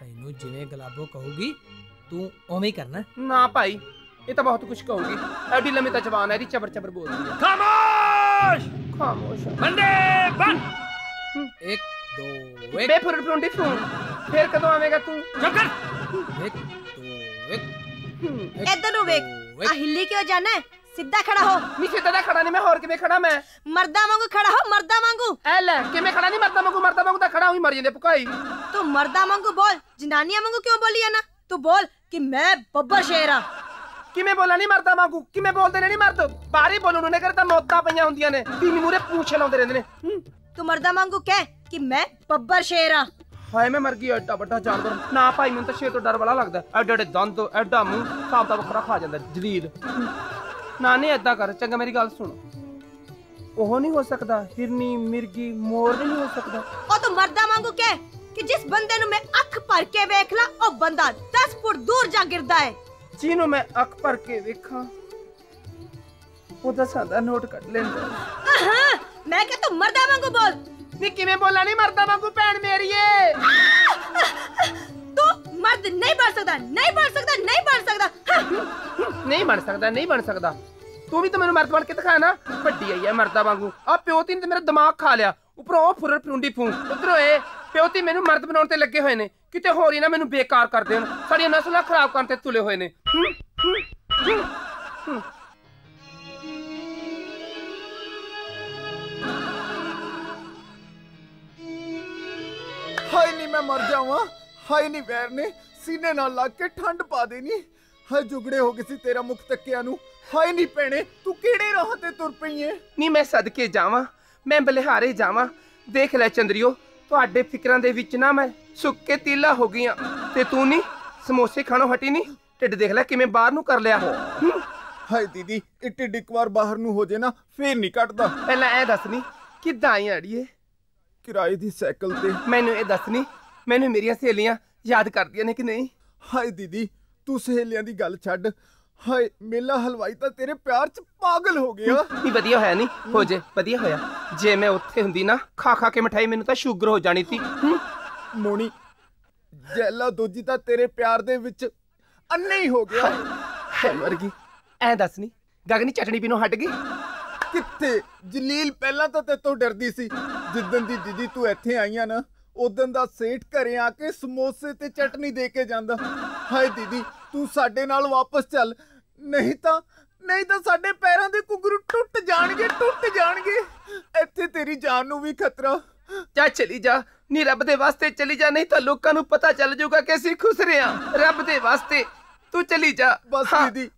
H: ਤੈਨੂੰ ਜਿਵੇਂ ਗਲਾਬੋ ਕਹੂਗੀ ਤੂੰ ਉਵੇਂ ਹੀ ਕਰਨਾ।
L: ਨਾ ਭਾਈ ਇਹ ਤਾਂ ਬਹੁਤ ਕੁਝ ਕਹੂਗੀ। ਐਡੀ ਲੰਮੀ ਤਾਂ ਜ਼ਬਾਨ ਹੈ ਇਹਦੀ ਚਬਰ ਚਬਰ ਬੋਲਦੀ ਹੈ।
A: ਖਾਮੋਸ਼!
L: ਖਾਮੋਸ਼।
A: ਬੰਦੇ ਬਣ
H: ਇੱਕ ਦੋ
L: ਬੇ ਫੁਰ ਫਰੁੰਡੀ ਫੋਨ ਫੇਰ ਕਦੋਂ ਆਵੇਂਗਾ ਤੂੰ?
A: ਚੁੱਪ ਕਰ
H: ਇੱਕ ਦੋ ਇੱਕ।
D: ਇੱਧਰ ਨੂੰ ਵੇਖ ਆ ਹਿੱਲੀ ਕਿਉਂ ਜਾਣਾ ਹੈ? ਸਿੱਧਾ ਖੜਾ ਹੋ
L: ਨਹੀਂ ਸਿੱਧਾ ਤਾਂ ਖੜਾ ਨਹੀਂ ਮੈਂ ਹੋਰ ਕਿਵੇਂ ਖੜਾ ਮੈਂ
D: ਮਰਦਾਂ ਵਾਂਗੂ ਖੜਾ ਹੋ ਮਰਦਾਂ ਵਾਂਗੂ
L: ਐ ਲੈ ਕਿਵੇਂ ਖੜਾ ਨਹੀਂ ਮਰਦਾ ਵਾਂਗੂ ਮਰਦਾ ਵਾਂਗੂ ਤਾਂ ਖੜਾ ਹੋਈ ਮਰ ਜਾਂਦੇ ਭੁਕਾਈ
D: ਤੂੰ ਮਰਦਾਂ ਵਾਂਗੂ ਬੋਲ ਜਨਾਨੀਆਂ ਵਾਂਗੂ ਕਿਉਂ ਬੋਲੀ ਆ ਨਾ ਤੂੰ ਬੋਲ ਕਿ ਮੈਂ ਬੱਬਰ ਸ਼ੇਰ ਆ
L: ਕਿਵੇਂ ਬੋਲਾਂ ਨਹੀਂ ਮਰਦਾ ਵਾਂਗੂ ਕਿਵੇਂ ਬੋਲਦੇ ਨੇ ਨਹੀਂ ਮਰਦ ਬਾਹਰ ਹੀ ਬੋਲਣ ਨੂੰ ਕਰ ਤਾਂ ਮੌਤਾਂ ਪਈਆਂ ਹੁੰਦੀਆਂ ਨੇ ਤੀਨ ਮੂਰੇ ਪੂਛੇ ਲਾਉਂਦੇ ਰਹਿੰਦੇ ਨੇ ਹੂੰ।
D: ਤੂੰ ਮਰਦਾਂ ਵਾਂਗੂ ਕਹਿ ਕਿ ਮੈਂ ਬੱਬਰ ਸ਼ੇਰ ਆ
L: ਹਾਏ ਮੈਂ ਮਰ ਗਈ ਐਡਾ ਵੱਡਾ ਜਾਨਵਰ ਨਾ ਭਾਈ ਮੈਨੂੰ ਤਾਂ ਸ਼ੇਰ ਤੋਂ ਡਰ ਬੜਾ ਲੱਗਦਾ ਐਡੇ ਐਡੇ ਦੰਦ ਐਡਾ ਮੂੰਹ ਸਾਬ ਦਾ ਵੱਖਰਾ ਖਾ ਜਾਂਦਾ ਜਲੀਲ ਨਾ ਨਹੀਂ ਐਦਾਂ ਕਰ ਚੰਗਾ ਮੇਰੀ ਗੱਲ ਸੁਣ। ਉਹ ਨਹੀਂ ਹੋ ਸਕਦਾ ਹਿਰਨੀ ਮਿਰਗੀ ਮੋਰ ਨਹੀਂ ਹੋ ਸਕਦਾ।
D: ਉਹ ਤੂੰ ਮਰਦਾਂ ਵਾਂਗੂ ਕਹਿ ਕਿ ਜਿਸ ਬੰਦੇ ਨੂੰ ਮੈਂ ਅੱਖ ਭਰ ਕੇ ਵੇਖ ਲਾਂ ਉਹ ਬੰਦਾ 10 ਫੁੱਟ ਦੂਰ ਜਾ ਗਿਰਦਾ ਹੈ।
L: ਜਿਹਨੂੰ ਮੈਂ ਅੱਖ ਭਰ ਕੇ ਵੇਖਾਂ ਉਹਦਾ ਸਾਦਾ ਨੋਟ ਕੱਢ ਲੈਂਦਾ।
D: ਆਹਾਂ, ਮੈਂ ਕਿਹਾ ਤੂੰ ਮਰਦਾਂ ਵਾਂਗੂ ਬੋਲ।
L: ਨਹੀਂ ਕਿਵੇਂ ਬੋਲਾਂ ਨਹੀਂ ਮਰਦਾ ਵਾਂਗੂ ਭੈਣ ਮੇਰੀਏ
D: ਤੂੰ ਮਰਦ ਨਹੀਂ ਬਣ ਸਕਦਾ ਨਹੀਂ ਬਣ ਸਕਦਾ ਨਹੀਂ ਬਣ ਸਕਦਾ।
L: ਨਹੀਂ ਬਣ ਸਕਦਾ ਨਹੀਂ ਬਣ ਸਕਦਾ। ਤੂੰ ਵੀ ਤਾਂ ਮੈਨੂੰ ਮਰਦ ਬਣ ਕੇ ਦਿਖਾ ਨਾ। ਵੱਡੀ ਆਈ ਹੈ ਮਰਦਾ ਵਾਂਗੂ। ਆ ਪਿਓ ਤੀ ਨੇ ਤੇ ਮੇਰਾ ਦਿਮਾਗ ਖਾ ਲਿਆ। ਉਪਰੋਂ ਉਹ ਫੁਰਰ ਫਰੁੰਡੀ ਫੂ। ਉਧਰੋਂ ਇਹ ਪਿਓ ਤੀ ਮੈਨੂੰ ਮਰਦ ਬਣਾਉਣ ਤੇ ਲੱਗੇ ਹੋਏ ਨੇ। ਕਿਤੇ ਹੋਰ ਹੀ ਨਾ ਮੈਨੂੰ ਬੇਕਾਰ ਕਰ ਦੇਣ। ਸਾਡੀਆਂ ਨਸਲਾਂ ਖਰਾਬ ਕਰਨ ਤੇ ਤੁਲੇ ਹੋਏ ਨੇ। ਹੂੰ, ਹੂੰ, ਹੂੰ,
M: ਹਾਏ ਨਹੀਂ ਮੈਂ ਮਰ ਜਾਵਾਂ ਹਾਏ ਨਹੀਂ ਵੈਰ ਨੇ ਸੀਨੇ ਨਾਲ ਲੱਗ ਕੇ ਠੰਡ ਪਾ ਦੇਣੀ। ਹਾਏ ਜੁਗੜੇ ਹੋ ਗਏ ਸੀ ਤੇਰਾ ਮੁਖ ਤੱਕਿਆ ਨੂੰ ਹਾਏ ਨਹੀਂ ਭੈਣੇ ਤੂੰ ਕਿਹੜੇ ਰਾਹ ਤੇ ਤੁਰ ਪਈ ਏ?
L: ਨਹੀਂ ਮੈਂ ਸਦਕੇ ਜਾਵਾਂ ਮੈਂ ਬਲਿਹਾਰੇ ਜਾਵਾਂ। ਦੇਖ ਲੈ ਚੰਦਰਿਓ ਤੁਹਾਡੇ ਫਿਕਰਾਂ ਦੇ ਵਿੱਚ ਨਾ ਮੈਂ ਸੁੱਕ ਕੇ ਤੀਲਾ ਹੋ ਗਈਆਂ ਤੇ ਤੂੰ ਨਹੀਂ ਸਮੋਸੇ ਖਾਣੋਂ ਹਟੀ ਨਹੀਂ ਢਿੱਡ ਦੇਖ ਲੈ ਕਿਵੇਂ ਬਾਹਰ ਨੂੰ ਕਰ ਲਿਆ ਹੂੰ।
M: ਹਾਏ ਦੀਦੀ ਇਹ ਢਿੱਡ ਇੱਕ ਵਾਰ ਬਾਹਰ ਨੂੰ ਹੋ ਜੇ ਨਾ ਫੇਰ ਨਹੀਂ ਕੱਟਦਾ।
L: ਪਹਿਲਾਂ ਇਹ ਦੱਸਣੀ ਕਿੱਦਾਂ ਆਈ ਅੜੀਏ?
M: ਕਿਰਾਏ ਦੀ ਸਾਈਕਲ ਤੇ।
L: ਮੈਨੂੰ ਇਹ ਦੱਸਣੀ ਮੈਨੂੰ ਮੇਰੀਆਂ ਸਹੇਲੀਆਂ ਯਾਦ ਕਰਦੀਆਂ ਨੇ ਕਿ ਨਹੀਂ?
M: ਹਾਏ ਦੀਦੀ ਤੂੰ ਸਹੇਲੀਆਂ ਦੀ ਗੱਲ ਛੱਡ। ਹਾਏ ਮੇਲਾ ਹਲਵਾਈ ਤਾਂ ਤੇਰੇ ਪਿਆਰ 'ਚ ਪਾਗਲ ਹੋ ਗਿਆ।
L: ਨਹੀਂ ਵਧੀਆ ਹੋਇਆ ਨਹੀਂ ਹੋ ਜੇ ਵਧੀਆ ਹੋਇਆ। ਜੇ ਮੈਂ ਉੱਥੇ ਹੁੰਦੀ ਨਾ ਖਾ ਖਾ ਕੇ ਮਠਾਈ ਮੈਨੂੰ ਤਾਂ ਸ਼ੂਗਰ ਹੋ ਜਾਣੀ ਸੀ।
M: ਮੋਣੀ ਜੈਲਾ ਦੂਜੀ ਤਾਂ ਤੇਰੇ ਪਿਆਰ ਦੇ ਵਿੱਚ ਅੰਨੇ ਹੀ ਹੋ ਗਿਆ।
L: ਹੈ ਵਰਗੀ। ਐ ਦੱਸਣੀ ਗਗਨੀ ਚਟਣੀ ਪੀਣੋਂ ਹਟ ਗਈ?
M: ਕਿੱਥੇ? ਜਲੀਲ ਪਹਿਲਾਂ ਤਾਂ ਤੇਤੋਂ ਡਰਦੀ ਸੀ। ਜਿੱਦਨ ਦੀ ਦੀਦੀ ਤੂੰ ਇੱਥੇ ਆਈਆਂ ਨਾ ਉਦੋਂ ਦਾ ਸੇਠ ਘਰੇ ਆ ਕੇ ਸਮੋਸੇ ਤੇ ਚਟਨੀ ਦੇ ਕੇ ਜਾਂਦਾ। ਹਾਏ ਦੀਦੀ ਤੂੰ ਸਾਡੇ ਨਾਲ ਵਾਪਸ ਚੱਲ। ਨਹੀਂ ਤਾਂ ਨਹੀਂ ਤਾਂ ਸਾਡੇ ਪੈਰਾਂ ਦੇ ਕੁਗਰੂ ਟੁੱਟ ਜਾਣਗੇ ਟੁੱਟ ਜਾਣਗੇ। ਇੱਥੇ ਤੇਰੀ ਜਾਨ ਨੂੰ ਵੀ ਖਤਰਾ।
L: ਜਾ ਚਲੀ ਜਾ। ਨੀ ਰੱਬ ਦੇ ਵਾਸਤੇ ਚਲੀ ਜਾ ਨਹੀਂ ਤਾਂ ਲੋਕਾਂ ਨੂੰ ਪਤਾ ਚੱਲ ਜਾਊਗਾ ਕਿ ਅਸੀਂ ਖੁਸ਼ ਰਹੇ ਹਾਂ। ਰੱਬ ਦੇ ਵਾਸਤੇ ਤੂੰ ਚਲੀ ਜਾ।
M: ਬਸ। ਦੀਦੀ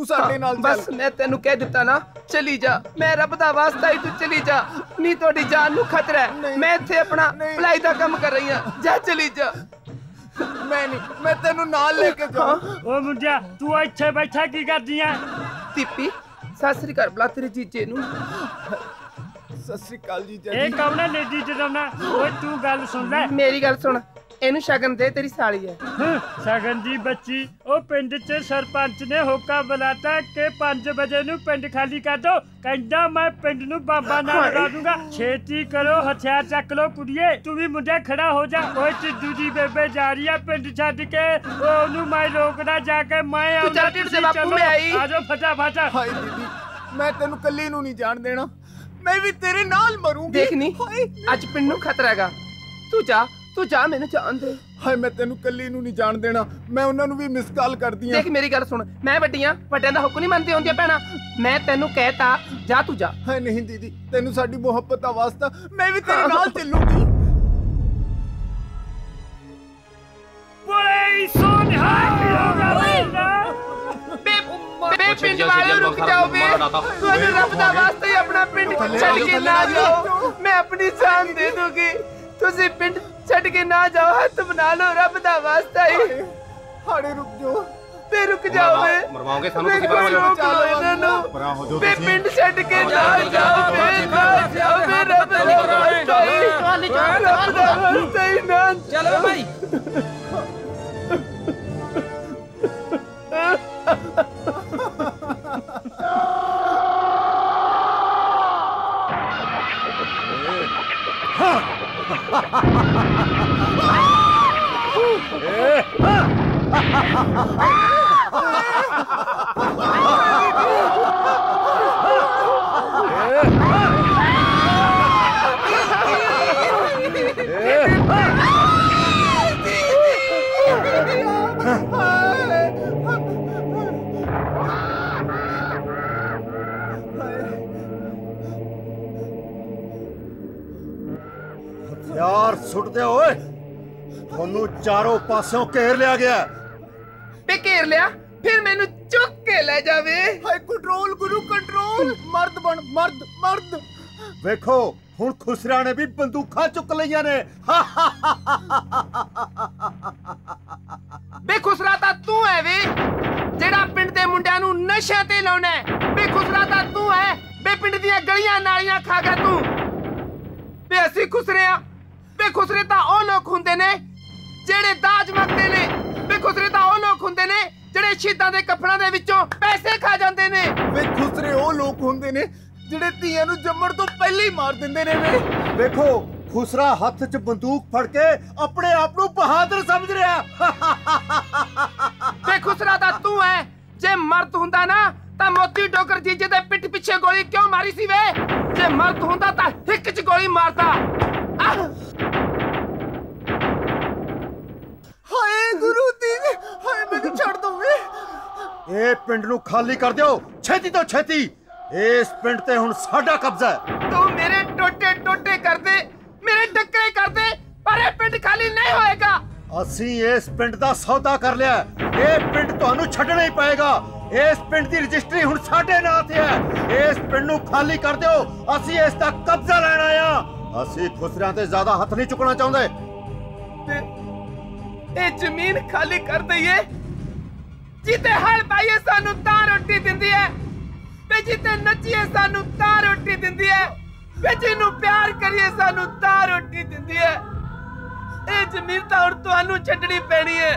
M: ਤੂੰ ਸਾਡੇ ਨਾਲ ਚੱਲ।
L: ਬਸ ਮੈਂ ਤੈਨੂੰ ਕਹਿ ਦਿੱਤਾ ਨਾ ਚਲੀ ਜਾ। ਮੈਂ ਰੱਬ ਦਾ ਵਾਸਤਾ ਹੀ ਤੂੰ ਚਲੀ ਜਾ। ਨਹੀਂ ਤੁਹਾਡੀ ਜਾਨ ਨੂੰ ਖਤਰਾ ਹੈ। ਮੈਂ ਇੱਥੇ ਆਪਣਾ ਭਲਾਈ ਦਾ ਕੰਮ ਕਰ ਰਹੀ ਹਾਂ। ਜਾ ਚਲੀ ਜਾ।
M: ਮੈਂ ਨਹੀਂ ਮੈਂ ਤੈਨੂੰ ਨਾਲ ਲੈ ਕੇ ਜਾਵਾਂ
A: ਓ ਮੁੰਡਿਆ ਤੂੰ ਇੱਥੇ ਬੈਠਾ ਕੀ ਕਰਦੀ ਐ?
L: ਟਿੱਪੀ ਸਤਿ ਸ੍ਰੀ ਅਕਾਲ ਬੁਲਾ ਤੇਰੇ ਜੀਜੇ ਨੂੰ।
M: ਸਤਿ ਸ੍ਰੀ ਅਕਾਲ ਜੀ
A: ਇਹ ਕੌਣ ਹੈ ਲੇਡੀ ਜਨਾਨਾ ਓਏ ਤੂੰ ਗੱਲ ਸੁਣ ਲੈ।
L: ਮੇਰੀ ਗੱਲ ਸੁਣ। ਇਹਨੂੰ ਸ਼ਗਨ ਦੇ ਤੇਰੀ ਸਾਲੀ ਹੈ।
A: ਸਗਨ ਦੀ ਬੱਚੀ ਉਹ ਪਿੰਡ 'ਚ ਸਰਪੰਚ ਨੇ ਹੋਕਾ ਬੁਲਾਤਾ ਕਿ 5 ਵਜੇ ਨੂੰ ਪਿੰਡ ਖਾਲੀ ਕਰ ਦੋ। ਕਹਿੰਦਾ ਮੈਂ ਪਿੰਡ ਨੂੰ ਬਾਬਾ ਨਾਲ ਲਗਾ ਦੂੰਗਾ। ਛੇਤੀ ਕਰੋ ਹਥਿਆਰ ਚੱਕ ਲੋ ਕੁੜੀਏ। ਤੂੰ ਵੀ ਮੁੰਡਾ ਖੜਾ ਹੋ ਜਾ। ਓਏ ਟਿੱਡੂ ਦੀ ਬੇਬੇ ਜਾ ਰਹੀ ਆ ਪਿੰਡ ਛੱਡ ਕੇ। ਉਹ ਉਹਨੂੰ ਮੈਂ ਰੋਕਦਾ ਜਾ ਕੇ ਮੈਂ
L: ਤੂੰ ਚੱਲ
A: ਆਉਂਦਾ,
L: ਢਿੱਡ ਦੇ ਬਾਪੂ। ਮੈਂ ਆਈ।
A: ਆ ਜਾਓ ਫਟਾਫਟ।
M: ਹਾਏ ਦੀਦੀ ਮੈਂ ਤੈਨੂੰ ਕੱਲੀ ਨੂੰ ਨਹੀਂ ਜਾਣ ਦੇਣਾ। ਮੈਂ ਵੀ ਤੇਰੇ ਨਾਲ ਮਰੂੰਗੀ।
L: ਦੇਖ ਨੀ ਅੱਜ ਪਿੰਡ ਨੂੰ ਖਤਰਾ ਹੈਗਾ। ਤੂੰ ਜਾ। ਤੂੰ ਜਾ ਮੈਨੂੰ ਜਾਣ ਦੇ।
M: ਹਾਏ ਮੈਂ ਤੈਨੂੰ ਕੱਲੀ ਨੂੰ ਨਹੀਂ ਜਾਣ ਦੇਣਾ। ਮੈਂ ਉਹਨਾਂ ਨੂੰ ਵੀ ਮਿਸ ਕਾਲ ਕਰਦੀ ਆ
L: ਦੇਖ ਮੇਰੀ ਗੱਲ ਸੁਣ। ਮੈਂ ਵੱਡੀਆਂ ਵੱਡਿਆਂ ਦਾ ਹੁਕਮ ਨਹੀਂ ਮੰਨਦੀ ਹੁੰਦੀਆਂ ਭੈਣਾ। ਮੈਂ ਤੈਨੂੰ ਕਹਿਤਾ ਜਾ ਤੂੰ ਜਾ।
M: ਹਾਏ ਨਹੀਂ ਦੀਦੀ ਤੈਨੂੰ ਸਾਡੀ ਮੁਹੱਬਤ ਦਾ ਵਾਸਤਾ ਮੈਂ ਵੀ ਤੇਰੇ ਨਾਲ ਚੱਲੂੰਗੀ।
A: ਓਏ ਸੋਨ ਹਾਈ
L: ਬੇ ਪਿੰਡ ਵਾਲਿਓ ਰੁਕ ਜਾਓ ਵੇ ਤੁਹਾਨੂੰ ਰੱਬ ਦਾ ਵਾਸਤਾ ਹੀ ਆਪਣਾ ਪਿੰਡ ਛੱਡ ਕੇ ਨਾ ਜਾਓ। ਮੈਂ ਆਪਣੀ ਜਾਨ ਦੇ ਦੂੰਗੀ ਤੁਸੀਂ ਪਿੰਡ ਛੱਡ ਕੇ ਨਾ ਜਾਓ ਹੱਥ ਬਣਾ ਲਓ ਰੱਬ ਦਾ ਵਾਸਤਾ ਹੀ।
M: ਹਾੜੇ ਰੁਕ ਜਾਓ।
L: ਵੇ ਰੁਕ ਜਾਓ ਵੇ ਮਰਵਾਓਗੇ ਸਾਨੂੰ ਤੁਸੀਂ ਪਰਾਂ ਰੋਕ ਲਓ ਇਹਨਾਂ ਨੂੰ। ਵੇ ਪਿੰਡ ਛੱਡ ਕੇ ਨਾ ਜਾਓ ਵੇ ਨਾ ਜਾਓ ਵੇ ਰੱਬ ਦਾ ਵਾਸਤਾ ਹੀ। ਰੱਬ ਦਾ ਵਾਸਤਾ ਹੀ ਨਾ
P: ਚਲੋ ਭਾਈ। 예.
E: ਹਥਿਆਰ ਸੁੱਟਦੇ ਓਏ ਤੁਹਾਨੂੰ ਚਾਰੋਂ ਪਾਸਿਓਂ ਘੇਰ ਲਿਆ ਗਿਆ
L: ਵੇ ਘੇਰ ਲਿਆ ਫਿਰ ਮੈਨੂੰ ਚੁੱਕ ਕੇ ਲੈ ਜਾਵੇ
M: ਹਾਏ ਕੰਟਰੋਲ ਗੁਰੂ ਕੰਟਰੋਲ ਮਰਦ ਬਣ ਮਰਦ ਮਰਦ
E: ਵੇਖੋ ਹੁਣ ਖੁਸਰਿਆਂ ਨੇ ਵੀ ਬੰਦੂਕਾਂ ਚੁੱਕ ਲਈਆਂ ਨੇ
L: ਵੇ ਖੁਸਰਾ ਤਾਂ ਤੂੰ ਹੈ ਵੇ ਜਿਹੜਾ ਪਿੰਡ ਦੇ ਮੁੰਡਿਆਂ ਨੂੰ ਨਸ਼ੇ ਤੇ ਲਾਉਣਾ ਵੇ ਖੁਸਰਾ ਤਾਂ ਤੂੰ ਹੈ ਵੇ ਪਿੰਡ ਦੀਆਂ ਗਲੀਆਂ ਨਾਲੀਆਂ ਖਾ ਗਿਆ ਤੂੰ ਵੇ ਅਸੀਂ ਖੁਸਰੇ ਆ ਵੇ ਖੁਸਰੇ ਤਾਂ ਉਹ ਲੋਕ ਹੁੰਦੇ ਨੇ ਜਿਹੜੇ ਦਾਜ ਮੰਗਦੇ ਨੇ। ਵੇ ਖੁਸਰੇ ਤਾਂ ਉਹ ਲੋਕ ਹੁੰਦੇ ਨੇ ਜਿਹੜੇ ਸ਼ਹੀਦਾਂ ਦੇ ਕੱਫਣਾਂ ਦੇ ਵਿੱਚੋਂ ਪੈਸੇ ਖਾ ਜਾਂਦੇ ਨੇ।
M: ਵੇ ਖੁਸਰੇ ਉਹ ਲੋਕ ਹੁੰਦੇ ਨੇ ਜਿਹੜੇ ਧੀਆਂ ਨੂੰ ਜੰਮਣ ਤੋਂ ਪਹਿਲਾਂ ਹੀ ਮਾਰ ਦਿੰਦੇ ਨੇ ਵੇ।
E: ਵੇਖੋ ਖੁਸਰਾ ਹੱਥ 'ਚ ਬੰਦੂਕ ਫੜ ਕੇ ਆਪਣੇ ਆਪ ਨੂੰ ਬਹਾਦਰ ਸਮਝ ਰਿਹਾ।
L: ਵੇ ਖੁਸਰਾ ਤਾਂ ਤੂੰ ਹੈ ਜੇ ਮਰਦ ਹੁੰਦਾ ਨਾ ਤਾਂ ਮੋਤੀ ਡੋਗਰ ਜੀਜੇ ਦੇ ਪਿੱਠ ਪਿੱਛੇ ਗੋਲੀ ਕਿਉਂ ਮਾਰੀ ਸੀ ਵੇ? ਜੇ ਮਰਦ ਹੁੰਦਾ ਤਾਂ ਹਿੱਕ 'ਚ ਗੋਲੀ ਮਾਰਦਾ ਆਹ!
M: ਹਾਏ ਗੁਰੂ ਦੀ ਹਾਏ ਮੈਨੂੰ ਛੱਡ ਦੋ ਵੇ
E: ਇਹ ਪਿੰਡ ਨੂੰ ਖਾਲੀ ਕਰ ਦਿਓ। ਛੇਤੀ ਤੋਂ ਛੇਤੀ। ਇਸ ਪਿੰਡ ਤੇ ਹੁਣ ਸਾਡਾ ਕਬਜ਼ਾ ਹੈ।
L: ਤੂੰ ਮੇਰੇ ਟੋਟੇ ਟੋਟੇ ਕਰਦੇ ਮੇਰੇ ਟੱਕਰੇ ਕਰਦੇ ਪਰ ਇਹ ਪਿੰਡ ਖਾਲੀ ਨਹੀਂ ਹੋਏਗਾ।
E: ਅਸੀਂ ਇਸ ਪਿੰਡ ਦਾ ਸੌਦਾ ਕਰ ਲਿਆ। ਇਹ ਪਿੰਡ ਤੁਹਾਨੂੰ ਛੱਡਣਾ ਹੀ ਪਏਗਾ। ਇਸ ਪਿੰਡ ਦੀ ਰਜਿਸਟਰੀ ਹੁਣ ਸਾਡੇ ਨਾਂ ਤੇ ਹੈ। ਇਸ ਪਿੰਡ ਨੂੰ ਖਾਲੀ ਕਰ ਦਿਓ। ਅਸੀਂ ਇਸ ਦਾ ਕਬਜ਼ਾ ਲੈਣ ਹਾਂ। ਅਸੀਂ ਖੁਸਰਿਆਂ ਤੇ ਜ਼ਿਆਦਾ ਹੱਥ ਨਹੀਂ ਚੁੱਕਣਾ ਚਾਹੁੰਦੇ।
L: ਤੇ ਇਹ ਜ਼ਮੀਨ ਖਾਲੀ ਕਰ ਦਈਏ। ਜਿੱਤੇ ਹਲ ਪਾਈਏ ਸਾਨੂੰ ਤਾਂ ਰੋਟੀ ਦਿੰਦੀ ਹੈ ਤੇ ਜਿੱਤੇ ਨੱਚੀਏ ਸਾਨੂੰ ਤਾਂ ਰੋਟੀ ਦਿੰਦੀ ਹੈ ਤੇ ਜਿਹਨੂੰ ਪਿਆਰ ਕਰੀਏ ਸਾਨੂੰ ਤਾਂ ਰੋਟੀ ਦਿੰਦੀ ਹੈ। ਇਹ ਜ਼ਮੀਨ ਤਾਂ ਹੁਣ ਤੁਹਾਨੂੰ ਛੱਡਣੀ ਪੈਣੀ ਹੈ।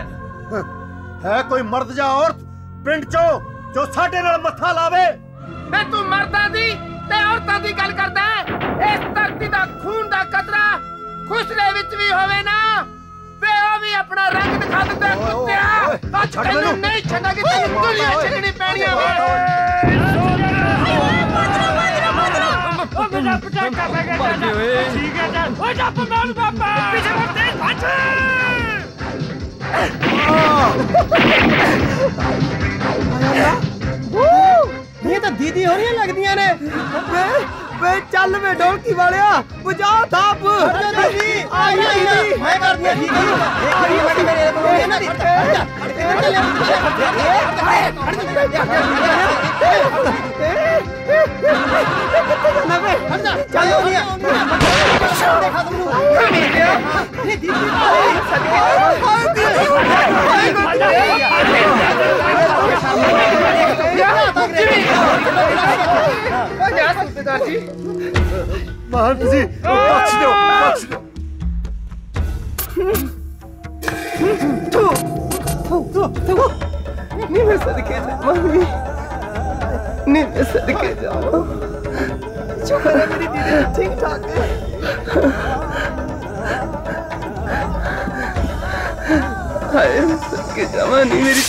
E: ਹੈ ਕੋਈ ਮਰਦ ਜਾਂ ਔਰਤ ਪਿੰਡ ਚੋਂ ਜੋ ਸਾਡੇ ਨਾਲ ਮੱਥਾ ਲਾਵੇ?
L: ਮੈਂ ਤੂੰ ਮਰਦਾਂ ਦੀ ਤੇ ਔਰਤਾਂ ਦੀ ਗੱਲ ਕਰਦਾ ਇਸ ਧਰਤੀ ਦਾ ਖੂਨ ਦਾ ਕਤਰਾ ਖੁਸਰੇ ਵਿੱਚ ਵੀ ਹੋਵੇ ਨਾ। ਵੇ ਉਹ ਵੀ ਆਪਣਾ ਰੰਗ ਦਿਖਾ ਦਿੰਦਾ ਕੁੱਤਿਆ ਅੱਜ
E: ਛੱਡ ਮੈਨੂੰ।
L: ਨਹੀਂ ਛੱਡਾਂਗੇ ਤੈਨੂੰ ਦੁਨੀਆ ਛੱਡਣੀ ਪੈਣੀ ਹੈ ਵੇ
A: ਉਹ ਮੇਰਾ ਪਟਾਕਾ ਪੈ ਗਿਆ। ਠੀਕ ਹੈ ਚੱਲ ਓਏ ਜੱਪ ਮਾਰ ਬਾਬਾ ਪਿੱਛੇ ਮਤ ਦੇ ਭੱਜ
J: ਇਹ ਤਾਂ ਦੀਦੀ ਹੋ ਰਹੀਆਂ ਲੱਗਦੀਆਂ ਨੇ ਵੇ ਵੇ ਚੱਲ ਵੇ ਢੋਲਕੀ ਵਾਲਿਆ ਬੁਝਾ ਥਾਪ ਦੀਦੀ ਆ ਗਈ ਦੀਦੀ ਮੈਂ ਕਰਦੀ ਆ ਦੀਦੀ ਇਹ ਕਰੀ ਵੱਡੀ ਮੇਰੇ ਕੋਲ ਇਹਨਾਂ ਦੀ ਚੱਲੋ ਨਹੀਂ ਦੇਖਾ ਤੂੰ ਇਹ ਦੀਦੀ
E: ਮਹਾਨ ਤੁਸੀਂ ਬਖਸ਼ ਦਿਓ ਬਖਸ਼ ਦਿਓ
J: ਨਹੀਂ ਮੈਂ ਸਦਕੇ ਜਾਵਾਂ ਨਹੀਂ ਮੈਂ ਸਦਕੇ ਜਾਵਾਂ ਸ਼ੁਕਰ ਹੈ ਮੇਰੀ ਦੀਦੀ ਠੀਕ ਠਾਕ ਹੈ ਹਾਏ ਸਦਕੇ ਜਾਵਾਂ,
Q: ਨੀ ਮੇਰੀ